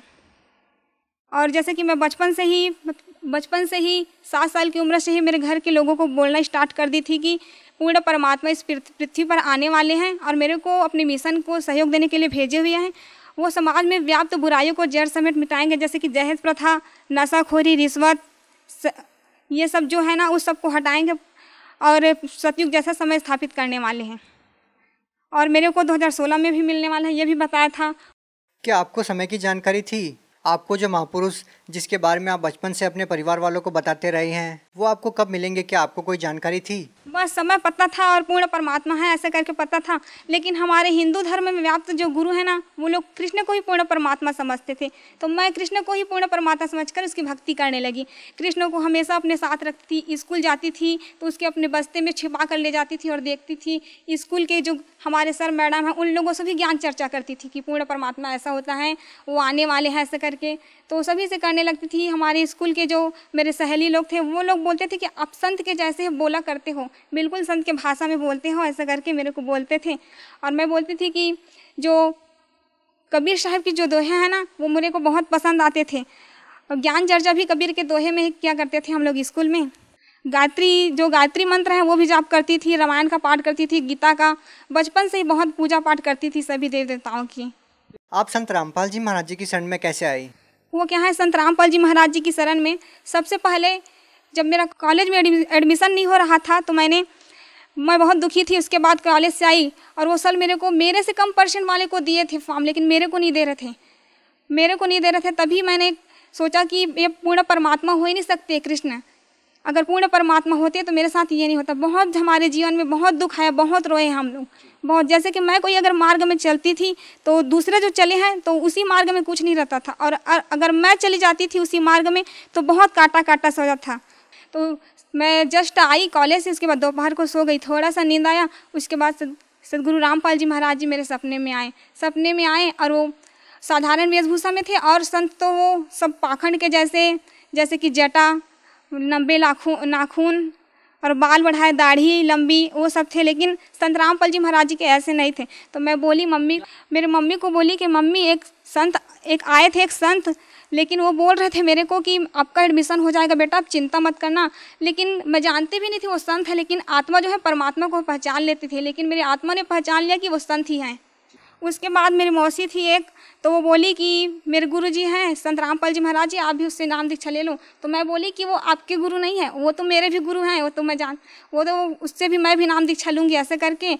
और जैसे कि मैं बचपन से ही, बचपन से ही सात साल की उम्र से ही मेरे घर के लोगों को बोलना स्टार्ट कर दी थी कि पूर्ण परमात्मा इस पृथ्वी पर आने वाले हैं और मेरे को अपने मिशन को सहयोग देने के लिए भेजे हुए हैं। वो समाज में व्याप्त तो बुराइयों को जड़ समेत मिटाएँगे, जैसे कि जहेज प्रथा, नशाखोरी, रिश्वत ये सब जो है ना, उस सबको हटाएँगे और सतयुग जैसा समय स्थापित करने वाले हैं। और मेरे को 2016 में भी मिलने वाला है, ये भी बताया था। क्या आपको समय की जानकारी थी? आपको जो महापुरुष जिसके बारे में आप बचपन से अपने परिवार वालों को बताते रहे हैं, वो आपको कब मिलेंगे? क्या आपको कोई जानकारी थी? बस समय पता था और पूर्ण परमात्मा है, ऐसे करके पता था। लेकिन हमारे हिंदू धर्म में व्याप्त जो गुरु है ना, वो लोग कृष्ण को ही पूर्ण परमात्मा समझते थे। तो मैं कृष्ण को ही पूर्ण परमात्मा समझकर उसकी भक्ति करने लगी। कृष्ण को हमेशा अपने साथ रखती थी स्कूल जाती थी तो उसके अपने बस्ते में छिपा कर ले जाती थी और देखती थी। स्कूल के जो हमारे सर मैडम हैं, उन लोगों से भी ज्ञान चर्चा करती थी कि पूर्ण परमात्मा ऐसा होता है, वो आने वाले हैं, ऐसे करके। तो सभी से करने लगती थी। हमारे स्कूल के जो मेरे सहेली लोग थे, वो लोग बोलते थे कि आप संत के जैसे बोला करते हो, बिल्कुल संत के भाषा में बोलते हो, ऐसा करके मेरे को बोलते थे। और मैं बोलती थी कि जो कबीर साहब की जो दोहे हैं ना, वो मेरे को बहुत पसंद आते थे। और ज्ञान चर्चा भी कबीर के दोहे में क्या करते थे हम लोग स्कूल में। गायत्री, जो गायत्री मंत्र है, वो भी जाप करती थी, रामायण का पाठ करती थी, गीता का, बचपन से ही बहुत पूजा पाठ करती थी सभी देव देवताओं की। आप संत रामपाल जी महाराज जी की शरण में कैसे आई? वो क्या है? संत रामपाल जी महाराज जी की शरण में। सबसे पहले जब मेरा कॉलेज में एडमिशन नहीं हो रहा था तो मैंने, मैं बहुत दुखी थी। उसके बाद कॉलेज से आई और वो सर मेरे को, मेरे से कम परसेंट वाले को दिए थे फॉर्म लेकिन मेरे को नहीं दे रहे थे। मेरे को नहीं दे रहे थे। तभी मैंने सोचा कि ये पूर्ण परमात्मा हो ही नहीं सकते, कृष्ण। अगर पूर्ण परमात्मा होते तो मेरे साथ ये नहीं होता। बहुत हमारे जीवन में बहुत दुख आया, बहुत रोए हम लोग। बहुत, जैसे कि मैं कोई अगर मार्ग में चलती थी तो दूसरे जो चले हैं तो उसी मार्ग में कुछ नहीं रहता था। और अगर मैं चली जाती थी उसी मार्ग में तो बहुत काटा काटा सा जाता था। तो मैं जस्ट आई कॉलेज से, उसके बाद दोपहर को सो गई थोड़ा सा नींद आया, उसके बाद सदगुरु रामपाल जी महाराज जी मेरे सपने में आए। सपने में आए और वो साधारण वेशभूषा में थे, और संत तो वो सब पाखंड के जैसे जैसे कि जटा, नब्बे नाखून नाखून और बाल बढ़ाए, दाढ़ी लंबी, वो सब थे, लेकिन संत रामपाल जी महाराज जी के ऐसे नहीं थे। तो मैं बोली, मम्मी, मेरे मम्मी को बोली कि, मम्मी, एक संत, एक आए थे एक संत, लेकिन वो बोल रहे थे मेरे को कि, आपका एडमिशन हो जाएगा, बेटा, आप चिंता मत करना। लेकिन मैं जानती भी नहीं थी वो संत है, लेकिन आत्मा जो है, परमात्मा को पहचान लेती थी, लेकिन मेरी आत्मा ने पहचान लिया कि वो संत ही हैं। उसके बाद मेरी मौसी थी एक तो वो बोली कि मेरे गुरु जी हैं, संत रामपाल जी महाराज जी, आप भी उससे नाम दीक्षा ले लो। तो मैं बोली कि वो आपके गुरु नहीं है, वो तो मेरे भी गुरु हैं, वो तो मैं जान, वो तो उससे भी मैं भी नाम दीक्षा लूँगी ऐसे करके।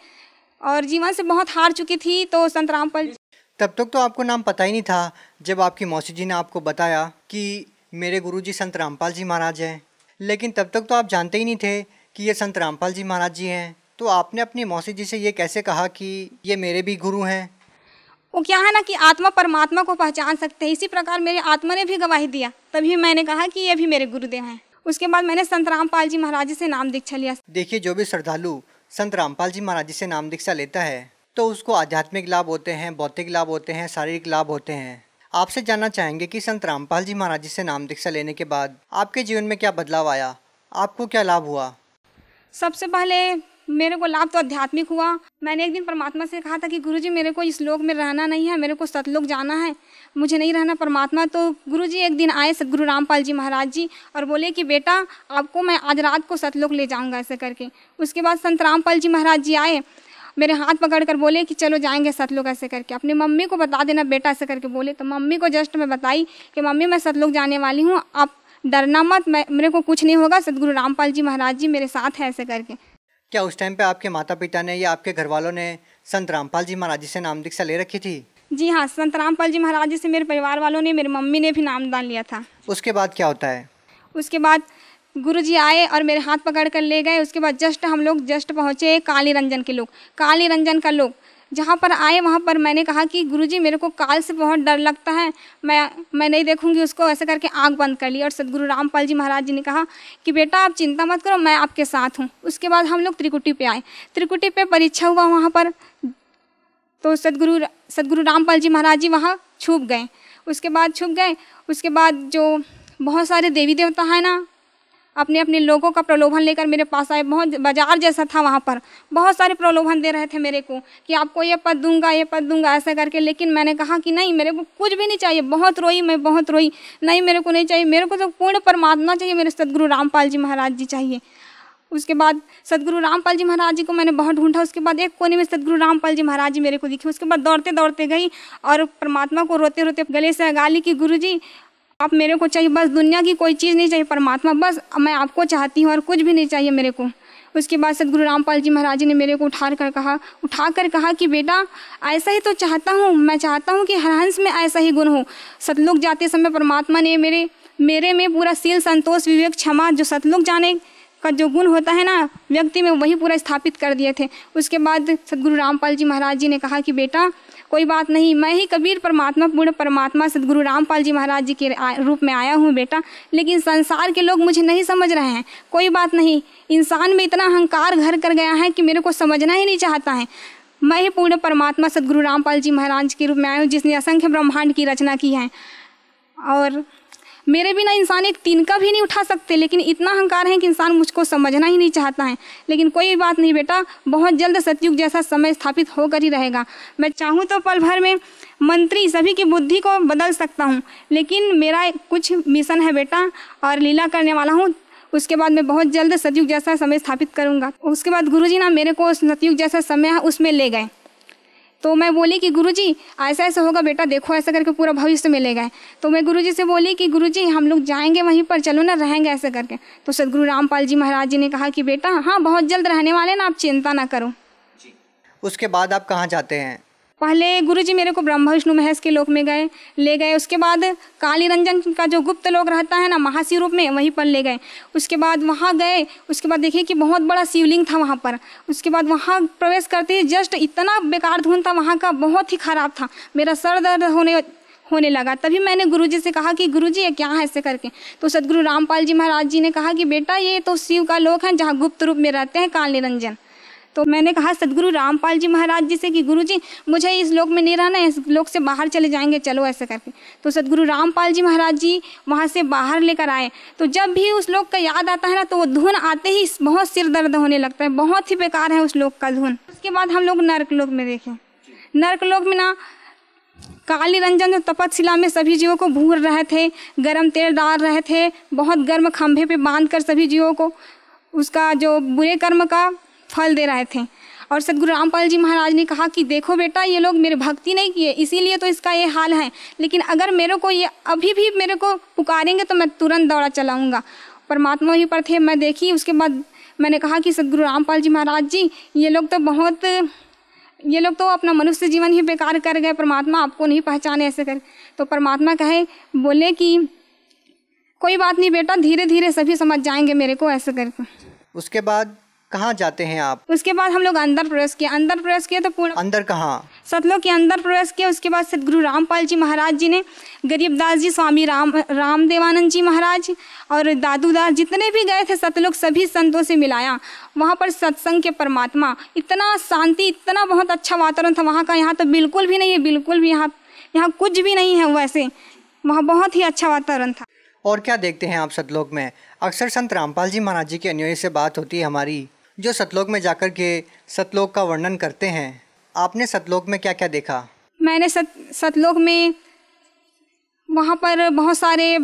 और जीवन से बहुत हार चुकी थी तो संत रामपाल तब तक तो आपको नाम पता ही नहीं था, जब आपकी मौसी जी ने आपको बताया कि मेरे गुरु जी संत रामपाल जी महाराज हैं। लेकिन तब तक तो आप जानते ही नहीं थे कि ये संत रामपाल जी महाराज जी हैं। तो आपने अपनी मौसी जी से ये कैसे कहा कि ये मेरे भी गुरु हैं? वो क्या है ना कि आत्मा परमात्मा को पहचान सकते हैं। इसी प्रकार मेरी आत्मा ने भी गवाही दिया। तभी मैंने कहा कि ये भी मेरे गुरुदेव हैं। उसके बाद मैंने संत रामपाल जी महाराज जी से नाम दीक्षा लिया। देखिए जो भी श्रद्धालु संत रामपाल जी महाराज जी से नाम दीक्षा लेता है तो उसको आध्यात्मिक लाभ होते हैं भौतिक लाभ होते हैं शारीरिक लाभ होते हैं। आपसे जानना चाहेंगे कि संत रामपाल जी महाराज जी से नाम दीक्षा लेने के बाद आपके जीवन में क्या बदलाव आया? आपको क्या लाभ हुआ? सबसे पहले मेरे को लाभ तो आध्यात्मिक हुआ। मैंने एक दिन परमात्मा से कहा था कि गुरुजी, मेरे को इस लोक में रहना नहीं है, मेरे को सतलोक जाना है। मुझे नहीं रहना परमात्मा। तो गुरुजी एक दिन आए सदगुरु रामपाल जी महाराज जी और बोले कि, बेटा, आपको मैं आज रात को सतलोक ले जाऊँगा ऐसे करके। उसके बाद संत रामपाल जी महाराज जी आए, मेरे हाथ पकड़ कर बोले कि, चलो जाएँगे सतलोक ऐसे करके। अपनी मम्मी को बता देना, बेटा ऐसे करके बोले। तो मम्मी को जस्ट मैं बताई कि, मम्मी, मैं सतलोक जाने वाली हूँ। आप डरना मत, मैं, मेरे को कुछ नहीं होगा। सदगुरु रामपाल जी महाराज जी मेरे साथ हैं ऐसे करके। क्या उस टाइम पे आपके माता पिता ने या आपके घर वालों ने संत रामपाल जी महाराज जी से नाम दीक्षा ले रखी थी? जी हाँ संत रामपाल जी महाराज जी से मेरे परिवार वालों ने मेरी मम्मी ने भी नाम दान लिया था। उसके बाद क्या होता है? उसके बाद गुरु जी आए और मेरे हाथ पकड़ कर ले गए। उसके बाद जस्ट हम लोग जस्ट पहुँचे काली रंजन के लोग। काली रंजन का लोग। जहाँ पर आए, वहाँ पर मैंने कहा कि, गुरुजी, मेरे को काल से बहुत डर लगता है। मैं मैं नहीं देखूँगी उसको। ऐसे करके आँख बंद कर ली और सदगुरु रामपाल जी महाराज जी ने कहा कि, बेटा, आप चिंता मत करो, मैं आपके साथ हूँ। उसके बाद हम लोग त्रिकुटी पे आए। त्रिकुटी पे परीक्षा हुआ वहाँ पर। तो सदगुरु सदगुरु रामपाल जी महाराज जी वहाँ छुप गए। उसके बाद छुप गए। उसके बाद जो बहुत सारे देवी देवता हैं ना अपने अपने लोगों का प्रलोभन लेकर मेरे पास आए। बहुत बाज़ार जैसा था वहाँ पर। बहुत सारे प्रलोभन दे रहे थे मेरे को कि आपको ये पद दूँगा, ये पद दूँगा, ऐसा करके। लेकिन मैंने कहा कि नहीं, मेरे को कुछ भी नहीं चाहिए। बहुत रोई मैं, बहुत रोई। नहीं, मेरे को नहीं चाहिए। मेरे को तो पूर्ण परमात्मा चाहिए। मेरे सदगुरु रामपाल जी महाराज जी चाहिए। उसके बाद सदगुरु रामपाल जी महाराज जी को मैंने बहुत ढूंढा। उसके बाद एक कोने में सदगुरु रामपाल जी महाराज जी मेरे को दिखे। उसके बाद दौड़ते दौड़ते गई और परमात्मा को रोते रोते गले से गाली कि गुरु जी आप मेरे को चाहिए, बस दुनिया की कोई चीज़ नहीं चाहिए, परमात्मा, बस मैं आपको चाहती हूँ और कुछ भी नहीं चाहिए मेरे को। उसके बाद सदगुरु रामपाल जी महाराज ने मेरे को उठा कर कहा उठा कर कहा कि बेटा, ऐसा ही तो चाहता हूँ, मैं चाहता हूँ कि हर हंस में ऐसा ही गुण हो। सतलुक जाते समय परमात्मा ने मेरे मेरे में पूरा सील संतोष, विवेक, क्षमा, जो सतलुक जाने का जो गुण होता है ना, व्यक्ति में वही पूरा स्थापित कर दिए थे। उसके बाद सदगुरु रामपाल जी महाराज जी ने कहा कि बेटा कोई बात नहीं, मैं ही कबीर परमात्मा, पूर्ण परमात्मा सदगुरु रामपाल जी महाराज जी के रूप में आया हूँ बेटा। लेकिन संसार के लोग मुझे नहीं समझ रहे हैं। कोई बात नहीं, इंसान में इतना अहंकार घर कर गया है कि मेरे को समझना ही नहीं चाहता है। मैं ही पूर्ण परमात्मा सदगुरु रामपाल जी महाराज के रूप में आया हूँ, जिसने असंख्य ब्रह्मांड की रचना की है। और मेरे बिना इंसान एक तीन का भी नहीं उठा सकते, लेकिन इतना अहंकार है कि इंसान मुझको समझना ही नहीं चाहता है। लेकिन कोई बात नहीं बेटा, बहुत जल्द सतयुग जैसा समय स्थापित होकर ही रहेगा। मैं चाहूँ तो पल भर में मंत्री सभी की बुद्धि को बदल सकता हूँ, लेकिन मेरा कुछ मिशन है बेटा, और लीला करने वाला हूँ। उसके बाद मैं बहुत जल्द सतयुग जैसा समय स्थापित करूँगा। उसके बाद गुरुजी ना मेरे को सतयुग जैसा समय है उसमें ले गए। तो मैं बोली कि गुरुजी ऐसा ऐसा होगा बेटा, देखो ऐसा करके पूरा भविष्य मिलेगा। तो मैं गुरुजी से बोली कि गुरुजी, हम लोग जाएँगे वहीं पर, चलो ना, रहेंगे ऐसा करके। तो सदगुरु रामपाल जी महाराज जी ने कहा कि बेटा हाँ बहुत जल्द रहने वाले ना, आप चिंता ना करो। उसके बाद आप कहाँ जाते हैं? पहले गुरुजी मेरे को ब्रह्म विष्णु महेश के लोक में गए, ले गए। उसके बाद काली रंजन का जो गुप्त लोक रहता है ना महाशिव रूप में, वहीं पर ले गए। उसके बाद वहाँ गए। उसके बाद देखिए कि बहुत बड़ा शिवलिंग था वहाँ पर। उसके बाद वहाँ प्रवेश करते ही जस्ट इतना बेकार धुन था वहाँ का, बहुत ही खराब था। मेरा सर दर्द होने होने लगा। तभी मैंने गुरुजी से कहा कि, गुरुजी, ये क्या है ऐसे करके? तो सदगुरु रामपाल जी महाराज जी ने कहा कि, बेटा, ये तो शिव का लोक है जहाँ गुप्त रूप में रहते हैं काल निरंजन तो मैंने कहा, सदगुरु रामपाल जी महाराज जी से कि गुरु जी मुझे इस लोक में नहीं रहना है, इस लोक से बाहर चले जाएँगे, चलो ऐसे करके। तो सदगुरु रामपाल जी महाराज जी वहाँ से बाहर लेकर आए। तो जब भी उस लोक का याद आता है ना तो वो धुन आते ही बहुत सिर दर्द होने लगता है, बहुत ही बेकार है उस लोक का धुन। उसके बाद हम लोग नर्क लोक में देखें। नर्क लोक में ना, काली रंजन जो तपतशिला में सभी जीवों को भूर रहे थे, गर्म तेल डाल रहे थे, बहुत गर्म खंभे पे बाँध कर सभी जीवों को, उसका जो बुरे कर्म का फल दे रहे थे। और सदगुरु रामपाल जी महाराज ने कहा कि देखो बेटा, ये लोग मेरे भक्ति नहीं किए, इसीलिए तो इसका ये हाल है। लेकिन अगर मेरे को ये अभी भी मेरे को पुकारेंगे तो मैं तुरंत दौड़ा चलाऊँगा। परमात्मा ही पर थे, मैं देखी, उसके बाद मैंने कहा कि सदगुरु रामपाल जी महाराज जी, ये लोग तो बहुत, ये लोग तो अपना मनुष्य जीवन ही बेकार कर गए, परमात्मा आपको नहीं पहचाने ऐसे कर। तो परमात्मा कहे, बोले कि, कोई बात नहीं बेटा धीरे धीरे सभी समझ जाएँगे मेरे को ऐसे करके। उसके बाद कहाँ जाते हैं आप? उसके बाद हम लोग अंदर प्रवेश किया अंदर प्रवेश किया तो पूर्ण अंदर कहाँ? सतलोक के अंदर प्रवेश किया उसके बाद सदगुरु रामपाल जी महाराज जी ने गरीबदास जी स्वामी राम राम देवानंद जी महाराज और दादू दास जितने भी गए थे सतलोक सभी संतों से मिलाया। वहाँ पर सत्संग के परमात्मा इतना शांति इतना बहुत अच्छा वातावरण था। वहाँ का यहाँ तो बिल्कुल भी नहीं है बिल्कुल भी यहाँ यहाँ कुछ भी नहीं है वैसे। वहाँ बहुत ही अच्छा वातावरण था। और क्या देखते हैं आप सतलोक में? अक्सर संत रामपाल जी महाराज जी के अनुयायी से बात होती है हमारी। जो सतलोक में जाकर के सतलोक का वर्णन करते हैं, आपने सतलोक में क्या क्या देखा? मैंने सत, सतलोक में वहाँ पर बहुत सारे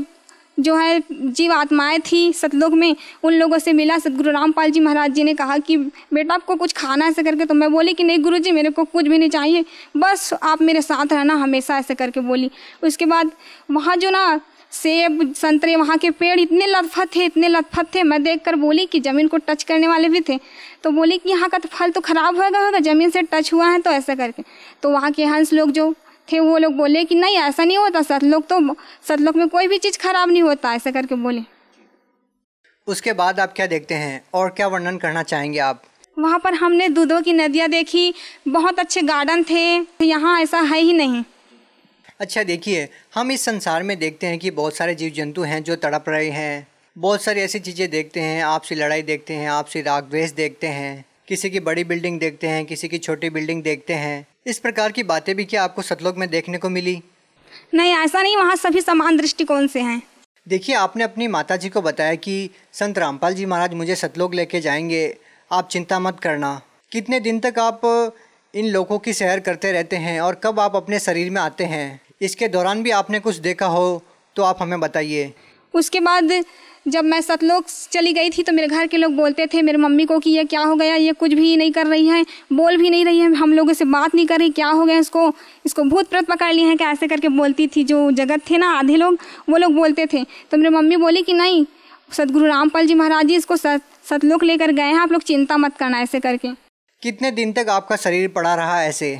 जो है जीव आत्माएँ थी सतलोक में, उन लोगों से मिला। सतगुरु रामपाल जी महाराज जी ने कहा कि, बेटा, आपको कुछ खाना ऐसे करके? तो मैं बोली कि, नहीं गुरु जी मेरे को कुछ भी नहीं चाहिए। बस आप मेरे साथ रहना, हमेशा ऐसे करके बोली। उसके बाद वहाँ जो ना सेब संतरे वहाँ के पेड़ इतने लतफत थे इतने लतफत थे। मैं देख कर बोली कि ज़मीन को टच करने वाले भी थे। तो बोली कि यहाँ का तो फल तो ख़राब होगा होगा ज़मीन से टच हुआ है तो ऐसा करके। तो वहाँ के हंस लोग जो थे वो लोग बोले कि नहीं ऐसा नहीं होता सतलोक तो सतलोक में कोई भी चीज़ खराब नहीं होता ऐसा करके बोले। उसके बाद आप क्या देखते हैं और क्या वर्णन करना चाहेंगे आप? वहाँ पर हमने दूधों की नदियाँ देखी बहुत अच्छे गार्डन थे यहाँ ऐसा है ही नहीं। अच्छा देखिए हम इस संसार में देखते हैं कि बहुत सारे जीव जंतु हैं जो तड़प रहे हैं। बहुत सारी ऐसी चीज़ें देखते हैं आपसी लड़ाई देखते हैं आपसी राग द्वेष देखते हैं किसी की बड़ी बिल्डिंग देखते हैं किसी की छोटी बिल्डिंग देखते हैं। इस प्रकार की बातें भी क्या आपको सतलोक में देखने को मिली? नहीं ऐसा नहीं वहाँ सभी समान दृष्टिकोण से हैं। देखिए आपने अपनी माता जी को बताया कि संत रामपाल जी महाराज मुझे सतलोक लेके जाएँगे। आप चिंता मत करना। कितने दिन तक आप इन लोगों की सैर करते रहते हैं और कब आप अपने शरीर में आते हैं? इसके दौरान भी आपने कुछ देखा हो तो आप हमें बताइए। उसके बाद जब मैं सतलोक चली गई थी तो मेरे घर के लोग बोलते थे मेरे मम्मी को कि ये क्या हो गया ये कुछ भी नहीं कर रही है बोल भी नहीं रही है हम लोगों से बात नहीं कर रही क्या हो गया इसको? इसको भूत प्रत पकड़ लिए हैं क्या ऐसे करके बोलती थी जो जगत थे ना आधे लोग वो लोग बोलते थे। तो मेरी मम्मी बोली कि नहीं सदगुरु रामपाल जी महाराज जी इसको सतलोक लेकर गए हैं आप लोग चिंता मत करना ऐसे करके। कितने दिन तक आपका शरीर पड़ा रहा ऐसे?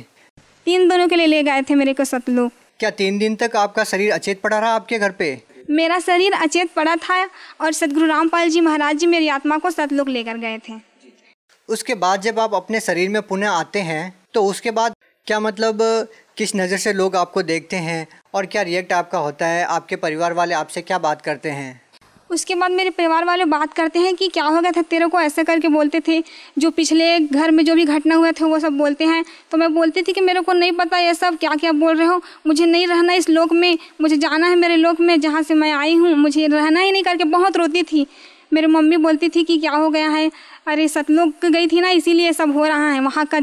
तीन दिनों के लिए ले गए थे मेरे को सतलोक। क्या तीन दिन तक आपका शरीर अचेत पड़ा रहा आपके घर पे? मेरा शरीर अचेत पड़ा था और सदगुरु रामपाल जी महाराज जी मेरी आत्मा को सतलोक लेकर गए थे। उसके बाद जब आप अपने शरीर में पुनः आते हैं तो उसके बाद क्या मतलब किस नज़र से लोग आपको देखते हैं और क्या रिएक्ट आपका होता है? आपके परिवार वाले आपसे क्या बात करते हैं? उसके बाद मेरे परिवार वाले बात करते हैं कि क्या हो गया था, तेरे को ऐसे करके बोलते थे। जो पिछले घर में जो भी घटना हुआ थे, वो सब बोलते हैं। तो मैं बोलती थी कि मेरे को नहीं पता ये सब क्या क्या बोल रहे हो। मुझे नहीं रहना इस लोक में। मुझे जाना है मेरे लोक में, जहाँ से मैं आई हूँ। मुझे रहना ही नहीं करके बहुत रोती थी। मेरी मम्मी बोलती थी कि क्या हो गया है? अरे, सतलोक गई थी ना, इसीलिए सब हो रहा है। वहाँ का,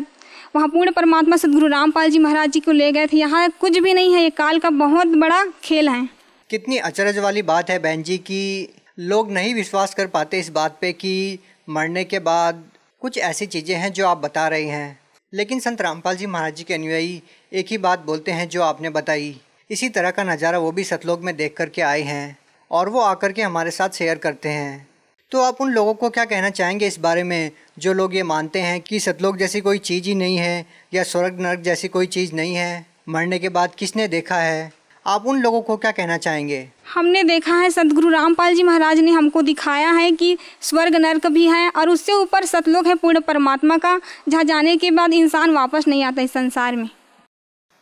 वहाँ पूर्ण परमात्मा सदगुरु रामपाल जी महाराज जी को ले गए थे। यहाँ कुछ भी नहीं है। ये काल का बहुत बड़ा खेल है। कितनी अचरज वाली बात है बहन जी की लोग नहीं विश्वास कर पाते इस बात पे कि मरने के बाद कुछ ऐसी चीज़ें हैं जो आप बता रहे हैं। लेकिन संत रामपाल जी महाराज जी के अनुयायी एक ही बात बोलते हैं जो आपने बताई। इसी तरह का नज़ारा वो भी सतलोक में देख करके आए हैं और वो आकर के हमारे साथ शेयर करते हैं। तो आप उन लोगों को क्या कहना चाहेंगे इस बारे में जो लोग ये मानते हैं कि सतलोक जैसी कोई चीज़ ही नहीं है या स्वर्ग नर्क जैसी कोई चीज़ नहीं है? मरने के बाद किसने देखा है? आप उन लोगों को क्या कहना चाहेंगे? हमने देखा है सदगुरु रामपाल जी महाराज ने हमको दिखाया है कि स्वर्ग नर्क भी है और उससे ऊपर सतलोक है पूर्ण परमात्मा का जहाँ जाने के बाद इंसान वापस नहीं आता इस संसार में।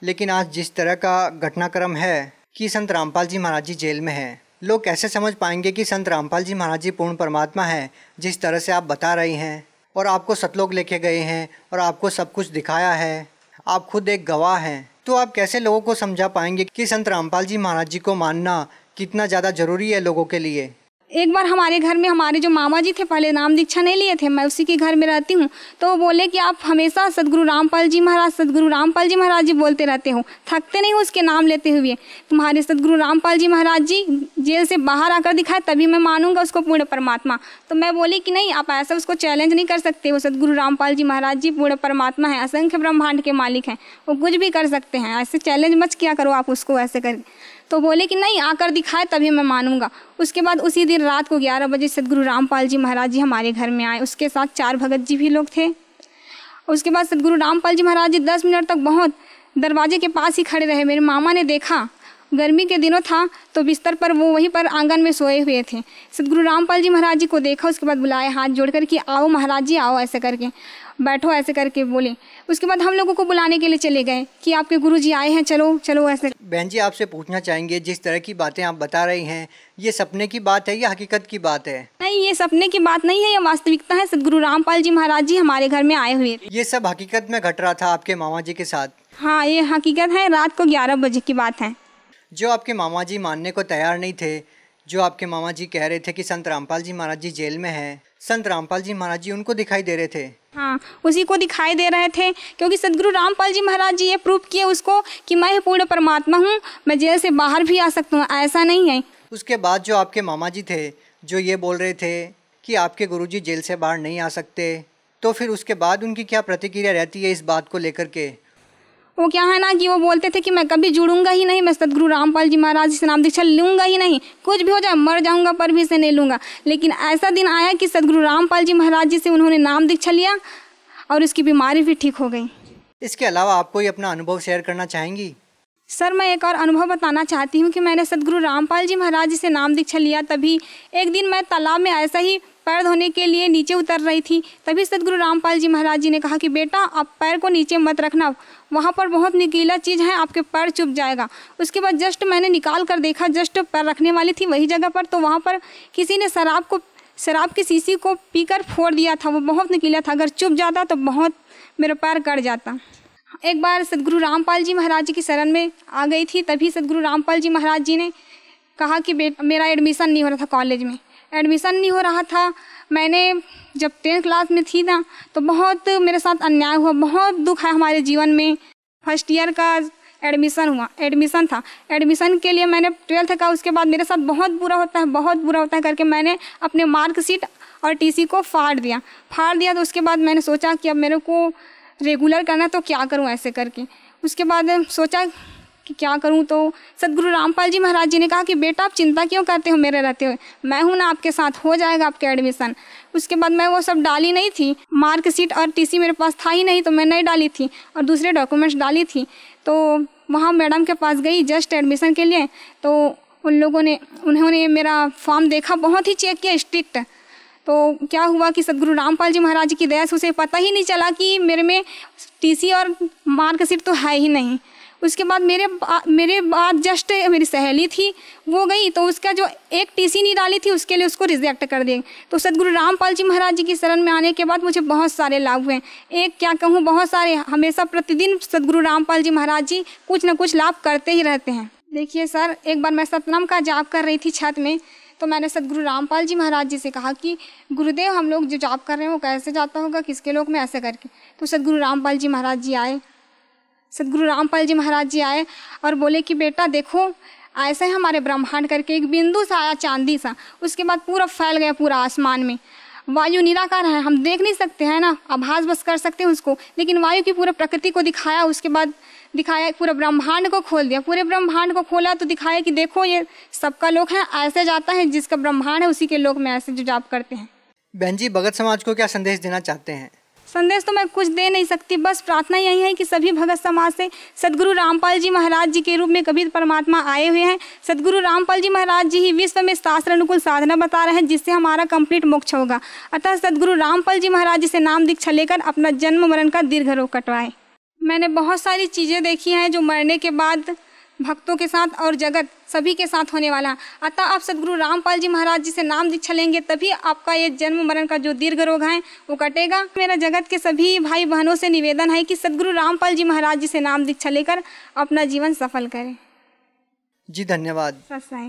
लेकिन आज जिस तरह का घटनाक्रम है कि संत रामपाल जी महाराज जी जेल में है लोग कैसे समझ पाएँगे कि संत रामपाल जी महाराज जी पूर्ण परमात्मा है जिस तरह से आप बता रही हैं और आपको सतलोक लेके गए हैं और आपको सब कुछ दिखाया है? आप खुद एक गवाह हैं। तो आप कैसे लोगों को समझा पाएँगे कि संत रामपाल जी महाराज जी को मानना कितना ज़्यादा ज़रूरी है लोगों के लिए? एक बार हमारे घर में हमारे जो मामा जी थे, पहले नाम दीक्षा नहीं लिए थे, मैं उसी के घर में रहती हूँ। तो वो बोले कि आप हमेशा सदगुरु रामपाल जी महाराज, सदगुरु रामपाल जी महाराज जी बोलते रहते हो। थकते नहीं हो उसके नाम लेते हुए। तुम्हारे सदगुरु रामपाल जी महाराज जी जेल से बाहर आकर दिखाए, तभी मैं मानूँगा उसको पूर्ण परमात्मा। तो मैं बोली कि नहीं, आप ऐसा उसको चैलेंज नहीं कर सकते। वो सदगुरु रामपाल जी महाराज जी पूर्ण परमात्मा है, असंख्य ब्रह्मांड के मालिक हैं। वो कुछ भी कर सकते हैं। ऐसे चैलेंज मच क्या करो आप उसको, ऐसे कर तो बोले कि नहीं, आकर दिखाए, तभी मैं मानूँगा। उसके बाद उसी दिन रात को ग्यारह बजे सदगुरु रामपाल जी महाराज जी हमारे घर में आए। उसके साथ चार भगत जी भी लोग थे। उसके बाद सदगुरु रामपाल जी महाराज जी दस मिनट तक बहुत दरवाजे के पास ही खड़े रहे। मेरे मामा ने देखा, गर्मी के दिनों था तो बिस्तर पर वो वहीं पर आँगन में सोए हुए थे। सदगुरु रामपाल जी महाराज जी को देखा, उसके बाद बुलाए, हाथ जोड़ कर कि, आओ महाराज जी, आओ ऐसे करके। बैठो ऐसे करके बोले। उसके बाद हम लोगों को बुलाने के लिए चले गए कि आपके गुरु जी आए हैं चलो चलो ऐसे। बहन जी आपसे पूछना चाहेंगे जिस तरह की बातें आप बता रही हैं ये सपने की बात है या हकीकत की बात है? नहीं ये सपने की बात नहीं है ये वास्तविकता है। सदगुरु रामपाल जी महाराज जी हमारे घर में आए हुए। ये सब हकीकत में घट रहा था आपके मामा जी के साथ? हाँ ये हकीकत है रात को ग्यारह बजे की बात है। जो आपके मामा जी मानने को तैयार नहीं थे जो आपके मामा जी कह रहे थे कि संत रामपाल जी महाराज जी जेल में हैं संत रामपाल जी महाराज जी उनको दिखाई दे रहे थे। हाँ उसी को दिखाई दे रहे थे, क्योंकि सदगुरु रामपाल जी महाराज जी ये प्रूफ किए उसको कि मैं पूर्ण परमात्मा हूँ, मैं जेल से बाहर भी आ सकता हूँ, ऐसा नहीं है। उसके बाद जो आपके मामा जी थे, जो ये बोल रहे थे कि आपके गुरु जी जेल से बाहर नहीं आ सकते तो फिर उसके बाद उनकी क्या प्रतिक्रिया रहती है इस बात को लेकर के? वो क्या है ना कि वो बोलते थे कि मैं कभी जुड़ूँगा ही नहीं मैं सदगुरु रामपाल जी महाराज से नाम दीक्षा लूँगा ही नहीं। कुछ भी हो जाए मर जाऊँगा पर भी से नहीं लूँगा। लेकिन ऐसा दिन आया कि सदगुरु रामपाल जी महाराज जी से उन्होंने नाम दीक्षा लिया और उसकी बीमारी भी ठीक हो गई। इसके अलावा आप कोई अपना अनुभव शेयर करना चाहेंगी? सर मैं एक और अनुभव बताना चाहती हूँ कि मैंने सदगुरु रामपाल जी महाराज जी से नाम दीक्षा लिया तभी एक दिन मैं तालाब में ऐसा ही पैर धोने के लिए नीचे उतर रही थी। तभी सदगुरु रामपाल जी महाराज जी ने कहा कि बेटा आप पैर को नीचे मत रखना। वहाँ पर बहुत निकीला चीज़ है, आपके पैर चुप जाएगा। उसके बाद जस्ट मैंने निकाल कर देखा, जस्ट पैर रखने वाली थी वही जगह पर तो वहाँ पर किसी ने शराब को, शराब की शीशी को पीकर फोड़ दिया था। वो बहुत निकीला था। अगर चुप जाता तो बहुत मेरा पैर कट जाता। एक बार सदगुरु रामपाल जी महाराज जी की शरण में आ गई थी, तभी सदगुरु रामपाल जी महाराज जी ने कहा कि मेरा एडमिशन नहीं हो रहा था कॉलेज में। एडमिशन नहीं हो रहा था मैंने जब टेंथ क्लास में थी ना तो बहुत मेरे साथ अन्याय हुआ, बहुत दुख है हमारे जीवन में। फ़र्स्ट ईयर का एडमिशन हुआ, एडमिशन था। एडमिशन के लिए मैंने ट्वेल्थ का, उसके बाद मेरे साथ बहुत बुरा होता है, बहुत बुरा होता है करके मैंने अपने मार्कशीट और टीसी को फाड़ दिया। फाड़ दिया तो उसके बाद मैंने सोचा कि अब मेरे को रेगुलर करना तो क्या करूँ ऐसे करके। उसके बाद सोचा कि क्या करूँ? तो सदगुरु रामपाल जी महाराज जी ने कहा कि, बेटा, आप चिंता क्यों करते हो? मेरे रहते हुए मैं हूँ ना आपके साथ, हो जाएगा आपके एडमिशन उसके बाद मैं वो सब डाली नहीं थी। मार्कशीट और टीसी मेरे पास था ही नहीं तो मैं नहीं डाली थी और दूसरे डॉक्यूमेंट्स डाली थी। तो वहाँ मैडम के पास गई जस्ट एडमिशन के लिए। तो उन लोगों ने, उन्होंने मेरा फॉर्म देखा, बहुत ही चेक किया स्ट्रिक्ट तो क्या हुआ कि सदगुरु रामपाल जी महाराज की दया से उसे पता ही नहीं चला कि मेरे में टीसी और मार्कशीट तो है ही नहीं। उसके बाद मेरे मेरे बाद जस्ट मेरी सहेली थी, वो गई तो उसका जो एक टीसी नहीं डाली थी, उसके लिए उसको रिजेक्ट कर दिए। तो सदगुरु रामपाल जी महाराज जी की शरण में आने के बाद मुझे बहुत सारे लाभ हुए। एक, क्या कहूँ, बहुत सारे, हमेशा प्रतिदिन सदगुरु रामपाल जी महाराज जी कुछ ना कुछ लाभ करते ही रहते हैं। देखिए सर, एक बार मैं सतनाम का जाप कर रही थी छत में तो मैंने सदगुरु रामपाल जी महाराज जी से कहा कि, गुरुदेव, हम लोग जो जाप कर रहे हैं, वो कैसे जाता होगा? किसके लोग में ऐसे करके? तो सदगुरु रामपाल जी महाराज जी आए। सदगुरु रामपाल जी महाराज जी आए और बोले कि बेटा देखो, ऐसे हमारे ब्रह्मांड करके एक बिंदु सा आया, चांदी सा। उसके बाद पूरा फैल गया पूरा आसमान में। वायु निराकार है, हम देख नहीं सकते, हैं ना? आभास बस कर सकते हैं उसको। लेकिन वायु की पूरा प्रकृति को दिखाया, उसके बाद दिखाया, पूरे ब्रह्मांड को खोल दिया। पूरे ब्रह्मांड को खोला तो दिखाया कि देखो, ये सबका लोग है, ऐसे जाता है जिसका ब्रह्मांड है, उसी के लोग में ऐसे जो जाप करते हैं। बहन जी, भगत समाज को क्या संदेश देना चाहते हैं? संदेश तो मैं कुछ दे नहीं सकती, बस प्रार्थना यही है कि सभी भगत समाज से सदगुरु रामपाल जी महाराज जी के रूप में कभी परमात्मा आए हुए हैं। सदगुरु रामपाल जी महाराज जी ही विश्व में शास्त्र अनुकूल साधना बता रहे हैं, जिससे हमारा कंप्लीट मोक्ष होगा। अतः सदगुरु रामपाल जी महाराज जी से नाम दीक्षा लेकर अपना जन्म मरण का दीर्घ रोग कटवाए। मैंने बहुत सारी चीज़ें देखी हैं जो मरने के बाद भक्तों के साथ और जगत सभी के साथ होने वाला। अतः आप सदगुरु रामपाल जी महाराज जी से नाम दीक्षा लेंगे तभी आपका ये जन्म मरण का जो दीर्घ रोग है वो कटेगा। मेरा जगत के सभी भाई बहनों से निवेदन है कि सदगुरु रामपाल जी महाराज जी से नाम दीक्षा लेकर अपना जीवन सफल करें। जी धन्यवाद। सत्साई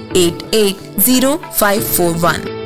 eight eight zero five four one